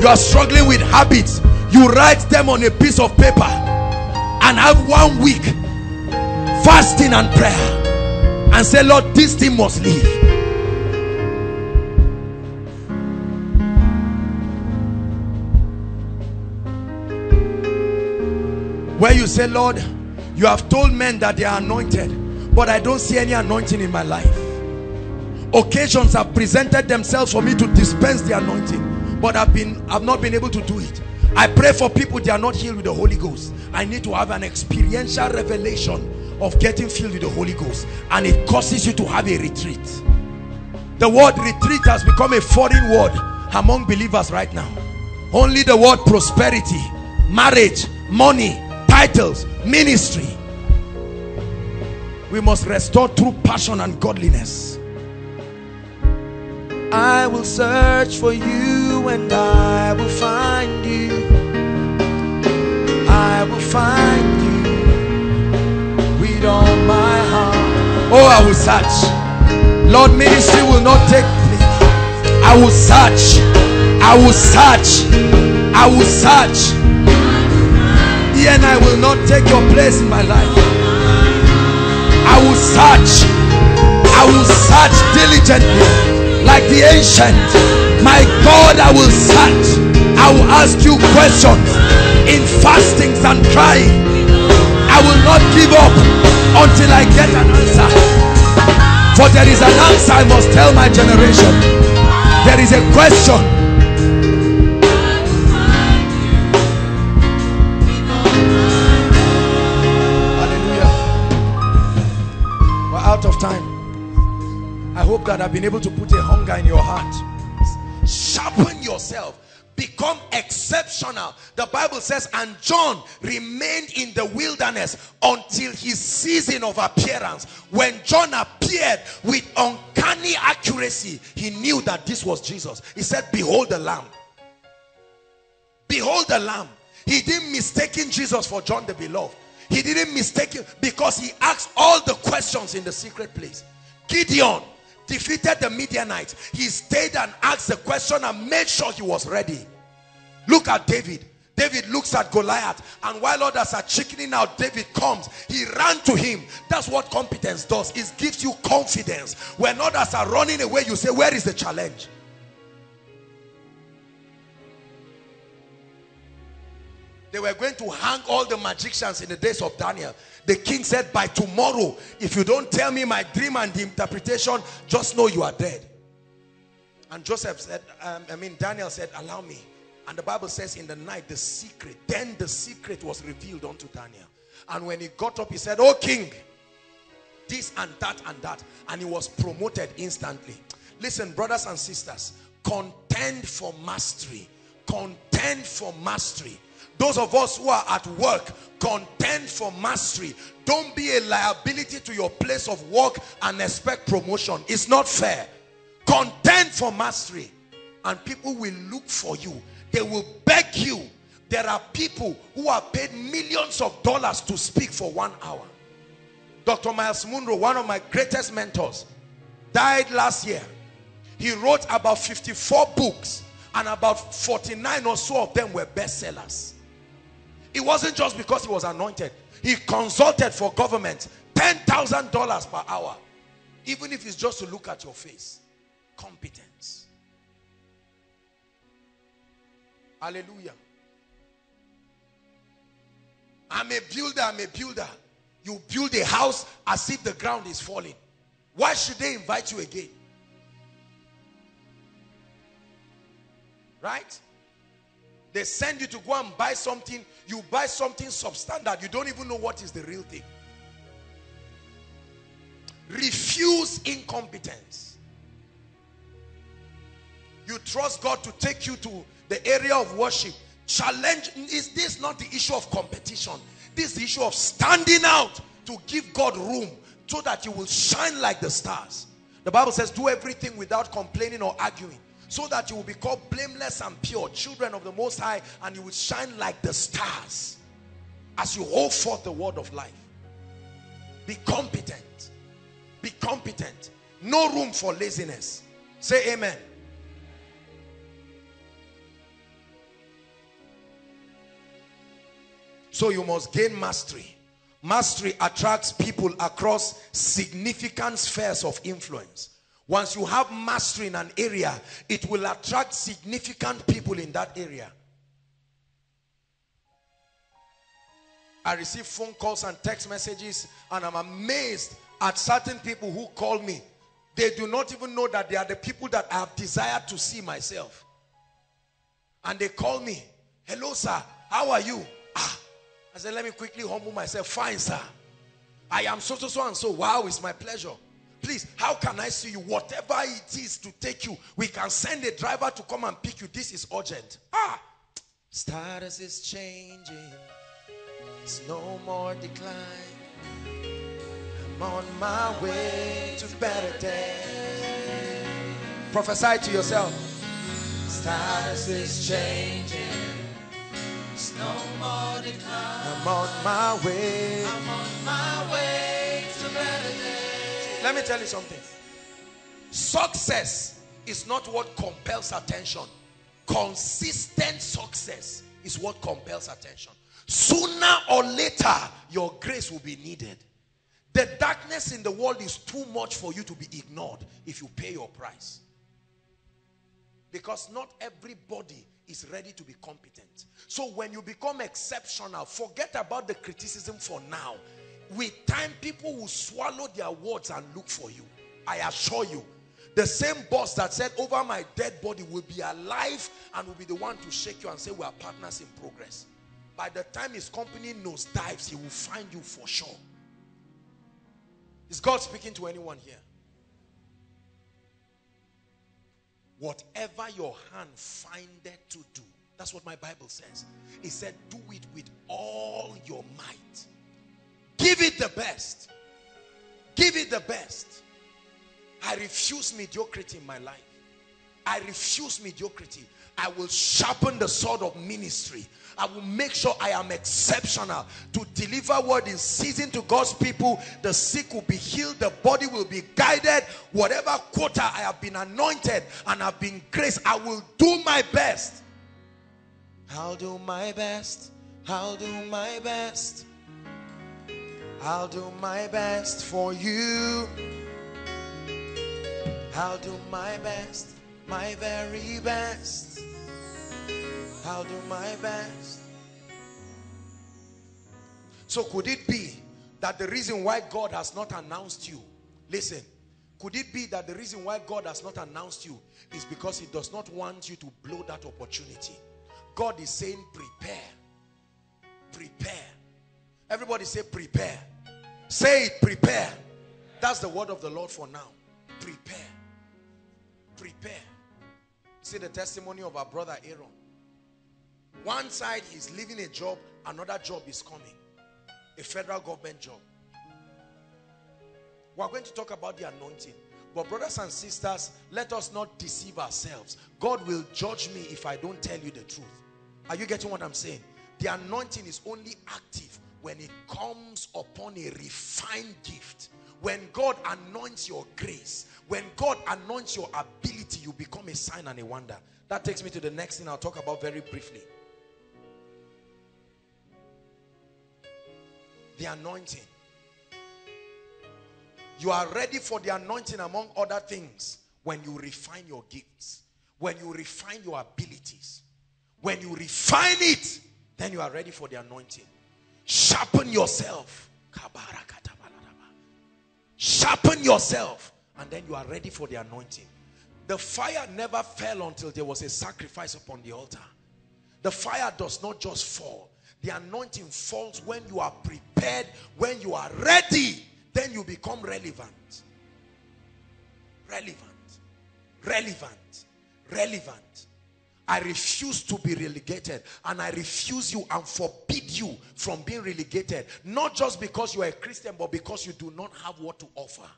You are struggling with habits. You write them on a piece of paper and have one week fasting and prayer and say, Lord, this thing must leave. Where you say, Lord, you have told men that they are anointed, but I don't see any anointing in my life. Occasions have presented themselves for me to dispense the anointing, but I've been I've not been able to do it. I pray for people they are not healed with the Holy Ghost. I need to have an experiential revelation of getting filled with the Holy Ghost, and it causes you to have a retreat. The word retreat has become a foreign word among believers right now. Only the word prosperity, marriage, money, titles, ministry. We must restore true passion and godliness. I will search for you and I will find you. I will find you with all my heart. Oh, I will search. Lord, ministry will not take place. I will search. I will search. I will search. And I will not take your place in my life. I will search. I will search diligently like the ancient. My God I will search. I will ask you questions in fastings and crying I will not give up until I get an answer. For there is an answer I must tell my generation. There is a question. Hallelujah. We're out of time I hope that I've been able to put a hunger in your heart. Sharpen yourself. Become exceptional. The Bible says, and John remained in the wilderness until his season of appearance. When John appeared with uncanny accuracy, he knew that this was Jesus. He said, behold the lamb. Behold the lamb. He didn't mistake Jesus for John the beloved. He didn't mistake him because he asked all the questions in the secret place. Gideon defeated the Midianites. He stayed and asked the question and made sure he was ready. Look at David. David looks at Goliath and while others are chickening out, David comes. He ran to him. That's what competence does. It gives you confidence. When others are running away, you say, where is the challenge? They were going to hang all the magicians in the days of Daniel. The king said, by tomorrow, if you don't tell me my dream and the interpretation, just know you are dead. And Joseph said, um, I mean, Daniel said, allow me. And the Bible says in the night, the secret, then the secret was revealed unto Daniel. And when he got up, he said, oh king, this and that and that. And he was promoted instantly. Listen, brothers and sisters, contend for mastery. Contend for mastery. Those of us who are at work, contend for mastery. Don't be a liability to your place of work and expect promotion. It's not fair. Contend for mastery. And people will look for you. They will beg you. There are people who are paid millions of dollars to speak for one hour. Dr. Myles Munroe, one of my greatest mentors, died last year. He wrote about 54 books and about 49 or so of them were bestsellers. It wasn't just because he was anointed. He consulted for government $10,000 per hour. Even if it's just to look at your face. Competence. Hallelujah. I'm a builder, I'm a builder. You build a house as if the ground is falling. Why should they invite you again? Right? They send you to go and buy something. You buy something substandard. You don't even know what is the real thing. Refuse incompetence. You trust God to take you to the area of worship. Challenge. Is this not the issue of competition? This issue of standing out to give God room so that you will shine like the stars. The Bible says do everything without complaining or arguing so that you will be called blameless and pure, children of the Most High, and you will shine like the stars as you hold forth the word of life. Be competent. Be competent. No room for laziness. Say amen. So you must gain mastery. Mastery attracts people across significant spheres of influence. Once you have mastery in an area, it will attract significant people in that area. I receive phone calls and text messages and I'm amazed at certain people who call me. They do not even know that they are the people that I have desired to see myself. And they call me, hello sir, how are you? Ah, I said, let me quickly humble myself. Fine sir. I am so, so, so and so. Wow, it's my pleasure. Please, how can I see you? Whatever it is to take you, we can send a driver to come and pick you. This is urgent. Ah, status is changing. It's no more decline. I'm on my way to better days. Prophesy to yourself. Status is changing. It's no more decline. I'm on my way. I'm on my way. Let me tell you something. Success is not what compels attention. Consistent success is what compels attention. Sooner or later, your grace will be needed. The darkness in the world is too much for you to be ignored if you pay your price. Because not everybody is ready to be competent. So when you become exceptional, forget about the criticism for now. With time, people will swallow their words and look for you. I assure you. The same boss that said, over my dead body will be alive and will be the one to shake you and say, we are partners in progress. By the time his company knows dives, he will find you for sure. Is God speaking to anyone here? Whatever your hand findeth to do, that's what my Bible says. It said, do it with all your might. Give it the best. Give it the best. I refuse mediocrity in my life. I refuse mediocrity. I will sharpen the sword of ministry. I will make sure I am exceptional to deliver word in season to God's people. The sick will be healed. The body will be guided. Whatever quota I have been anointed and have been graced, I will do my best. I'll do my best. I'll do my best. I'll do my best for you. I'll do my best, my very best. I'll do my best. So could it be that the reason why God has not announced you, listen, could it be that the reason why God has not announced you is because he does not want you to blow that opportunity? God is saying prepare. Prepare. Everybody say prepare. Say it, prepare. That's the word of the Lord for now. Prepare. Prepare. See the testimony of our brother Aaron. One side he's leaving a job, another job is coming. A federal government job. We're going to talk about the anointing. But brothers and sisters, let us not deceive ourselves. God will judge me if I don't tell you the truth. Are you getting what I'm saying? The anointing is only active when it comes upon a refined gift. When God anoints your grace, when God anoints your ability, you become a sign and a wonder. That takes me to the next thing I'll talk about very briefly. The anointing. You are ready for the anointing among other things when you refine your gifts, when you refine your abilities. When you refine it, then you are ready for the anointing. Sharpen yourself. Sharpen yourself, and then you are ready for the anointing. The fire never fell until there was a sacrifice upon the altar. The fire does not just fall. The anointing falls when you are prepared, when you are ready then you become relevant. Relevant. Relevant. Relevant. I refuse to be relegated and I refuse you and forbid you from being relegated. Not just because you are a Christian, but because you do not have what to offer.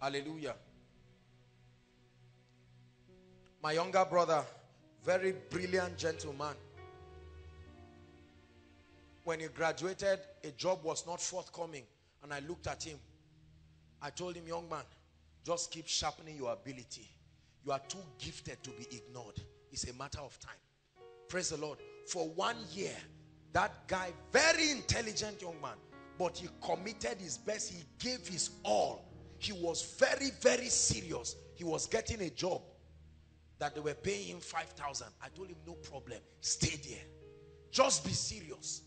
Hallelujah. My younger brother, very brilliant gentleman when he graduated, a job was not forthcoming. And I looked at him. I told him, young man, just keep sharpening your ability. You are too gifted to be ignored. It's a matter of time. Praise the Lord. For one year, that guy, very intelligent young man, but he committed his best. He gave his all. He was very, very serious. He was getting a job that they were paying him 5,000. I told him, no problem. Stay there. Just be serious.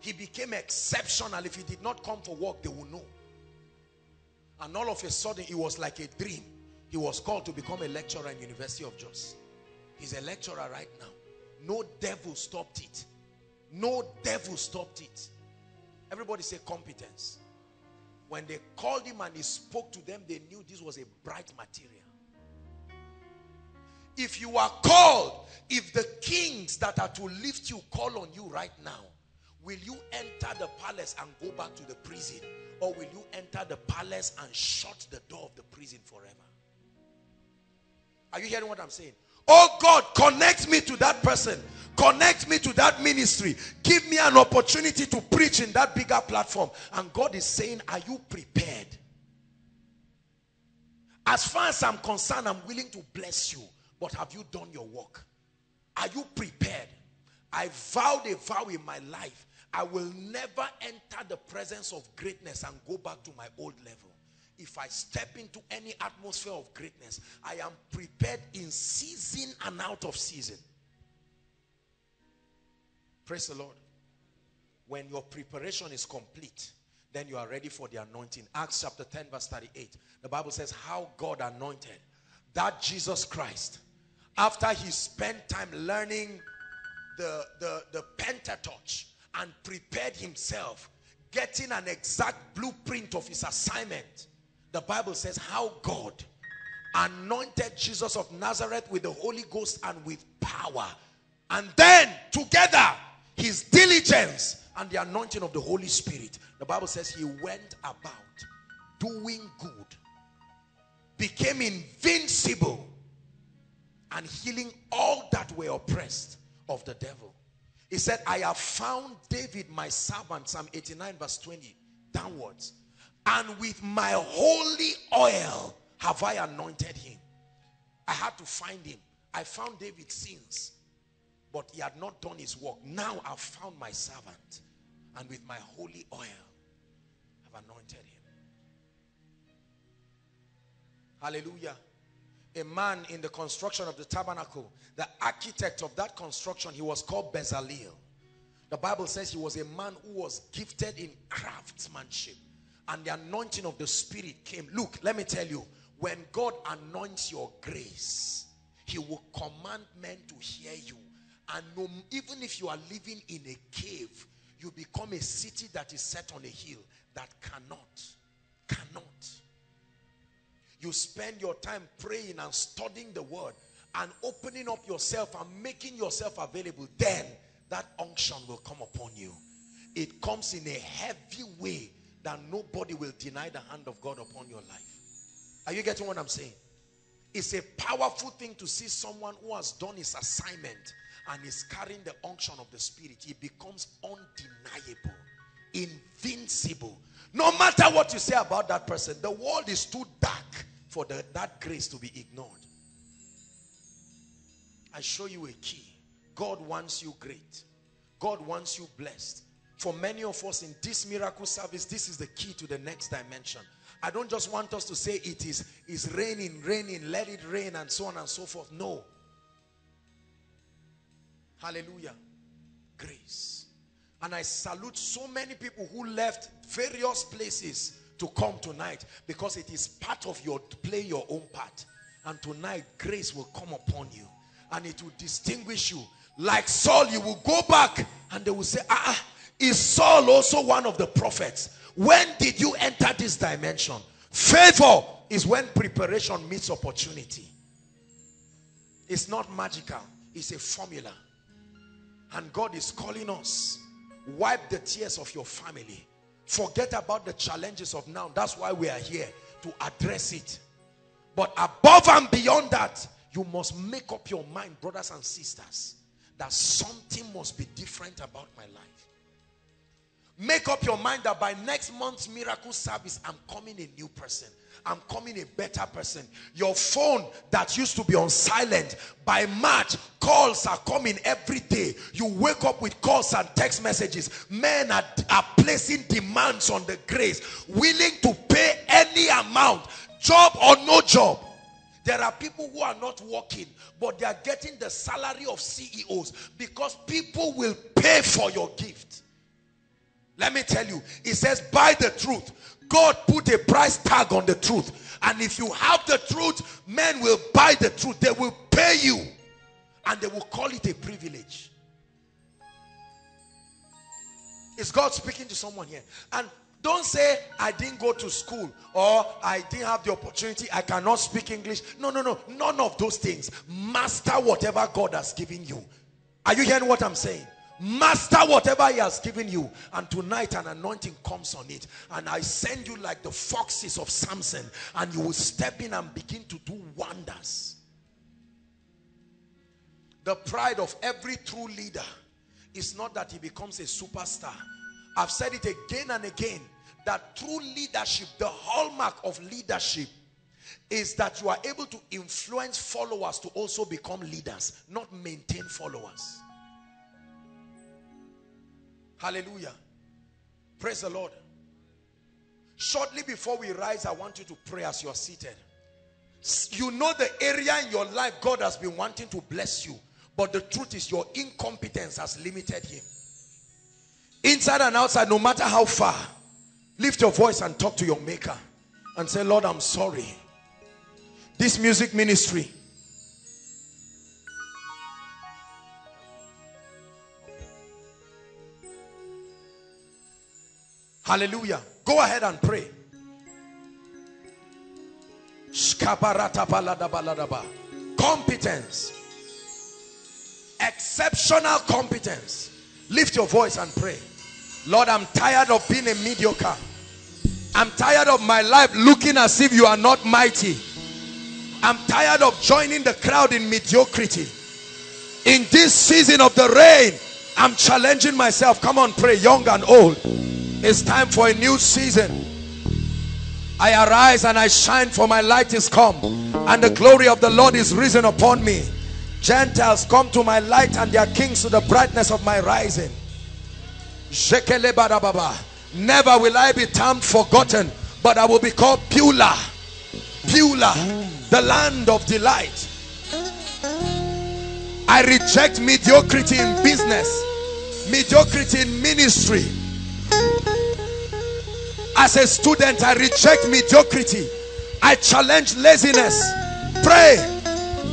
He became exceptional. If he did not come for work, they will know. And all of a sudden, it was like a dream. He was called to become a lecturer in University of Jos. He's a lecturer right now. No devil stopped it. No devil stopped it. Everybody say competence. When they called him and he spoke to them, they knew this was a bright material. If you are called, if the kings that are to lift you call on you right now, Will you enter the palace and go back to the prison? Or will you enter the palace and shut the door of the prison forever? Are you hearing what I'm saying? Oh God, connect me to that person. Connect me to that ministry. Give me an opportunity to preach in that bigger platform. And God is saying, are you prepared? As far as I'm concerned, I'm willing to bless you. But have you done your work? Are you prepared? I vowed a vow in my life I will never enter the presence of greatness and go back to my old level. If I step into any atmosphere of greatness, I am prepared in season and out of season. Praise the Lord. When your preparation is complete, then you are ready for the anointing. Acts chapter 10 verse 38. The Bible says how God anointed that Jesus Christ after he spent time learning the, the, the Pentateuch and prepared himself, getting an exact blueprint of his assignment. The Bible says how God anointed Jesus of Nazareth with the Holy Ghost and with power. And then together, his diligence and the anointing of the Holy Spirit. The Bible says he went about doing good, became invincible, and healing all that were oppressed of the devil. He said, I have found David, my servant, Psalm 89 verse 20, downwards. And with my holy oil have I anointed him. I had to find him. I found David since, but he had not done his work. Now I've found my servant. And with my holy oil have anointed him. Hallelujah a man in the construction of the tabernacle. The architect of that construction, he was called Bezalel. The Bible says he was a man who was gifted in craftsmanship. And the anointing of the Spirit came. Look, let me tell you, when God anoints your grace, he will command men to hear you. And no, even if you are living in a cave, you become a city that is set on a hill that cannot, cannot you spend your time praying and studying the word and opening up yourself and making yourself available, then that unction will come upon you. It comes in a heavy way that nobody will deny the hand of God upon your life. Are you getting what I'm saying? It's a powerful thing to see someone who has done his assignment and is carrying the unction of the spirit. It becomes undeniable, invincible. No matter what you say about that person, the world is too dark for the, that grace to be ignored. I show you a key. God wants you great. God wants you blessed. For many of us in this miracle service, this is the key to the next dimension. I don't just want us to say it is, is raining, raining, let it rain and so on and so forth. No. Hallelujah. Grace. And I salute so many people who left various places to come tonight because it is part of your play your own part. And tonight grace will come upon you and it will distinguish you. Like Saul, you will go back and they will say, ah, ah is Saul also one of the prophets? When did you enter this dimension? Favor is when preparation meets opportunity. It's not magical. It's a formula. And God is calling us. Wipe the tears of your family. Forget about the challenges of now. That's why we are here. To address it. But above and beyond that, you must make up your mind, brothers and sisters, that something must be different about my life. Make up your mind that by next month's miracle service, I'm coming a new person. I'm coming a better person. Your phone that used to be on silent, by March, calls are coming every day. You wake up with calls and text messages. Men are, are placing demands on the grace, willing to pay any amount, job or no job. There are people who are not working, but they are getting the salary of CEOs because people will pay for your gift. Let me tell you, it says, buy the truth. God put a price tag on the truth. And if you have the truth, men will buy the truth. They will pay you. And they will call it a privilege. Is God speaking to someone here? And don't say, I didn't go to school or I didn't have the opportunity. I cannot speak English. No, no, no. None of those things. Master whatever God has given you. Are you hearing what I'm saying? Master whatever he has given you and tonight an anointing comes on it and I send you like the foxes of Samson and you will step in and begin to do wonders. The pride of every true leader is not that he becomes a superstar. I've said it again and again that true leadership the hallmark of leadership is that you are able to influence followers to also become leaders not maintain followers Hallelujah. Praise the Lord. Shortly before we rise, I want you to pray as you're seated. You know the area in your life God has been wanting to bless you. But the truth is your incompetence has limited him. Inside and outside, no matter how far, lift your voice and talk to your maker. And say, Lord, I'm sorry. This music ministry Hallelujah. Go ahead and pray. Competence. Exceptional competence. Lift your voice and pray. Lord, I'm tired of being a mediocre. I'm tired of my life looking as if you are not mighty. I'm tired of joining the crowd in mediocrity. In this season of the rain, I'm challenging myself. Come on, pray, young and old. It's time for a new season. I arise and I shine for my light is come and the glory of the Lord is risen upon me. Gentiles come to my light and their kings to the brightness of my rising. Never will I be termed forgotten, but I will be called Beulah. Beulah, the land of delight. I reject mediocrity in business, mediocrity in ministry, as a student, I reject mediocrity. I challenge laziness. Pray.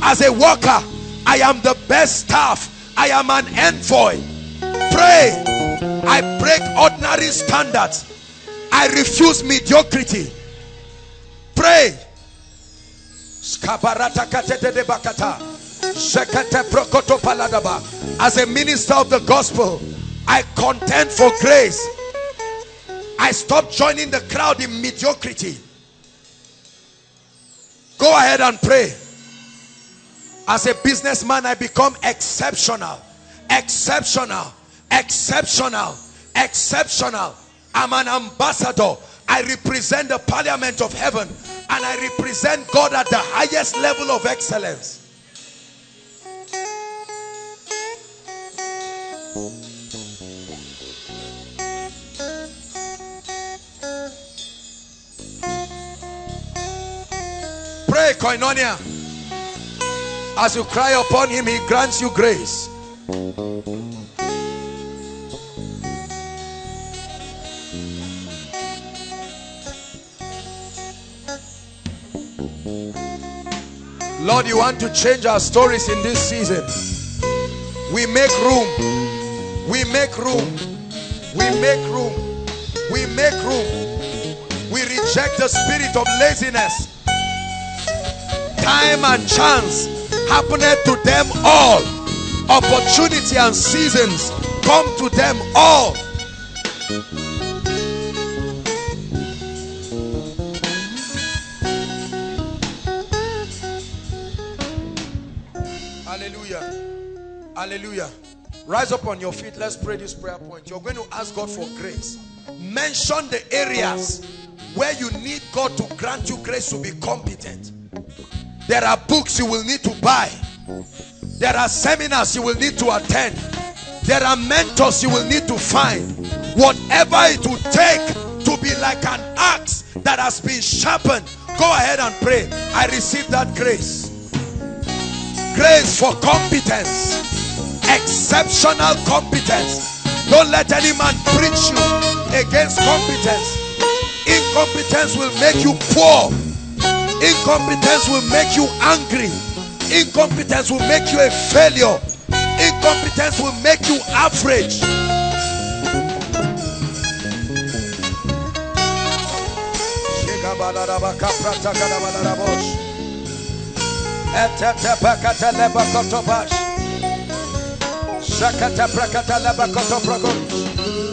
As a worker, I am the best staff. I am an envoy. Pray. I break ordinary standards. I refuse mediocrity. Pray. As a minister of the gospel, I contend for grace. I stop joining the crowd in mediocrity. Go ahead and pray. As a businessman, I become exceptional. Exceptional. Exceptional. Exceptional. I'm an ambassador. I represent the parliament of heaven and I represent God at the highest level of excellence. Koinonia. As you cry upon him, he grants you grace. Lord, you want to change our stories in this season. We make room. We make room. We make room. We make room. We reject the spirit of laziness. Time and chance happeneth to them all. Opportunity and seasons come to them all. Hallelujah. Hallelujah. Rise up on your feet. Let's pray this prayer point. You're going to ask God for grace. Mention the areas where you need God to grant you grace to be competent. There are books you will need to buy. There are seminars you will need to attend. There are mentors you will need to find. Whatever it will take to be like an axe that has been sharpened. Go ahead and pray. I receive that grace. Grace for competence. Exceptional competence. Don't let any man preach you against competence. Incompetence will make you poor. Incompetence will make you angry. Incompetence will make you a failure. Incompetence will make you average. Shakata prakata labakoto pragosh.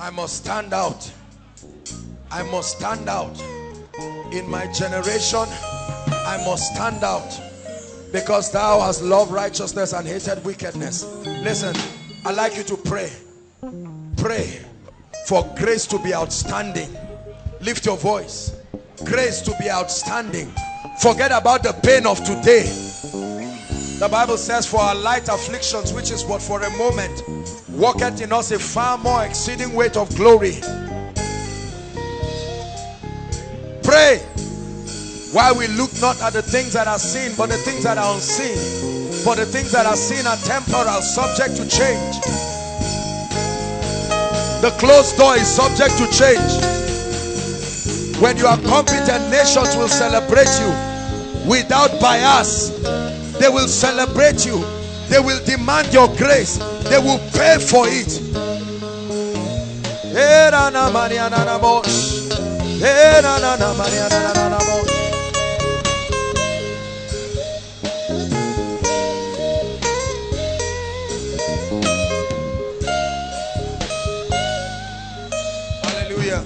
I must stand out. I must stand out. In my generation, I must stand out. Because thou hast loved righteousness and hated wickedness. Listen, i like you to pray. Pray for grace to be outstanding. Lift your voice. Grace to be outstanding. Forget about the pain of today. The Bible says for our light afflictions, which is but for a moment, worketh in us a far more exceeding weight of glory. Pray while we look not at the things that are seen, but the things that are unseen. For the things that are seen are temporal, subject to change. The closed door is subject to change. When you are competent, nations will celebrate you without bias. They will celebrate you. They will demand your grace. They will pay for it. Hallelujah.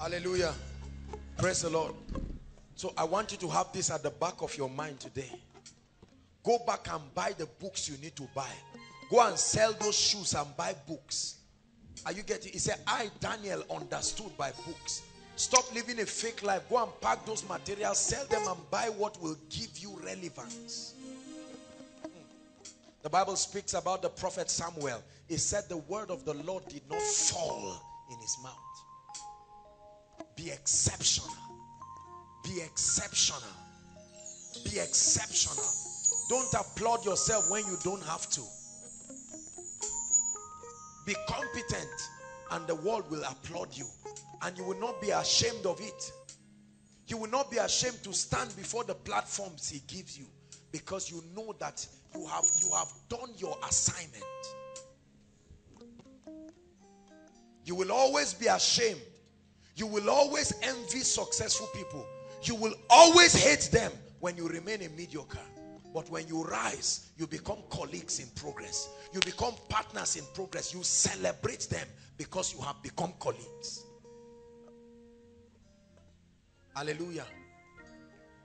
Hallelujah. Praise the Lord. So I want you to have this at the back of your mind today. Go back and buy the books you need to buy. Go and sell those shoes and buy books. Are you getting? He said, I, Daniel, understood by books. Stop living a fake life. Go and pack those materials, sell them and buy what will give you relevance. Hmm. The Bible speaks about the prophet Samuel. He said the word of the Lord did not fall in his mouth. Be exceptional. Be exceptional. Be exceptional. Don't applaud yourself when you don't have to. Be competent and the world will applaud you. And you will not be ashamed of it. You will not be ashamed to stand before the platforms he gives you because you know that you have you have done your assignment. You will always be ashamed. You will always envy successful people. You will always hate them when you remain a mediocre. But when you rise, you become colleagues in progress. You become partners in progress. You celebrate them because you have become colleagues. Hallelujah.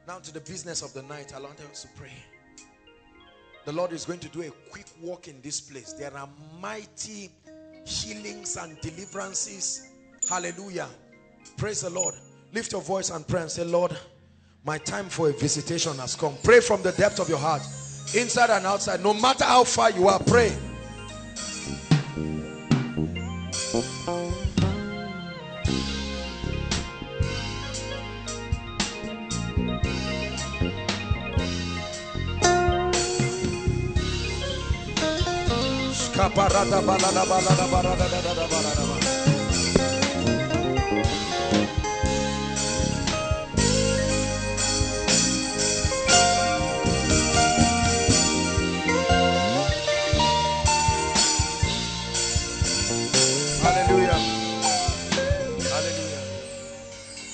Now to the business of the night, I want us to pray. The Lord is going to do a quick walk in this place. There are mighty healings and deliverances. Hallelujah. Praise the Lord. Lift your voice and pray and say, Lord, my time for a visitation has come. Pray from the depth of your heart, inside and outside. No matter how far you are, pray. Balada balada barada da da da balada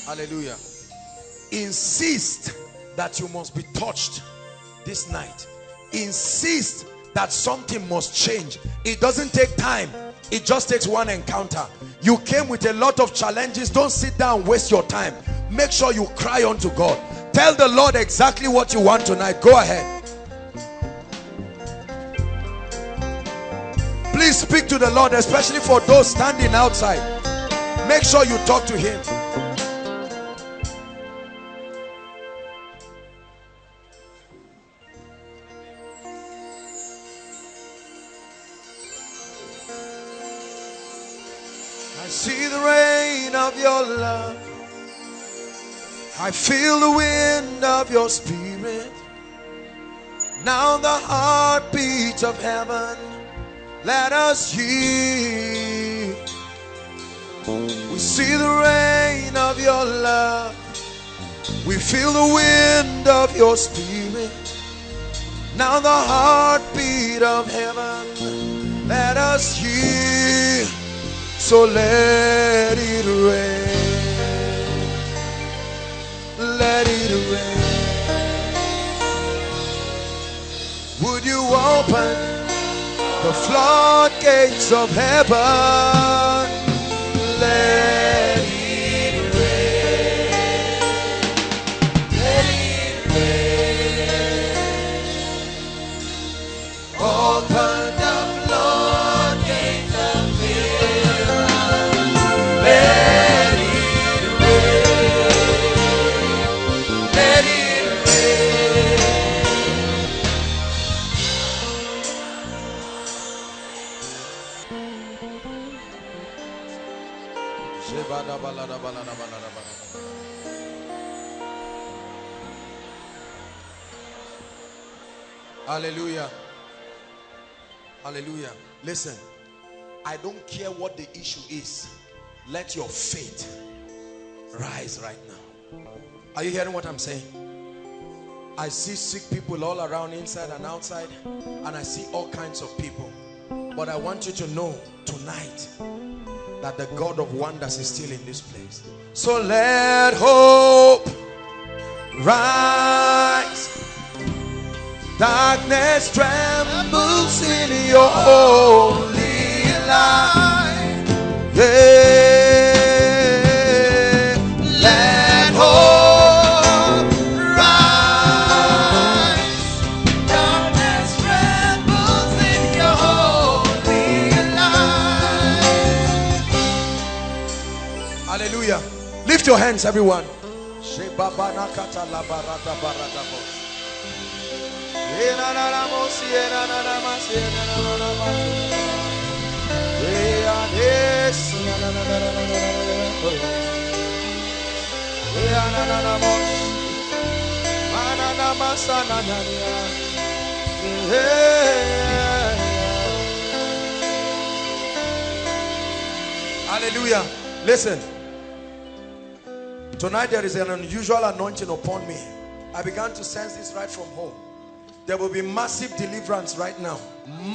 Hallelujah. Insist that you must be touched this night. Insist that something must change. It doesn't take time. It just takes one encounter. You came with a lot of challenges. Don't sit down waste your time. Make sure you cry unto God. Tell the Lord exactly what you want tonight. Go ahead. Please speak to the Lord, especially for those standing outside. Make sure you talk to him. I feel the wind of your spirit. Now the heartbeat of heaven. Let us hear. We see the rain of your love. We feel the wind of your spirit. Now the heartbeat of heaven. Let us hear. So let it rain. Let it rain. Would you open the floodgates of heaven? Hallelujah. Hallelujah. Listen, I don't care what the issue is. Let your faith rise right now. Are you hearing what I'm saying? I see sick people all around, inside and outside, and I see all kinds of people. But I want you to know tonight that the God of wonders is still in this place. So let hope rise. Darkness trembles in your holy light. Yeah. Let hope rise. Darkness trembles in your holy light. Hallelujah. Lift your hands, everyone. Hallelujah. Listen. Tonight there is an unusual anointing upon me. I began to sense this right from home. There will be massive deliverance right now.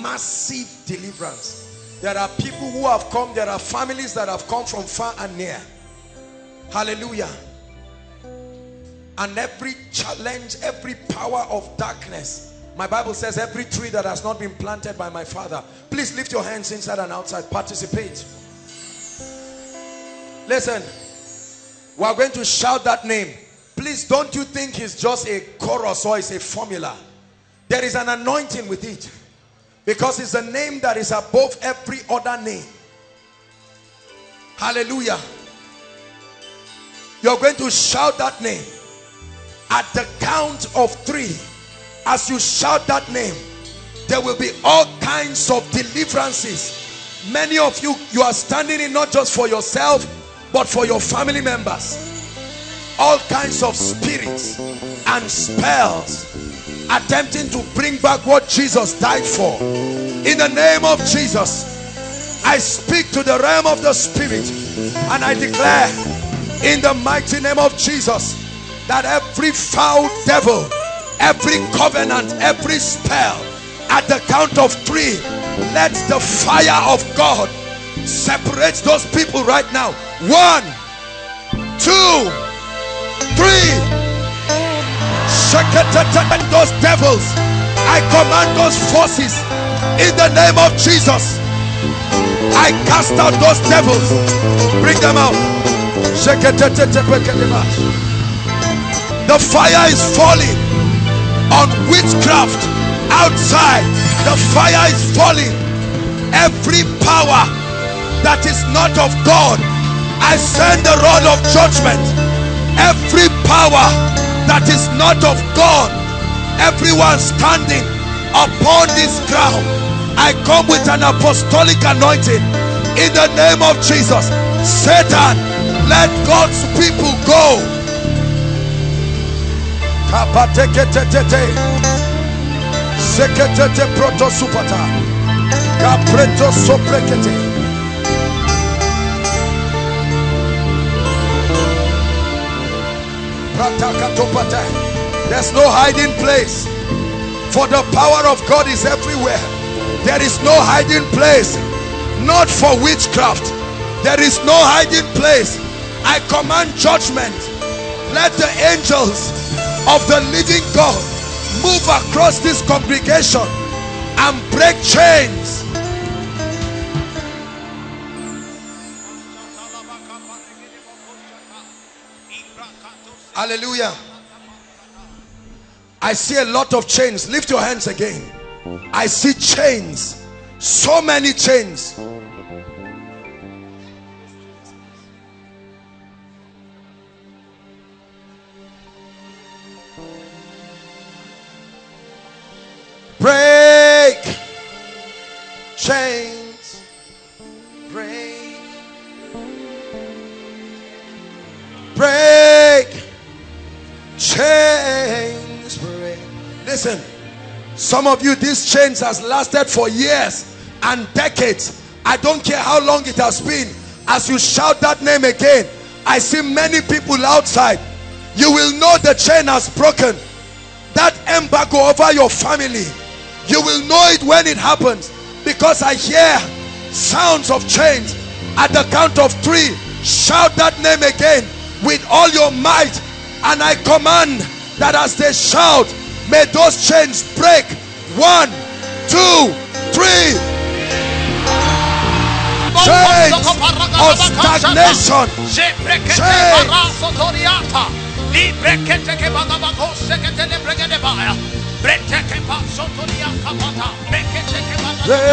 Massive deliverance. There are people who have come. There are families that have come from far and near. Hallelujah. And every challenge, every power of darkness. My Bible says every tree that has not been planted by my father. Please lift your hands inside and outside. Participate. Listen. We are going to shout that name. Please don't you think it's just a chorus or it's a formula. There is an anointing with it. Because it's a name that is above every other name. Hallelujah. You're going to shout that name. At the count of three. As you shout that name. There will be all kinds of deliverances. Many of you, you are standing in not just for yourself but for your family members all kinds of spirits and spells attempting to bring back what Jesus died for. In the name of Jesus I speak to the realm of the spirit and I declare in the mighty name of Jesus that every foul devil every covenant every spell at the count of three let the fire of God separate those people right now. One two three those devils. I command those forces in the name of Jesus. I cast out those devils. Bring them out. The fire is falling on witchcraft outside. The fire is falling. Every power that is not of God I send the rod of judgment. Every power that is not of God. Everyone standing upon this ground. I come with an apostolic anointing in the name of Jesus. Satan let God's people go. Kapreto soprekete There's no hiding place. For the power of God is everywhere. There is no hiding place. Not for witchcraft. There is no hiding place. I command judgment. Let the angels of the living God move across this congregation and break chains. Hallelujah. I see a lot of chains. Lift your hands again. I see chains. So many chains. Break chains. Listen, some of you, this change has lasted for years and decades. I don't care how long it has been. As you shout that name again, I see many people outside. You will know the chain has broken. That embargo over your family, you will know it when it happens because I hear sounds of chains. At the count of three, shout that name again with all your might and I command that as they shout may those chains break. One two three. Chains of stagnation. Ke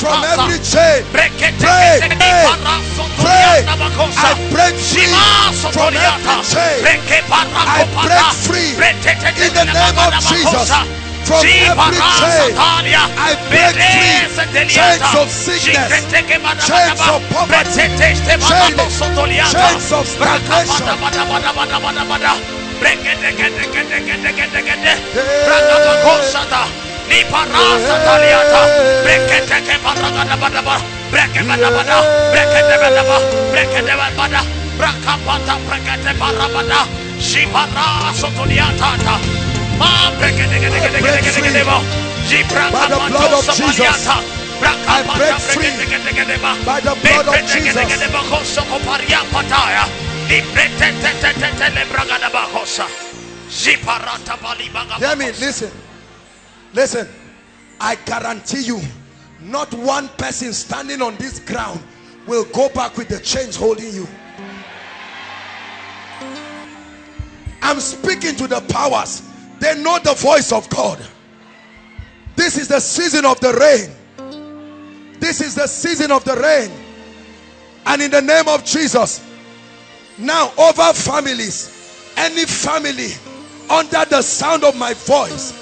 from every chain. Pray, pray, pray. I break free from every chain. I break free in the name of Jesus. From every chain, I break free. Chains of sickness, chains of poverty, chains, chains of stagnation. By the blood of Jesus. I break free by the blood of Jesus. Hear me, listen. Listen. I guarantee you, not one person standing on this ground will go back with the chains holding you. I'm speaking to the powers. They know the voice of God. This is the season of the rain. This is the season of the rain. And in the name of Jesus, now over families, any family under the sound of my voice,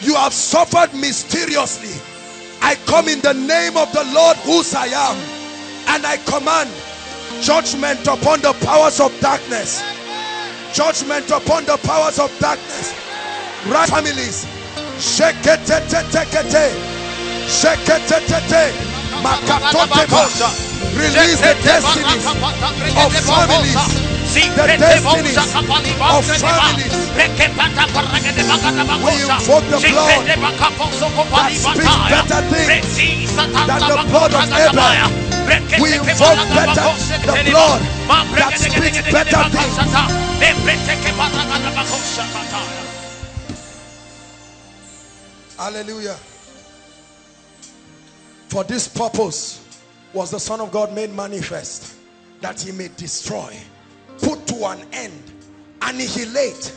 you have suffered mysteriously. I come in the name of the Lord whose I am, and I command judgment upon the powers of darkness. Judgment upon the powers of darkness. Right families. Release the destinies of families. The destinies of families. We invoke the blood that speaks better things than the blood of. We invoke better the blood that speaks better things. Hallelujah. For this purpose was the Son of God made manifest that he may destroy, put to an end, annihilate.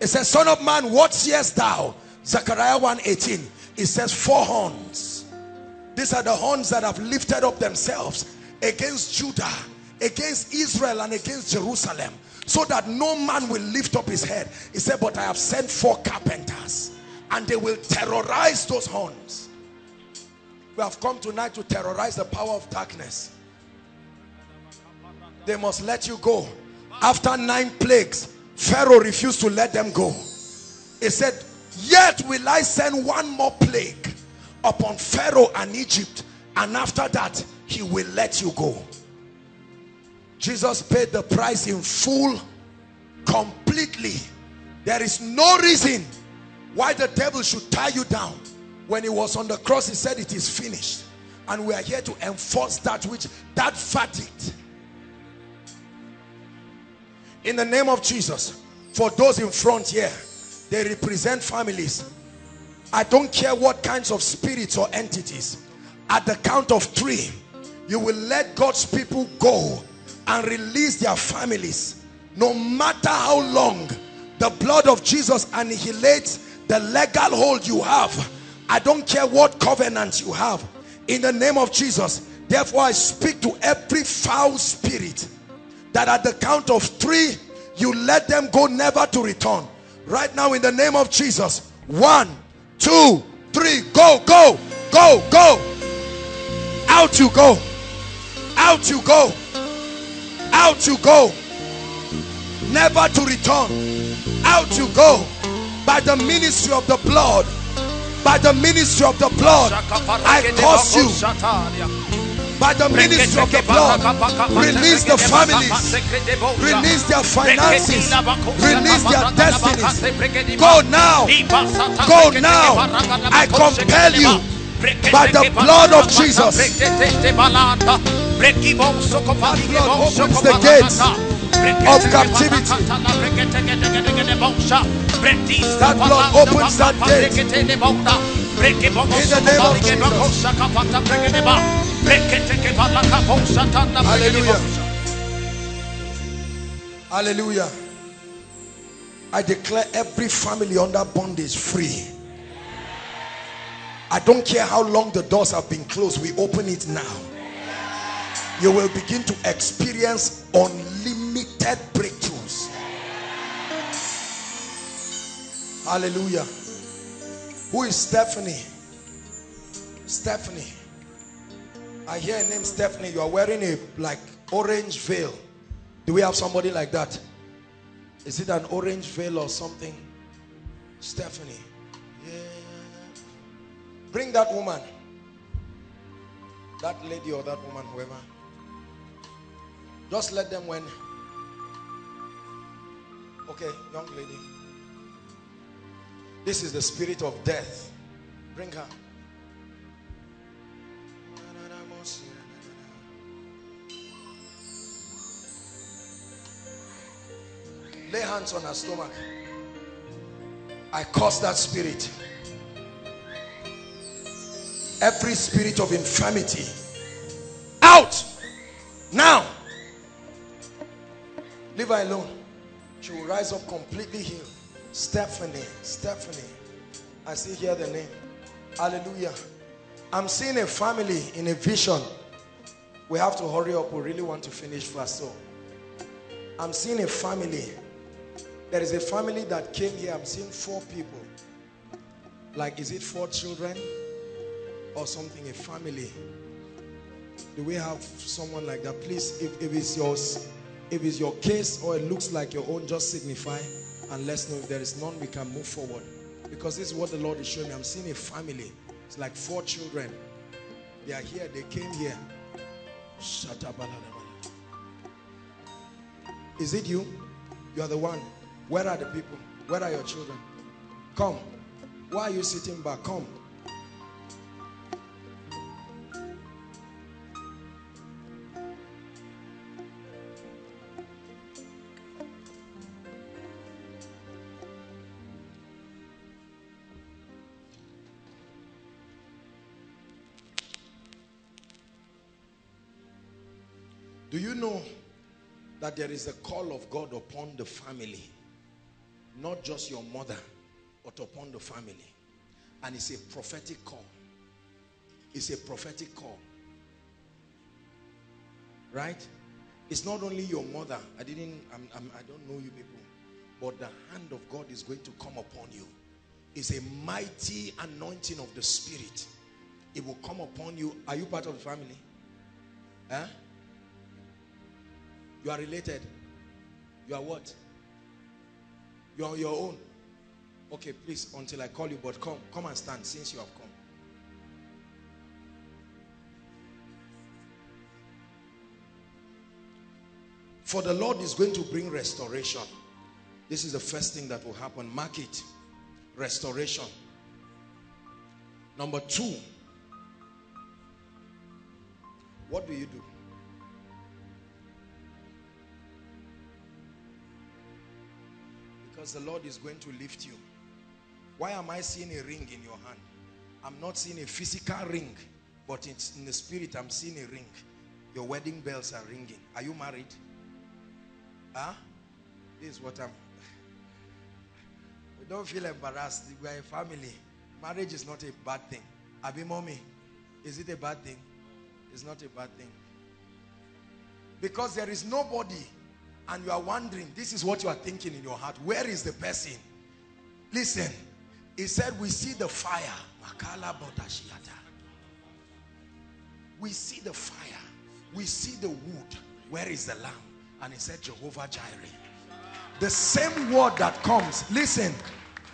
It says, Son of man, what seest thou? Zechariah 1:18. It says, Four horns. These are the horns that have lifted up themselves against Judah, against Israel, and against Jerusalem, so that no man will lift up his head. He said, But I have sent four carpenters, and they will terrorize those horns. We have come tonight to terrorize the power of darkness. They must let you go. After nine plagues, Pharaoh refused to let them go. He said, Yet will I send one more plague upon Pharaoh and Egypt, and after that, he will let you go. Jesus paid the price in full, completely. There is no reason why the devil should tie you down. When he was on the cross, he said it is finished. And we are here to enforce that which, that verdict. In the name of Jesus, for those in front here, they represent families. I don't care what kinds of spirits or entities. At the count of three, you will let God's people go and release their families. No matter how long the blood of Jesus annihilates the legal hold you have. I don't care what covenant you have. In the name of Jesus. Therefore, I speak to every foul spirit that at the count of three, you let them go never to return. Right now, in the name of Jesus. One, two, three. Go, go, go, go. Out you go. Out you go. Out you go. Never to return. Out you go. By the ministry of the blood. By the ministry of the blood. I curse you. By the ministry of the blood. Release the families. Release their finances. Release their destinies. Go now. Go now. I compel you by the blood of Jesus. That blood opens the gates of captivity. That blood opens that gate. In the name of Jesus. Hallelujah. Hallelujah. I declare every family under bondage free. I don't care how long the doors have been closed, we open it now. You will begin to experience unlimited breakthroughs. Hallelujah. Who is Stephanie? Stephanie. I hear a name Stephanie. You are wearing a like orange veil. Do we have somebody like that? Is it an orange veil or something? Stephanie. Yeah. Bring that woman. That lady or that woman, whoever. Just let them when. Okay, young lady. This is the spirit of death. Bring her. Lay hands on her stomach. I curse that spirit. Every spirit of infirmity. Out! Now! Leave her alone. She will rise up completely healed. Stephanie. Stephanie. I still hear the name. Hallelujah. I'm seeing a family in a vision. We have to hurry up. We really want to finish fast. So I'm seeing a family. There is a family that came here. I'm seeing four people. Like, is it four children or something? A family. Do we have someone like that? Please, if, if it's yours, if it's your case or it looks like your own, just signify and let's know if there is none, we can move forward. Because this is what the Lord is showing me. I'm seeing a family. It's like four children. They are here. They came here. Is it you? You are the one. Where are the people? Where are your children? Come. Why are you sitting back? Come. Do you know that there is a call of God upon the family? Not just your mother, but upon the family. And it's a prophetic call. It's a prophetic call. Right? It's not only your mother. I didn't, I'm, I'm, I don't know you people. But the hand of God is going to come upon you. It's a mighty anointing of the spirit. It will come upon you. Are you part of the family? Huh? You are related. You are what? On your own. Okay, please, until I call you, but come, come and stand since you have come. For the Lord is going to bring restoration. This is the first thing that will happen. Mark it. Restoration. Number two. What do you do? Because the Lord is going to lift you. Why am I seeing a ring in your hand? I'm not seeing a physical ring, but it's in the spirit, I'm seeing a ring. Your wedding bells are ringing. Are you married? Huh? This is what I'm... don't feel embarrassed. We are a family. Marriage is not a bad thing. Abi mommy, is it a bad thing? It's not a bad thing. Because there is nobody and you are wondering, this is what you are thinking in your heart. Where is the person? Listen, he said, we see the fire. We see the fire. We see the wood. Where is the lamb? And he said, Jehovah Jireh. The same word that comes. Listen,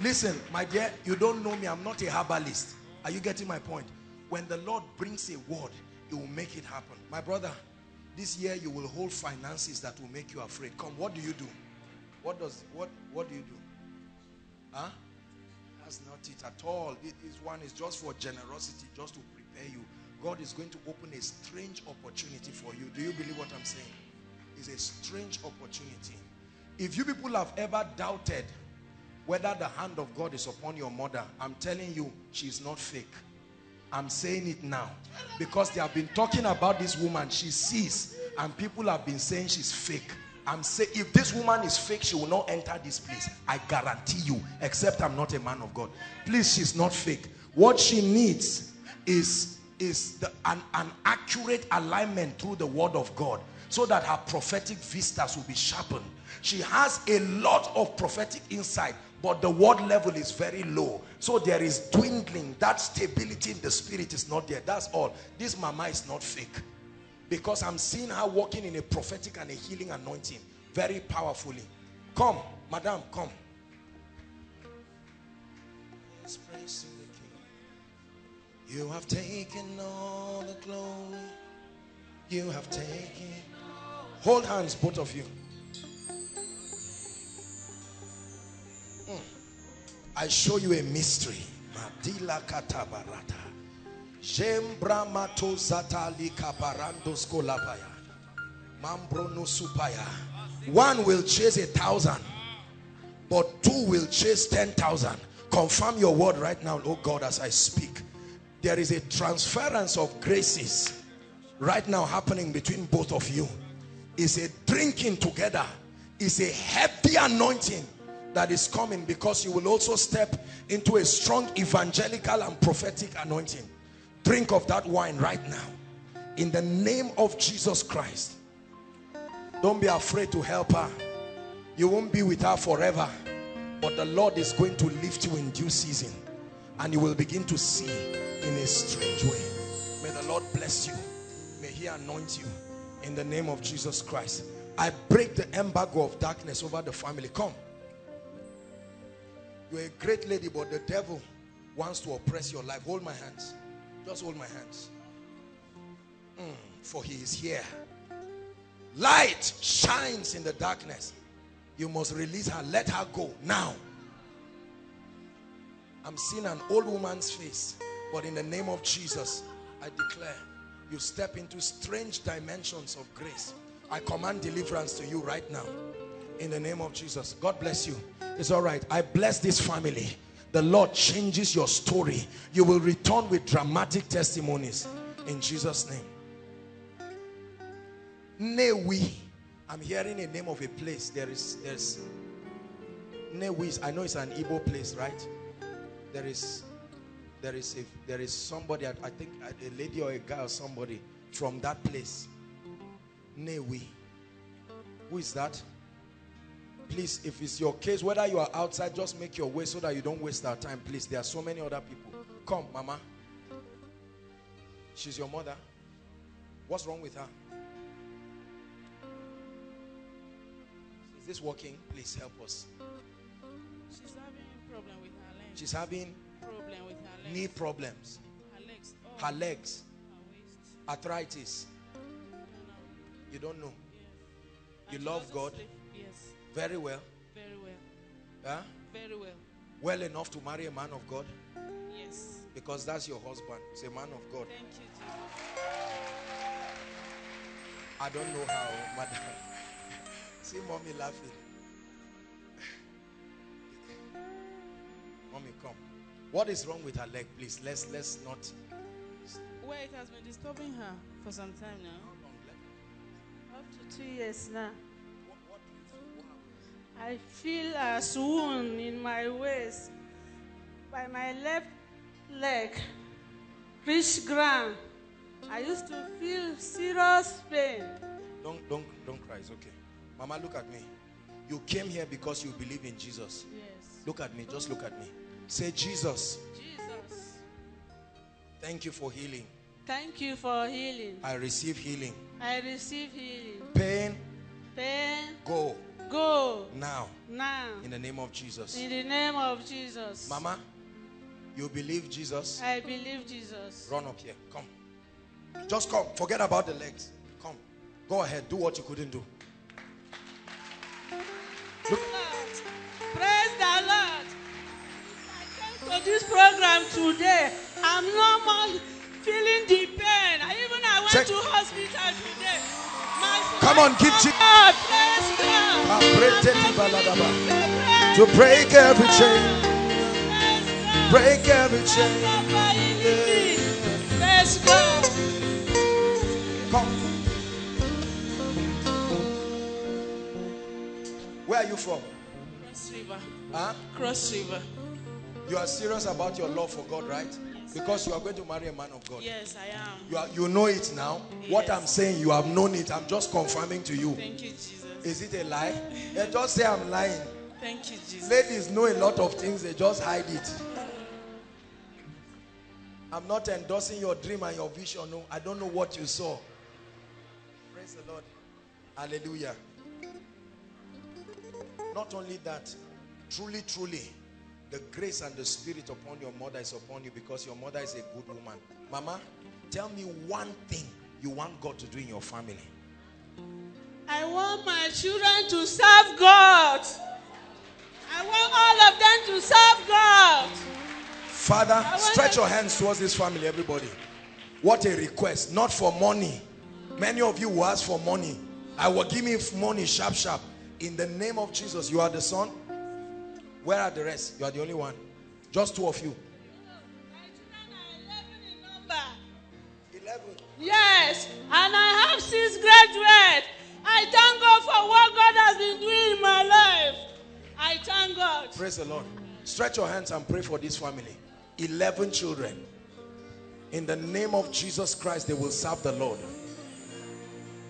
listen, my dear, you don't know me. I'm not a herbalist. Are you getting my point? When the Lord brings a word, it will make it happen. My brother, this year you will hold finances that will make you afraid. Come, what do you do? What does what what do you do? Huh? That's not it at all. This one is just for generosity, just to prepare you. God is going to open a strange opportunity for you. Do you believe what I'm saying? It's a strange opportunity. If you people have ever doubted whether the hand of God is upon your mother, I'm telling you, she's not fake. I'm saying it now because they have been talking about this woman. She sees and people have been saying she's fake. I'm saying if this woman is fake, she will not enter this place. I guarantee you, except I'm not a man of God. Please, she's not fake. What she needs is, is the, an, an accurate alignment through the word of God so that her prophetic vistas will be sharpened. She has a lot of prophetic insight, but the word level is very low. So there is dwindling. That stability in the spirit is not there. That's all. This mama is not fake. Because I'm seeing her walking in a prophetic and a healing anointing very powerfully. Come, madam, come. Let's praise the King. You have taken all the glory. You have taken. Hold hands, both of you. I show you a mystery. Madila katabarata. Jembra mato zatali kaparando skolapaya. Mambro no supaya. One will chase a thousand, but two will chase ten thousand. Confirm your word right now, oh God, as I speak. There is a transference of graces right now happening between both of you. Is a drinking together. Is a heavy anointing that is coming because you will also step into a strong evangelical and prophetic anointing. Drink of that wine right now. In the name of Jesus Christ. Don't be afraid to help her. You won't be with her forever. But the Lord is going to lift you in due season. And you will begin to see in a strange way. May the Lord bless you. May he anoint you. In the name of Jesus Christ. I break the embargo of darkness over the family. Come. You're a great lady, but the devil wants to oppress your life. Hold my hands. Just hold my hands. Mm, for he is here. Light shines in the darkness. You must release her. Let her go now. I'm seeing an old woman's face. But in the name of Jesus, I declare you step into strange dimensions of grace. I command deliverance to you right now. In the name of Jesus. God bless you. It's all right. I bless this family. The Lord changes your story. You will return with dramatic testimonies. In Jesus' name. Nnewi. I'm hearing a name of a place. There is, there's Nnewi. I know it's an Igbo place, right? There is, there is, a, there is somebody. I think a lady or a guy or somebody from that place. Nnewi. Who is that? Please, if it's your case, whether you are outside, just make your way so that you don't waste our time. Please, there are so many other people. Come, mama. She's your mother. What's wrong with her? Is this working? Please help us. She's having problem with her legs. She's having problem with her legs. knee problems, Her legs. Oh, her legs, her arthritis. You don't know. Yeah. You And love God? sleep. Yes. Very well. Very well. Huh? Very well. Well enough to marry a man of God Yes. because that's your husband. He's a man of God. Thank you, Jesus. I don't know how, madam. See mommy laughing. mommy, come. What is wrong with her leg, please? Let's let's not. Well, it has been disturbing her for some time now. Up to two years now. I feel a swoon in my waist by my left leg reach ground. I used to feel serious pain. Don't don't don't cry. It's okay. Mama, look at me. You came here because you believe in Jesus. Yes. Look at me. Just look at me. Say, Jesus, Jesus. thank you for healing. Thank you for healing. I receive healing. I receive healing. Pain, Pain, go go now now. in the name of Jesus. In the name of Jesus. Mama, you believe Jesus? I believe Jesus. Run up here. Come. Just come. Forget about the legs. Come. Go ahead. Do what you couldn't do. Lord. Praise the Lord. I came to this program today. I'm no more feeling the pain. I even I went Check. to hospital today. My Come on, give Jesus- God. To break every chain. Break every chain. Praise God. Come. Where are you from? Cross River. Huh? Cross River. You are serious about your love for God, right? Because you are going to marry a man of God. Yes, I am. You, are, you know it now. What I'm saying, you have known it. I'm just confirming to you. Thank you, Jesus. Is it a lie? Eh, just say I'm lying. Thank you, Jesus. Ladies know a lot of things, they just hide it. I'm not endorsing your dream and your vision. No, I don't know what you saw. Praise the Lord. Hallelujah. Not only that, truly, truly, the grace and the spirit upon your mother is upon you because your mother is a good woman. Mama, tell me one thing you want God to do in your family. I want my children to serve God. I want all of them to serve God. Father, stretch your hands towards this family, everybody. What a request. Not for money. Many of you will ask for money. I will give me money sharp, sharp. In the name of Jesus, you are the son. Where are the rest? You are the only one. Just two of you. My children are 11 in number. 11. Yes, and I have since graduates. I thank God for what God has been doing in my life. I thank God. Praise the Lord. Stretch your hands and pray for this family. 11 children. In the name of Jesus Christ, they will serve the Lord.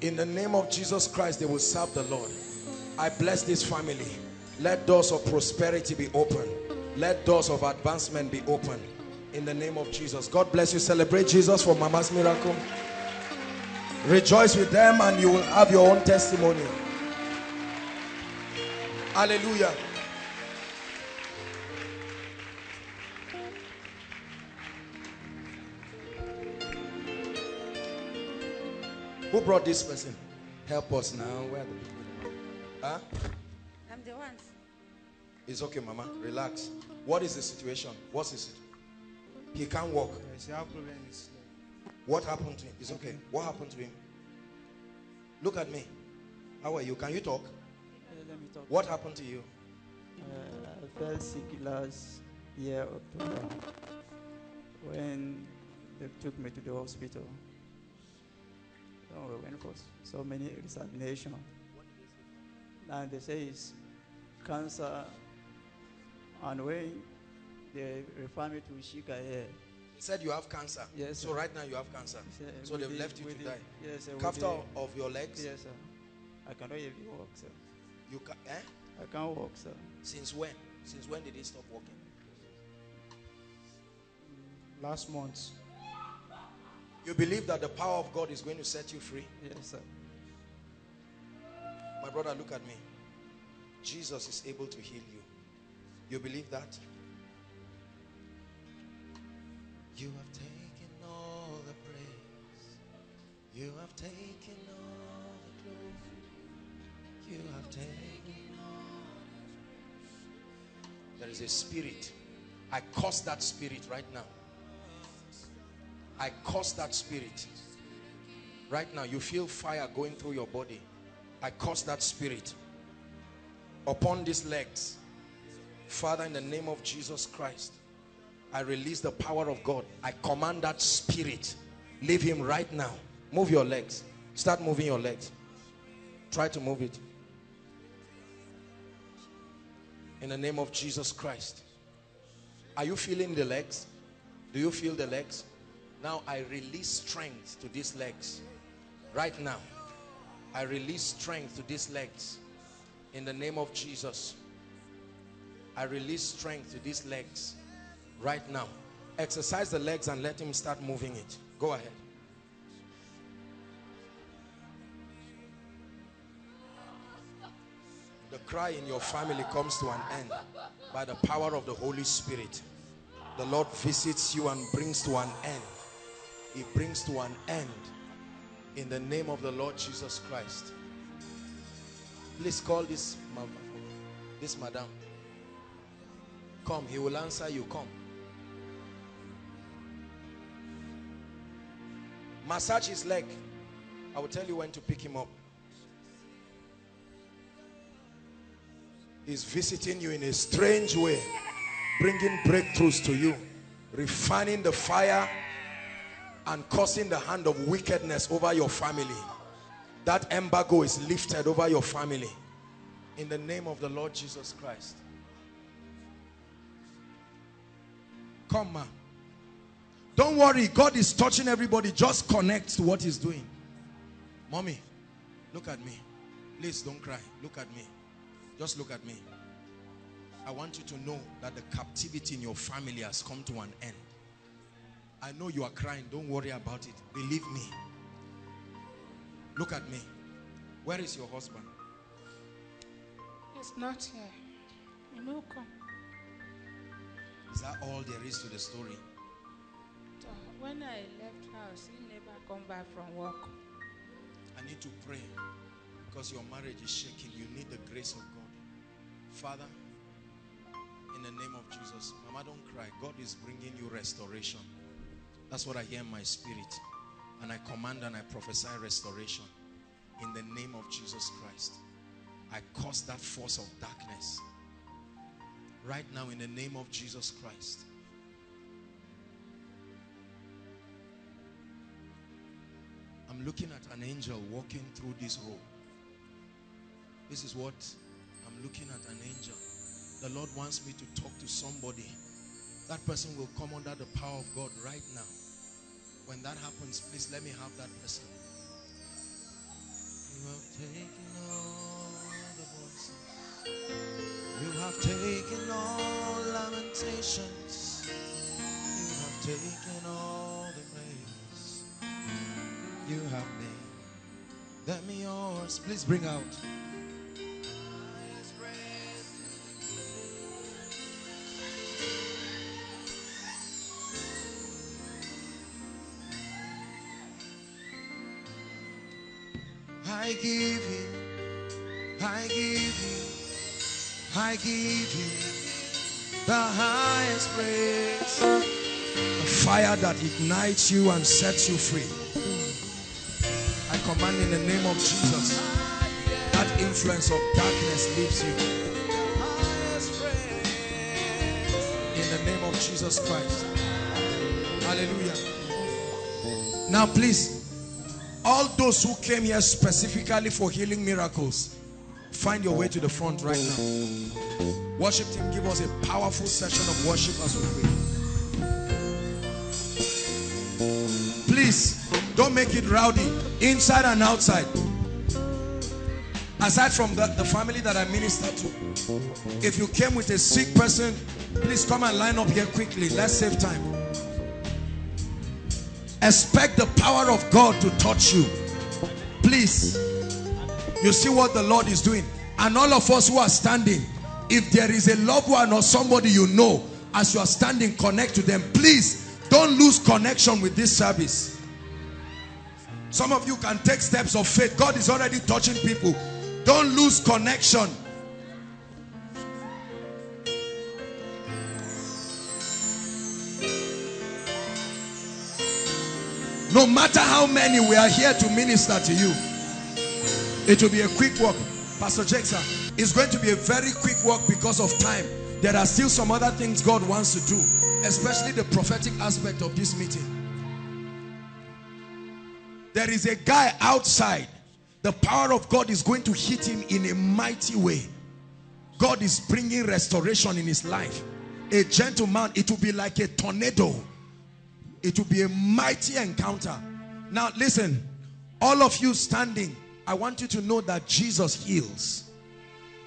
In the name of Jesus Christ, they will serve the Lord. I bless this family. Let doors of prosperity be open. Let doors of advancement be open. In the name of Jesus. God bless you. Celebrate Jesus for Mama's miracle. Rejoice with them and you will have your own testimony. Hallelujah. Who brought this person? Help us now. Where are the people? Huh? I'm the one. It's okay, Mama. Relax. What is the situation? What's the situation? He can't walk. Yes, you have problem in his leg. What happened to him? It's okay. What happened to him? Look at me. How are you? Can you talk? Let me talk. What happened to you? Uh, I fell sick last year, October, when they took me to the hospital. So we went for so many examinations. And they say it's cancer. And when they refer me to Shika here, He said you have cancer. Yes, So right now you have cancer. Sir, So they've the- left you to the- die. Yes, sir. with After the- of your legs. Yes, sir. I cannot even walk, sir. You ca eh? I can't walk, sir. Since when? Since when did he stop walking? Last month. You believe that the power of God is going to set you free? Yes, sir. My brother, look at me. Jesus is able to heal you. You believe that? You have taken all the praise. You have taken all the glory. You have taken all the There is a spirit. I curse that spirit right now. I curse that spirit. Right now, you feel fire going through your body. I curse that spirit upon these legs. Father, in the name of Jesus Christ, I release the power of God. I command that spirit. Leave him right now. Move your legs. Start moving your legs. Try to move it. In the name of Jesus Christ. Are you feeling the legs? Do you feel the legs? Now I release strength to these legs. Right now. I release strength to these legs. In the name of Jesus. I release strength to these legs. Right now. Exercise the legs and let him start moving it. Go ahead. The cry in your family comes to an end by the power of the Holy Spirit. The Lord visits you and brings to an end. He brings to an end in the name of the Lord Jesus Christ. Please call this mama, this madam. Come, he will answer you. Come. Massage his leg. I will tell you when to pick him up. He's visiting you in a strange way, bringing breakthroughs to you, refining the fire and causing the hand of wickedness over your family. That embargo is lifted over your family in the name of the Lord Jesus Christ. Come, ma. Don't worry, God is touching everybody. Just connect to what He's doing. Mommy, look at me. Please don't cry. Look at me. Just look at me. I want you to know that the captivity in your family has come to an end. I know you are crying. Don't worry about it. Believe me. Look at me. Where is your husband? He's not here. He will come. Is that all there is to the story? Uh, when I left house, he never come back from work. I need to pray because your marriage is shaking. You need the grace of God. Father, in the name of Jesus, Mama, don't cry. God is bringing you restoration. That's what I hear in my spirit. And I command and I prophesy restoration in the name of Jesus Christ. I cause that force of darkness right now in the name of Jesus Christ. I'm looking at an angel walking through this road. This is what I'm looking at an angel. The Lord wants me to talk to somebody. That person will come under the power of God right now. When that happens, please let me have that person. You have taken all the voices. You have taken all lamentations. You have taken all the praise. You have made them yours. Please bring out. I give you, I give you, I give you the highest praise. The fire that ignites you and sets you free. I command in the name of Jesus, that influence of darkness leaves you. In the name of Jesus Christ. Hallelujah. Now please, all those who came here specifically for healing miracles, find your way to the front right now. Worship team, give us a powerful session of worship as we pray. Please, don't make it rowdy, inside and outside. Aside from the, the family that I minister to, if you came with a sick person, please come and line up here quickly. Let's save time. Expect the power of God to touch you. Please. You see what the Lord is doing. And all of us who are standing, if there is a loved one or somebody you know, as you are standing, connect to them. Please, don't lose connection with this service. Some of you can take steps of faith. God is already touching people. Don't lose connection. No matter how many we are here to minister to you, it will be a quick walk. Pastor Jackson, it's going to be a very quick walk because of time. There are still some other things God wants to do, especially the prophetic aspect of this meeting. There is a guy outside. The power of God is going to hit him in a mighty way. God is bringing restoration in his life. A gentleman, it will be like a tornado it will be a mighty encounter. Now listen, all of you standing, I want you to know that Jesus heals.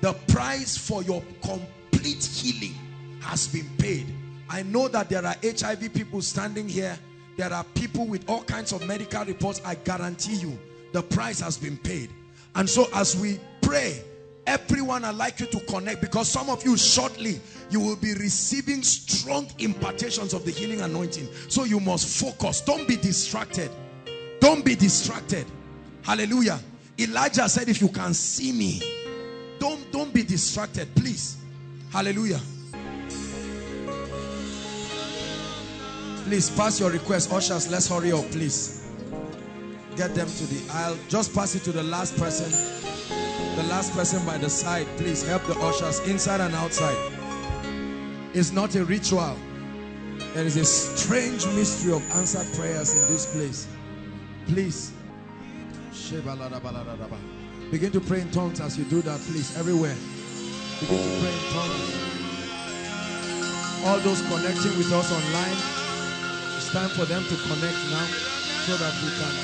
The price for your complete healing has been paid. I know that there are HIV people standing here. There are people with all kinds of medical reports. I guarantee you the price has been paid. And so as we pray, everyone I'd like you to connect because some of you shortly you will be receiving strong impartations of the healing anointing so you must focus don't be distracted don't be distracted hallelujah Elijah said if you can see me don't don't be distracted please. Hallelujah. Please pass your request. Ushers let's hurry up please. Get them to the aisle. Just pass it to the last person. The last person by the side please. Help the ushers inside and outside. It's not a ritual. There is a strange mystery of answered prayers in this place. Please begin to pray in tongues as you do that please everywhere begin to pray in tongues all those connecting with us online it's time for them to connect now so that we can.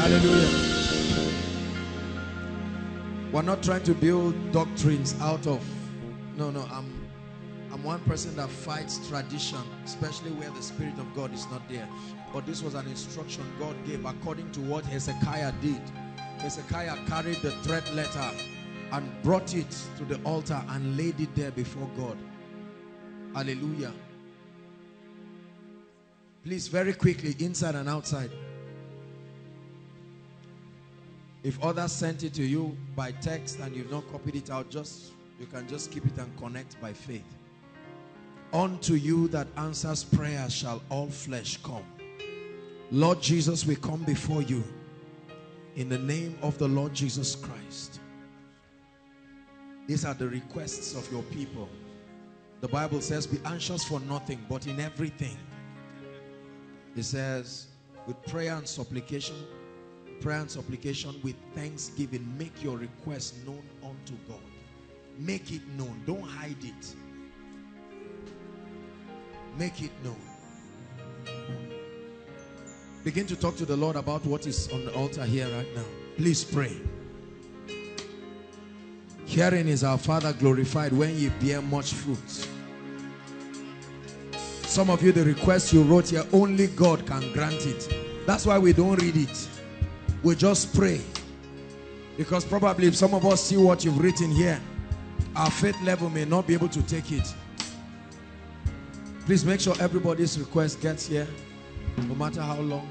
Hallelujah. We're not trying to build doctrines out of no no I'm I'm one person that fights tradition, especially where the Spirit of God is not there. But this was an instruction God gave according to what Hezekiah did. Hezekiah carried the threat letter and brought it to the altar and laid it there before God. Hallelujah. Please, very quickly, inside and outside. If others sent it to you by text and you've not copied it out, just you can just keep it and connect by faith. Unto you that answers prayer shall all flesh come. Lord Jesus, we come before you in the name of the Lord Jesus Christ. These are the requests of your people. The Bible says, be anxious for nothing, but in everything. It says, with prayer and supplication, prayer and supplication with thanksgiving, make your request known unto God. Make it known. Don't hide it. Make it known. Begin to talk to the Lord about what is on the altar here right now. Please pray. Herein is our Father glorified when ye bear much fruit. Some of you, the request you wrote here, only God can grant it. That's why we don't read it. We just pray. Because probably if some of us see what you've written here, our faith level may not be able to take it. Please make sure everybody's request gets here, no matter how long.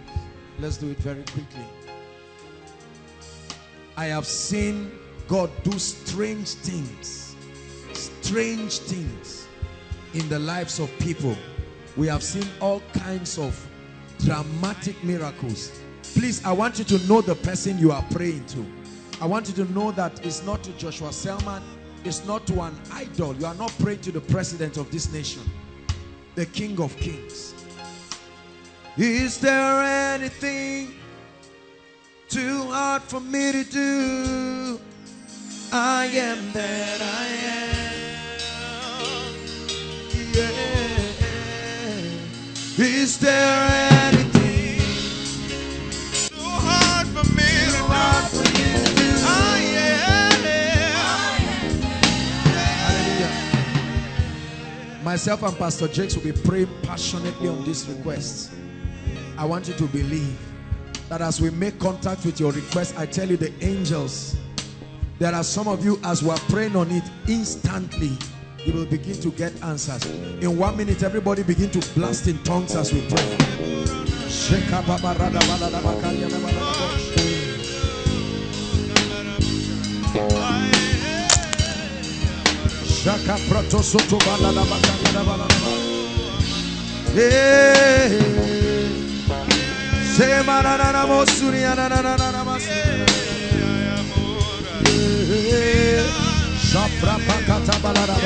Let's do it very quickly. I have seen God do strange things, strange things in the lives of people. We have seen all kinds of dramatic miracles. Please, I want you to know the person you are praying to. I want you to know that it's not to Joshua Selman, it's not to an idol. You are not praying to the president of this nation, the King of Kings. Is there anything too hard for me to do? I am that I am. Yeah. Is there anything Myself and Pastor Jakes will be praying passionately on this request. I want you to believe that as we make contact with your request, I tell you the angels, there are some of you as we're praying on it instantly, you will begin to get answers. In one minute, everybody begin to blast in tongues as we pray. Shaka proto soto balada bakanda balada. Hey. Se manana mosuri anana masuri. Shapra pakata balada.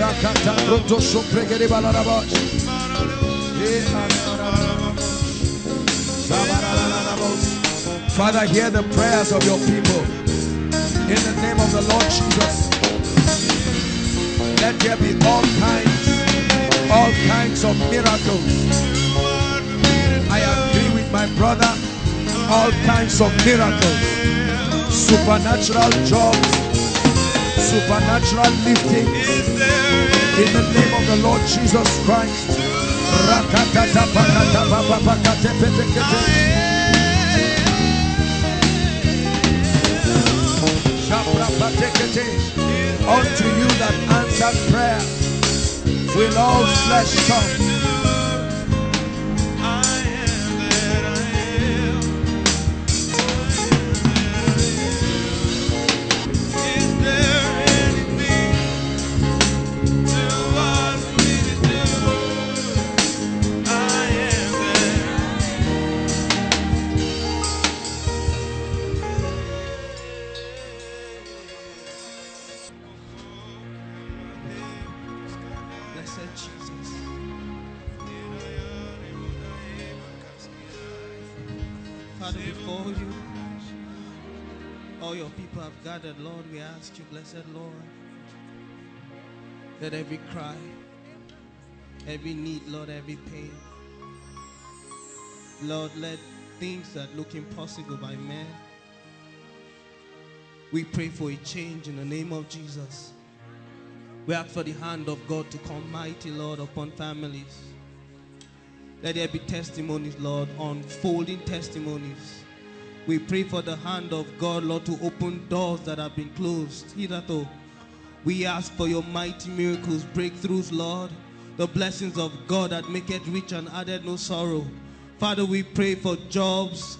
Rakata proto sopregere balada. Father, hear the prayers of your people. In the name of the Lord Jesus. Let there be all kinds, all kinds of miracles. I agree with my brother. All kinds of miracles. Supernatural jobs. Supernatural liftings. In the name of the Lord Jesus Christ. Unto you that answered prayer will all flesh come. Gathered, Lord, we ask you, blessed Lord, that every cry, every need, Lord, every pain, Lord, let things that look impossible by man, we pray for a change in the name of Jesus. We ask for the hand of God to come mighty, Lord, upon families. Let there be testimonies, Lord, unfolding testimonies. We pray for the hand of God, Lord, to open doors that have been closed. Hitherto, we ask for your mighty miracles, breakthroughs, Lord, the blessings of God that make it rich and added no sorrow. Father, we pray for jobs,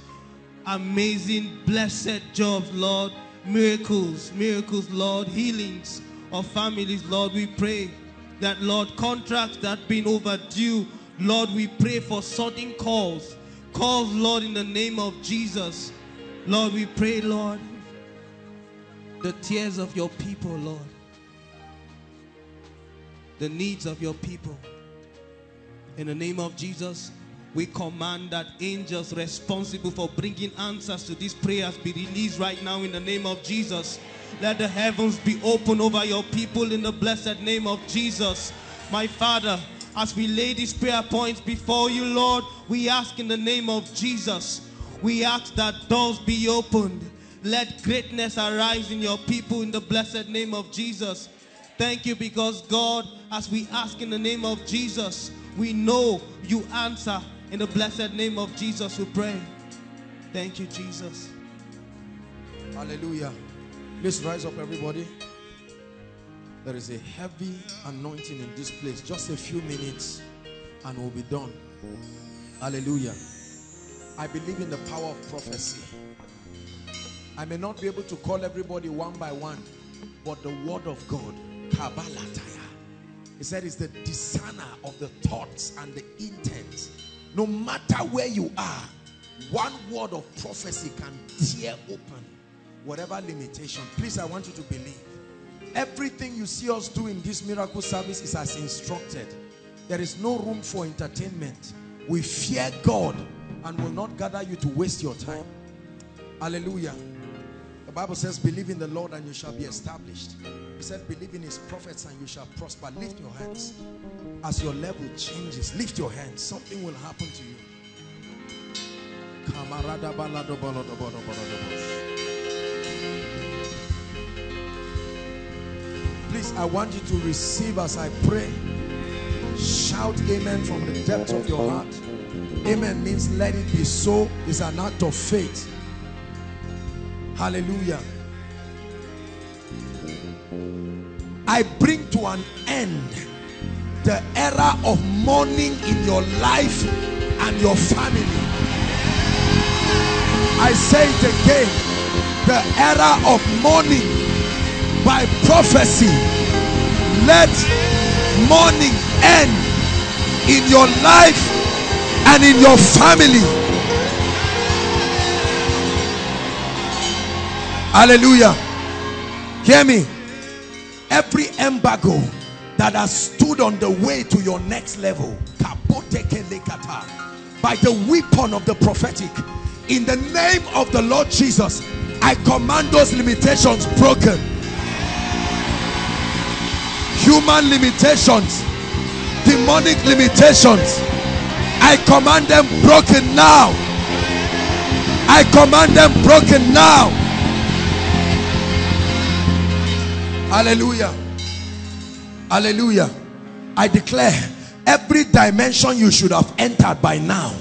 amazing, blessed jobs, Lord, miracles, miracles, Lord, healings of families, Lord. We pray that, Lord, contracts that been overdue, Lord, we pray for sudden calls, calls, Lord, in the name of Jesus. Lord, we pray, Lord, the tears of your people, Lord, the needs of your people. In the name of Jesus, we command that angels responsible for bringing answers to these prayers be released right now in the name of Jesus. Let the heavens be open over your people in the blessed name of Jesus. My Father, as we lay these prayer points before you, Lord, we ask in the name of Jesus. We ask that doors be opened. Let greatness arise in your people in the blessed name of Jesus. Thank you because God, as we ask in the name of Jesus, we know you answer in the blessed name of Jesus. We pray. Thank you, Jesus. Hallelujah. Please rise up, everybody. There is a heavy anointing in this place. Just a few minutes and we'll be done. Hallelujah. I believe in the power of prophecy. I may not be able to call everybody one by one, but the word of God, Kabbalataya. He said it's the discerner of the thoughts and the intents. No matter where you are, one word of prophecy can tear open whatever limitation. Please, I want you to believe. Everything you see us do in this miracle service is as instructed. There is no room for entertainment. We fear God and will not gather you to waste your time. Hallelujah. The Bible says, believe in the Lord and you shall be established. He said, believe in his prophets and you shall prosper. Lift your hands. As your level changes, lift your hands. Something will happen to you. Kamarada balado. Please, I want you to receive as I pray. Shout amen from the depth of your heart. Amen means let it be so. It's an act of faith. Hallelujah. I bring to an end the era of mourning in your life and your family. I say it again. The era of mourning by prophecy. Let mourning end in your life and in your family. Hallelujah. Hear me. Every embargo that has stood on the way to your next level by the weapon of the prophetic in the name of the Lord Jesus I command those limitations broken human limitations demonic limitations. I command them broken now. I command them broken now. Hallelujah. Hallelujah. I declare every dimension you should have entered by now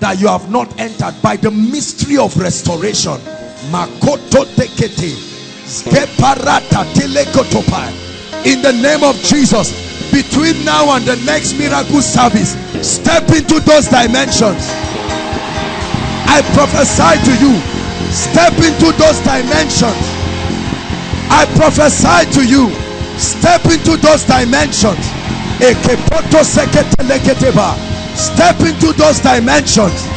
that you have not entered by the mystery of restoration. Makoto tekete. Skeparata telekotopai in the name of Jesus between now and the next miracle service step into those dimensions. I prophesy to you step into those dimensions. I prophesy to you step into those dimensions. Step into those dimensions.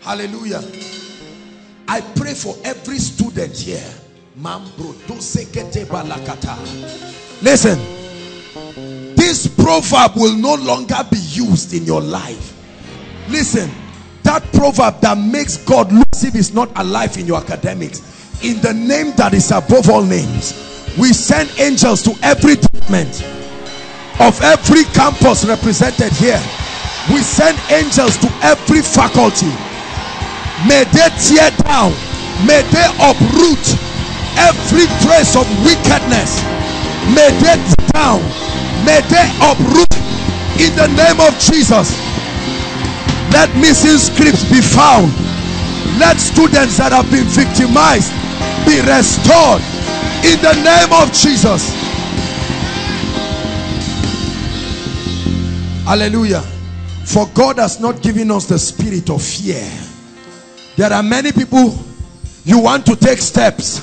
Hallelujah I pray for every student here. Listen this proverb will no longer be used in your life. Listen that proverb that makes God look as if he's not alive in your academics in the name that is above all names we send angels to every department of every campus represented here. We send angels to every faculty may they tear down. May they uproot every trace of wickedness. May they tear down. May they uproot in the name of jesus. Let missing scripts be found. Let students that have been victimized be restored in the name of jesus. Hallelujah. For god has not given us the spirit of fear there are many people you want to take steps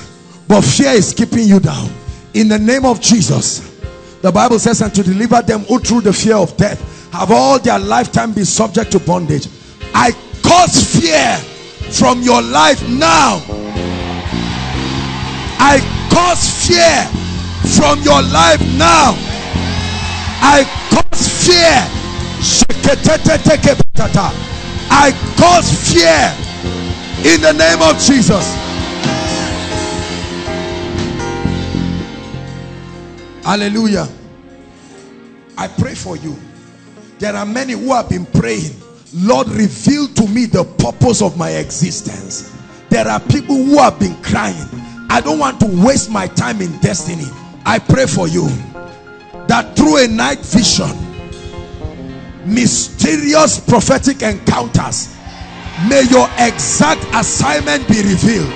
but fear is keeping you down. In the name of jesus the bible says and to deliver them who through the fear of death have all their lifetime been subject to bondage. I cause fear from your life now. I cause fear from your life now. I cause fear. I cause fear in the name of jesus. Hallelujah. I pray for you. There are many who have been praying. Lord reveal to me the purpose of my existence. There are people who have been crying. I don't want to waste my time in destiny. I pray for you that through a night vision mysterious prophetic encounters may your exact assignment be revealed.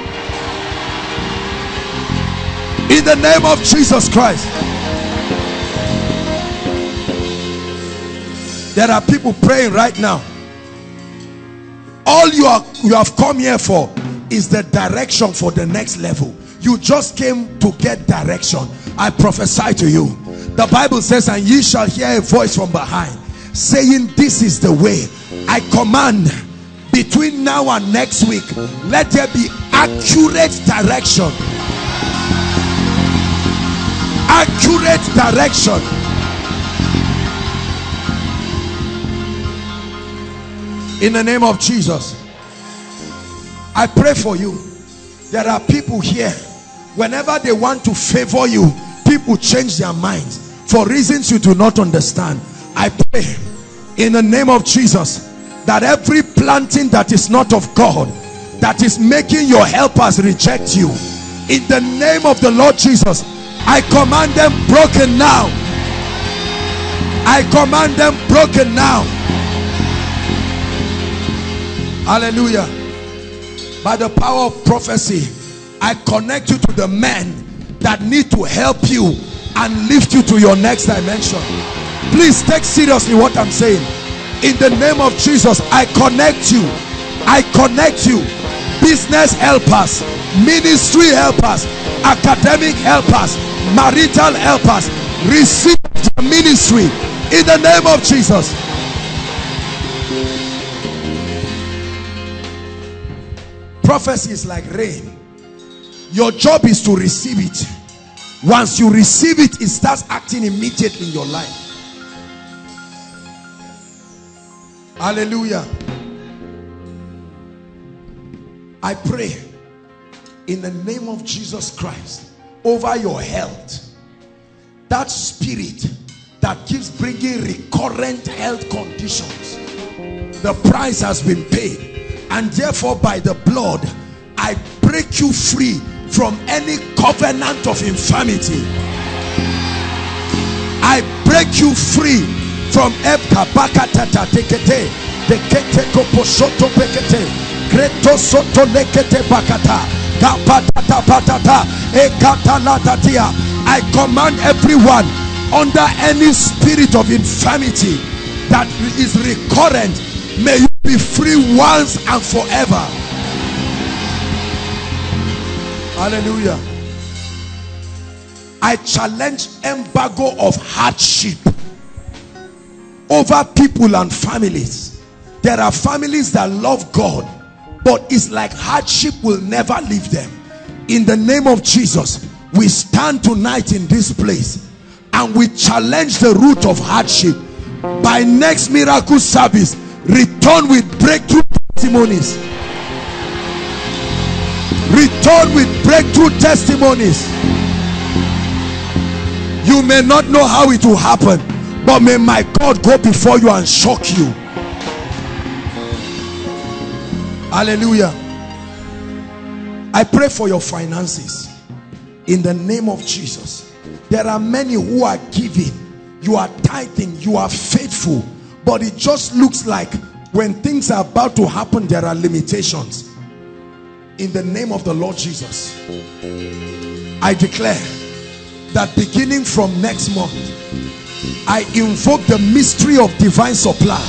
In the name of jesus christ. There are people praying right now. All you are you have come here for is the direction for the next level. You just came to get direction. I prophesy to you. The bible says and ye shall hear a voice from behind saying this is the way. I command between now and next week let there be accurate direction. Accurate direction. In the name of jesus i pray for you. There are people here. Whenever they want to favor you people change their minds. For reasons you do not understand i pray in the name of jesus that every planting that is not of god that is making your helpers reject you. In the name of the lord jesus i command them broken now. I command them broken now. Hallelujah. By the power of prophecy i connect you to the men that need to help you and lift you to your next dimension. Please take seriously what i'm saying in the name of jesus i connect you. I connect you. Business helpers ministry helpers academic helpers marital helpers receive the ministry. In the name of jesus. Prophecy is like rain. Your job is to receive it. Once you receive it it starts acting immediately in your life hallelujah. I pray in the name of jesus christ over your health. That spirit that keeps bringing recurrent health conditions the price has been paid and therefore by the blood I break you free from any covenant of infirmity. I break you free from Ebkabakatata tekete tekete koposoto pekete kreto soto lekete bakata kapatata patata ekatalatatia I command everyone under any spirit of infirmity that is recurrent may you be free once and forever. Hallelujah. I challenge embargo of hardship over people and families. There are families that love god but it's like hardship will never leave them. In the name of jesus we stand tonight in this place and we challenge the root of hardship. By next miracle service return with breakthrough testimonies. Return with breakthrough testimonies. You may not know how it will happen, but may my God go before you and shock you. Hallelujah. I pray for your finances in the name of Jesus. There are many who are giving, you are tithing, you are faithful, but it just looks like when things are about to happen, there are limitations. In the name of the Lord Jesus, I declare that beginning from next month, I invoke the mystery of divine supply.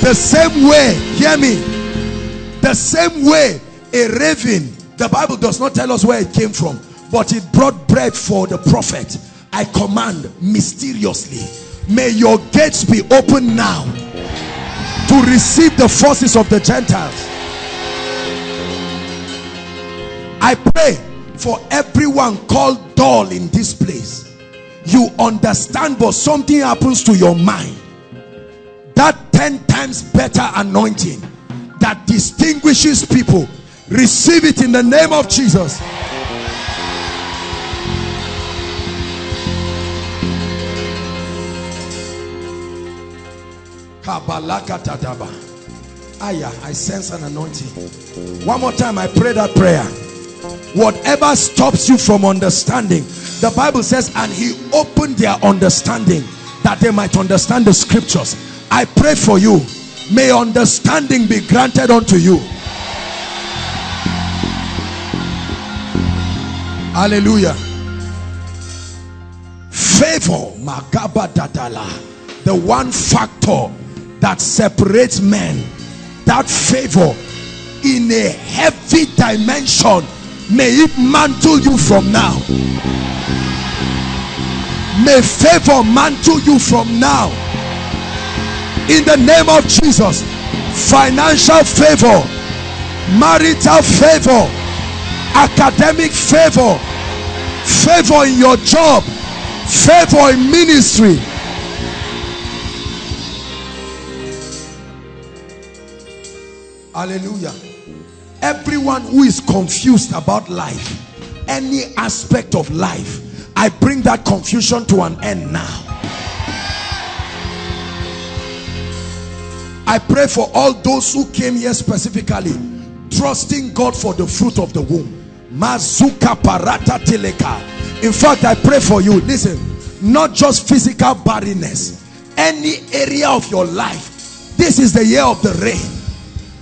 The same way, hear me, the same way a raven, the Bible does not tell us where it came from, but it brought bread for the prophet. I command mysteriously, may your gates be open now to receive the forces of the Gentiles. I pray for everyone called dull in this place. You understand, but something happens to your mind. That 10 times better anointing that distinguishes people. Receive it in the name of Jesus. Aya, I sense an anointing. One more time, I pray that prayer. Whatever stops you from understanding, the Bible says, and he opened their understanding that they might understand the scriptures. I pray for you. May understanding be granted unto you. Hallelujah. Favor, Magaba Dadala, the one factor that separates men. That favor in a heavy dimension may it mantle you from now. May favor mantle you from now. In the name of Jesus, financial favor, marital favor, academic favor, favor in your job, favor in ministry. Hallelujah. Everyone who is confused about life, any aspect of life, I bring that confusion to an end now. I pray for all those who came here specifically, trusting God for the fruit of the womb. Mazuka parata teleka. In fact, I pray for you. Listen, not just physical barrenness, any area of your life. This is the year of the rain.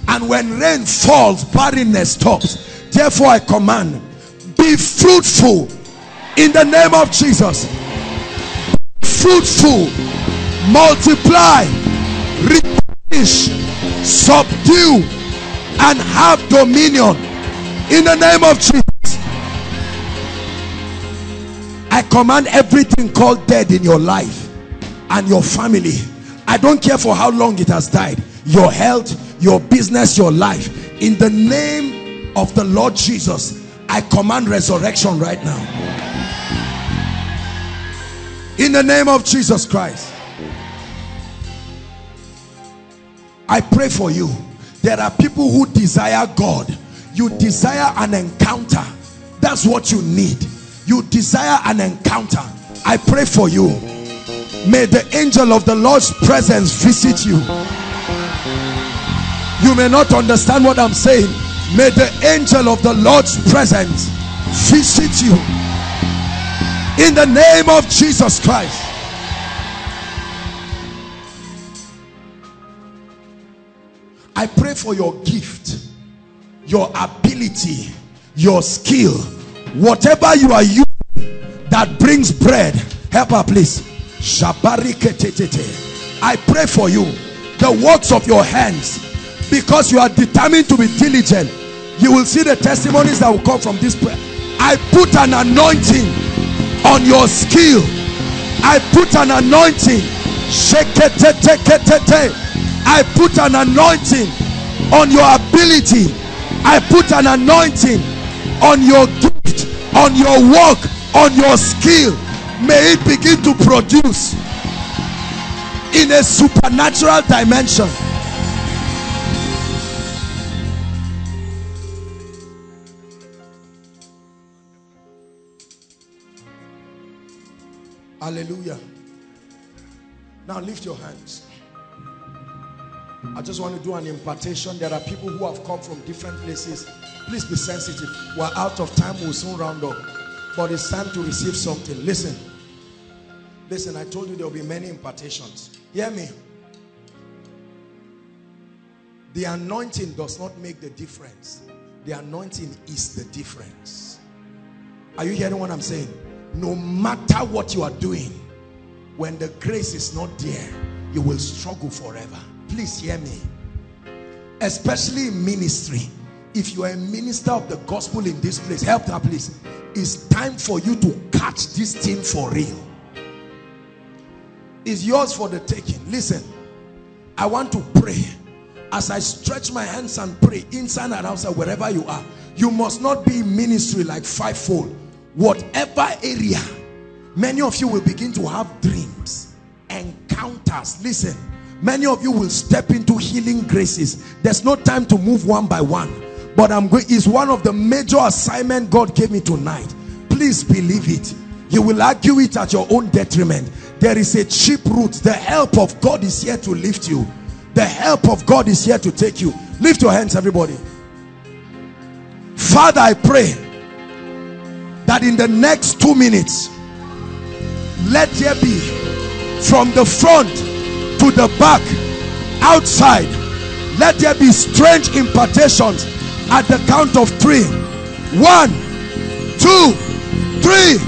And when rain falls, barrenness stops. Therefore, I command, be fruitful in the name of Jesus. Fruitful, multiply, replenish, subdue, and have dominion in the name of Jesus. I command everything called dead in your life and your family. I don't care for how long it has died. Your health, your business, your life. In the name of the Lord Jesus, I command resurrection right now. In the name of Jesus Christ. I pray for you. There are people who desire God. You desire an encounter. That's what you need. You desire an encounter. I pray for you. May the angel of the Lord's presence visit you. You may not understand what I'm saying. May the angel of the Lord's presence visit you. In the name of Jesus Christ. I pray for your gift, your ability, your skill, whatever you are using that brings bread. Help her, please. I pray for you, the works of your hands, because you are determined to be diligent. You will see the testimonies that will come from this prayer. I put an anointing on your skill. I put an anointing. I put an anointing on your ability. I put an anointing on your gift, on your work, on your skill. May it begin to produce in a supernatural dimension. Hallelujah. Now lift your hands. I just want to do an impartation. There are people who have come from different places. Please be sensitive. We're out of time. We'll soon round up. But it's time to receive something. Listen. Listen, I told you there will be many impartations. Hear me. The anointing does not make the difference. The anointing is the difference. Are you hearing what I'm saying? No matter what you are doing, when the grace is not there, you will struggle forever. Please hear me. Especially in ministry. If you are a minister of the gospel in this place, help that please. It's time for you to catch this thing for real. It's yours for the taking. Listen, I want to pray. As I stretch my hands and pray inside and outside, wherever you are, you must not be ministry like fivefold. Whatever area, many of you will begin to have dreams, encounters. Listen, many of you will step into healing graces. There's no time to move one by one. But I'm going, is one of the major assignment God gave me tonight. Please believe it. You will argue it at your own detriment. There is a cheap route. The help of God is here to lift you. The help of God is here to take you. Lift your hands, everybody. Father, I pray that in the next two minutes, let there be from the front to the back, outside, let there be strange impartations at the count of three. One, two, three.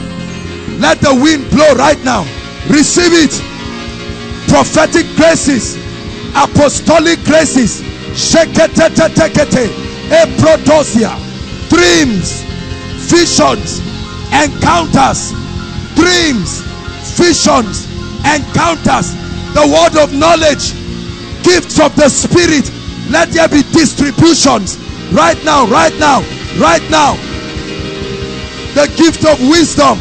Let the wind blow right now. Receive it. Prophetic graces, apostolic graces, sheketetetekete, eprodosia, dreams, visions, encounters, dreams, visions, encounters, the word of knowledge, gifts of the spirit. Let there be distributions right now, right now, right now. The gift of wisdom,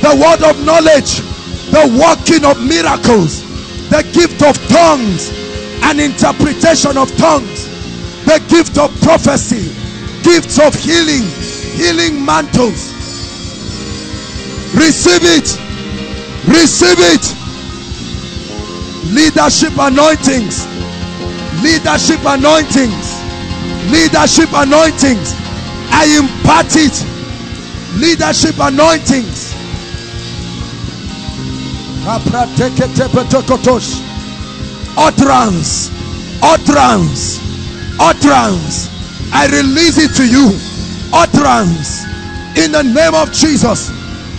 the word of knowledge, the working of miracles, the gift of tongues and interpretation of tongues, the gift of prophecy, gifts of healing, healing mantles. Receive it, receive it. Leadership anointings, leadership anointings, leadership anointings. I impart it. Leadership anointings. Utterance, utterance, utterance. I release it to you. Utterance in the name of Jesus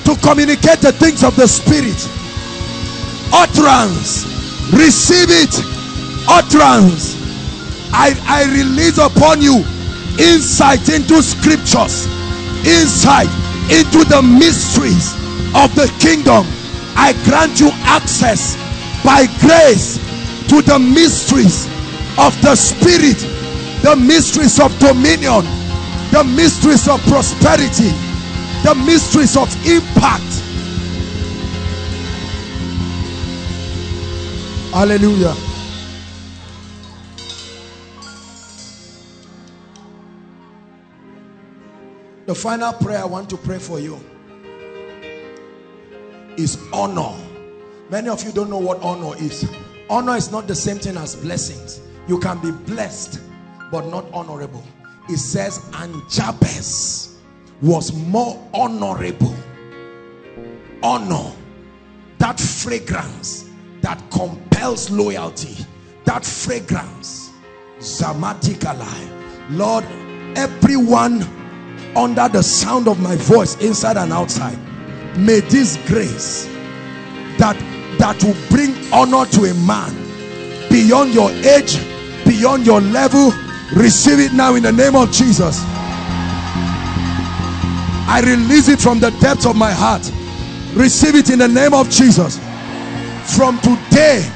to communicate the things of the spirit. Utterance, receive it. Utterance. I, I release upon you insight into scriptures, insight into the mysteries of the kingdom. I grant you access by grace to the mysteries of the spirit, the mysteries of dominion, the mysteries of prosperity, the mysteries of impact. Hallelujah. The final prayer I want to pray for you is honor. Many of you don't know what honor is. Honor is not the same thing as blessings. You can be blessed, but not honorable. It says, and Jabez was more honorable. Honor, that fragrance that compels loyalty, that fragrance, Zamatikali. Lord, everyone under the sound of my voice, inside and outside, may this grace that that will bring honor to a man beyond your age beyond your level receive it now in the name of jesus. I release it from the depths of my heart. Receive it in the name of jesus. From today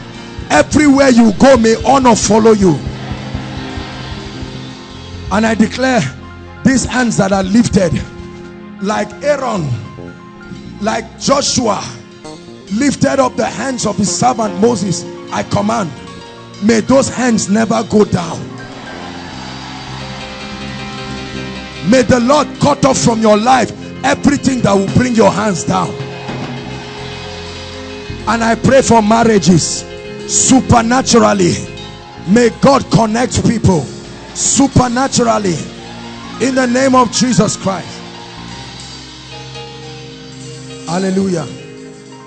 everywhere you go may honor follow you. And i declare these hands that are lifted like aaron like joshua lifted up the hands of his servant Moses I command may those hands never go down may the Lord cut off from your life everything that will bring your hands down And I pray for marriages supernaturally. May God connect people supernaturally in the name of Jesus Christ. Hallelujah.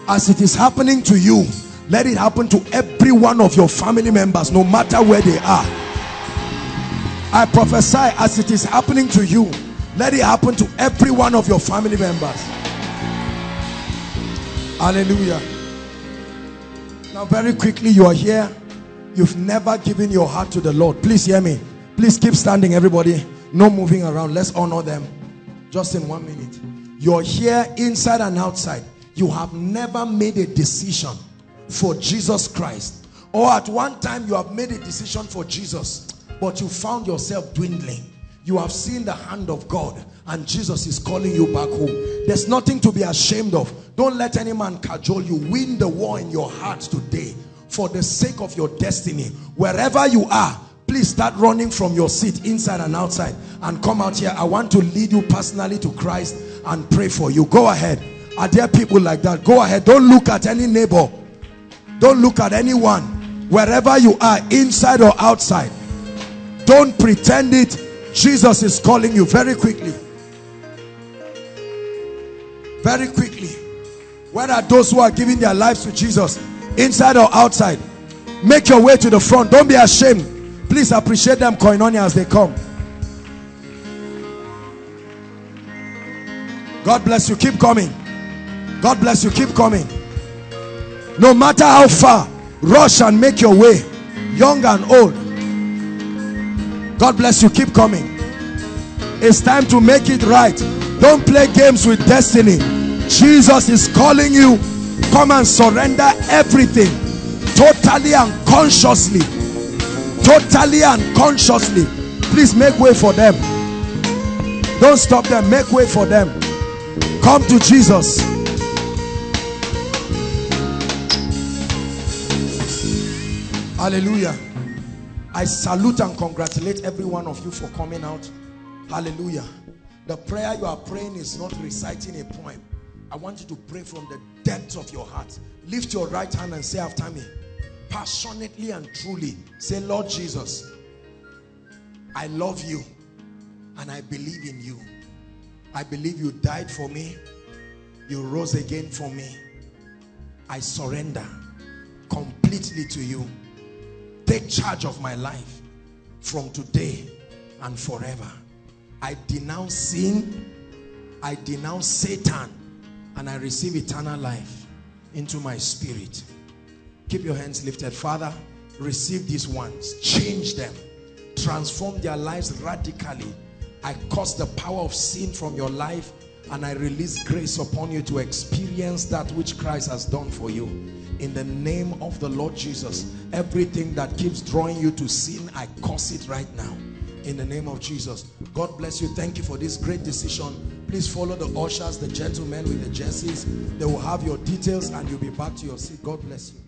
As it is happening to you, let it happen to every one of your family members, no matter where they are. I prophesy as it is happening to you, let it happen to every one of your family members. Hallelujah. Now, very quickly, you are here. You've never given your heart to the Lord. Please hear me. Please keep standing, everybody. No moving around. Let's honor them. Just in one minute. You're here inside and outside. You have never made a decision for Jesus Christ. Or at one time, you have made a decision for Jesus, but you found yourself dwindling. You have seen the hand of God and Jesus is calling you back home. There's nothing to be ashamed of. Don't let any man cajole you. Win the war in your heart today for the sake of your destiny. Wherever you are, please start running from your seat inside and outside and come out here. I want to lead you personally to Christ and pray for you. Go ahead. Are there people like that? Go ahead. Don't look at any neighbor. Don't look at anyone. Wherever you are, inside or outside. Don't pretend it. Jesus is calling you very quickly. Very quickly. Where are those who are giving their lives to Jesus? Inside or outside? Make your way to the front. Don't be ashamed. Please appreciate them koinonia as they come. God bless you. Keep coming. God bless you. Keep coming. No matter how far, rush and make your way. Young and old. God bless you. Keep coming. It's time to make it right. Don't play games with destiny. Jesus is calling you. Come and surrender everything. Totally and consciously. Totally and consciously. Please make way for them. Don't stop them. Make way for them. Come to Jesus. Hallelujah. I salute and congratulate every one of you for coming out. Hallelujah. The prayer you are praying is not reciting a poem. I want you to pray from the depths of your heart. Lift your right hand and say after me, passionately and truly, say, Lord Jesus, I love you and I believe in you. I believe you died for me. You rose again for me. I surrender completely to you. Take charge of my life from today and forever. I denounce sin. I denounce Satan. And I receive eternal life into my spirit. Keep your hands lifted. Father, receive these ones. Change them. Transform their lives radically. I cause the power of sin from your life and I release grace upon you to experience that which Christ has done for you. In the name of the Lord Jesus, everything that keeps drawing you to sin, I curse it right now. In the name of Jesus. God bless you. Thank you for this great decision. Please follow the ushers, the gentlemen with the jerseys. They will have your details and you'll be back to your seat. God bless you.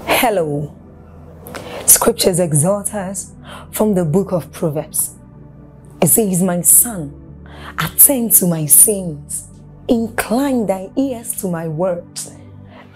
Hello. Scriptures exhort us from the book of Proverbs. It says, My son, attend to my sayings, incline thy ears to my words.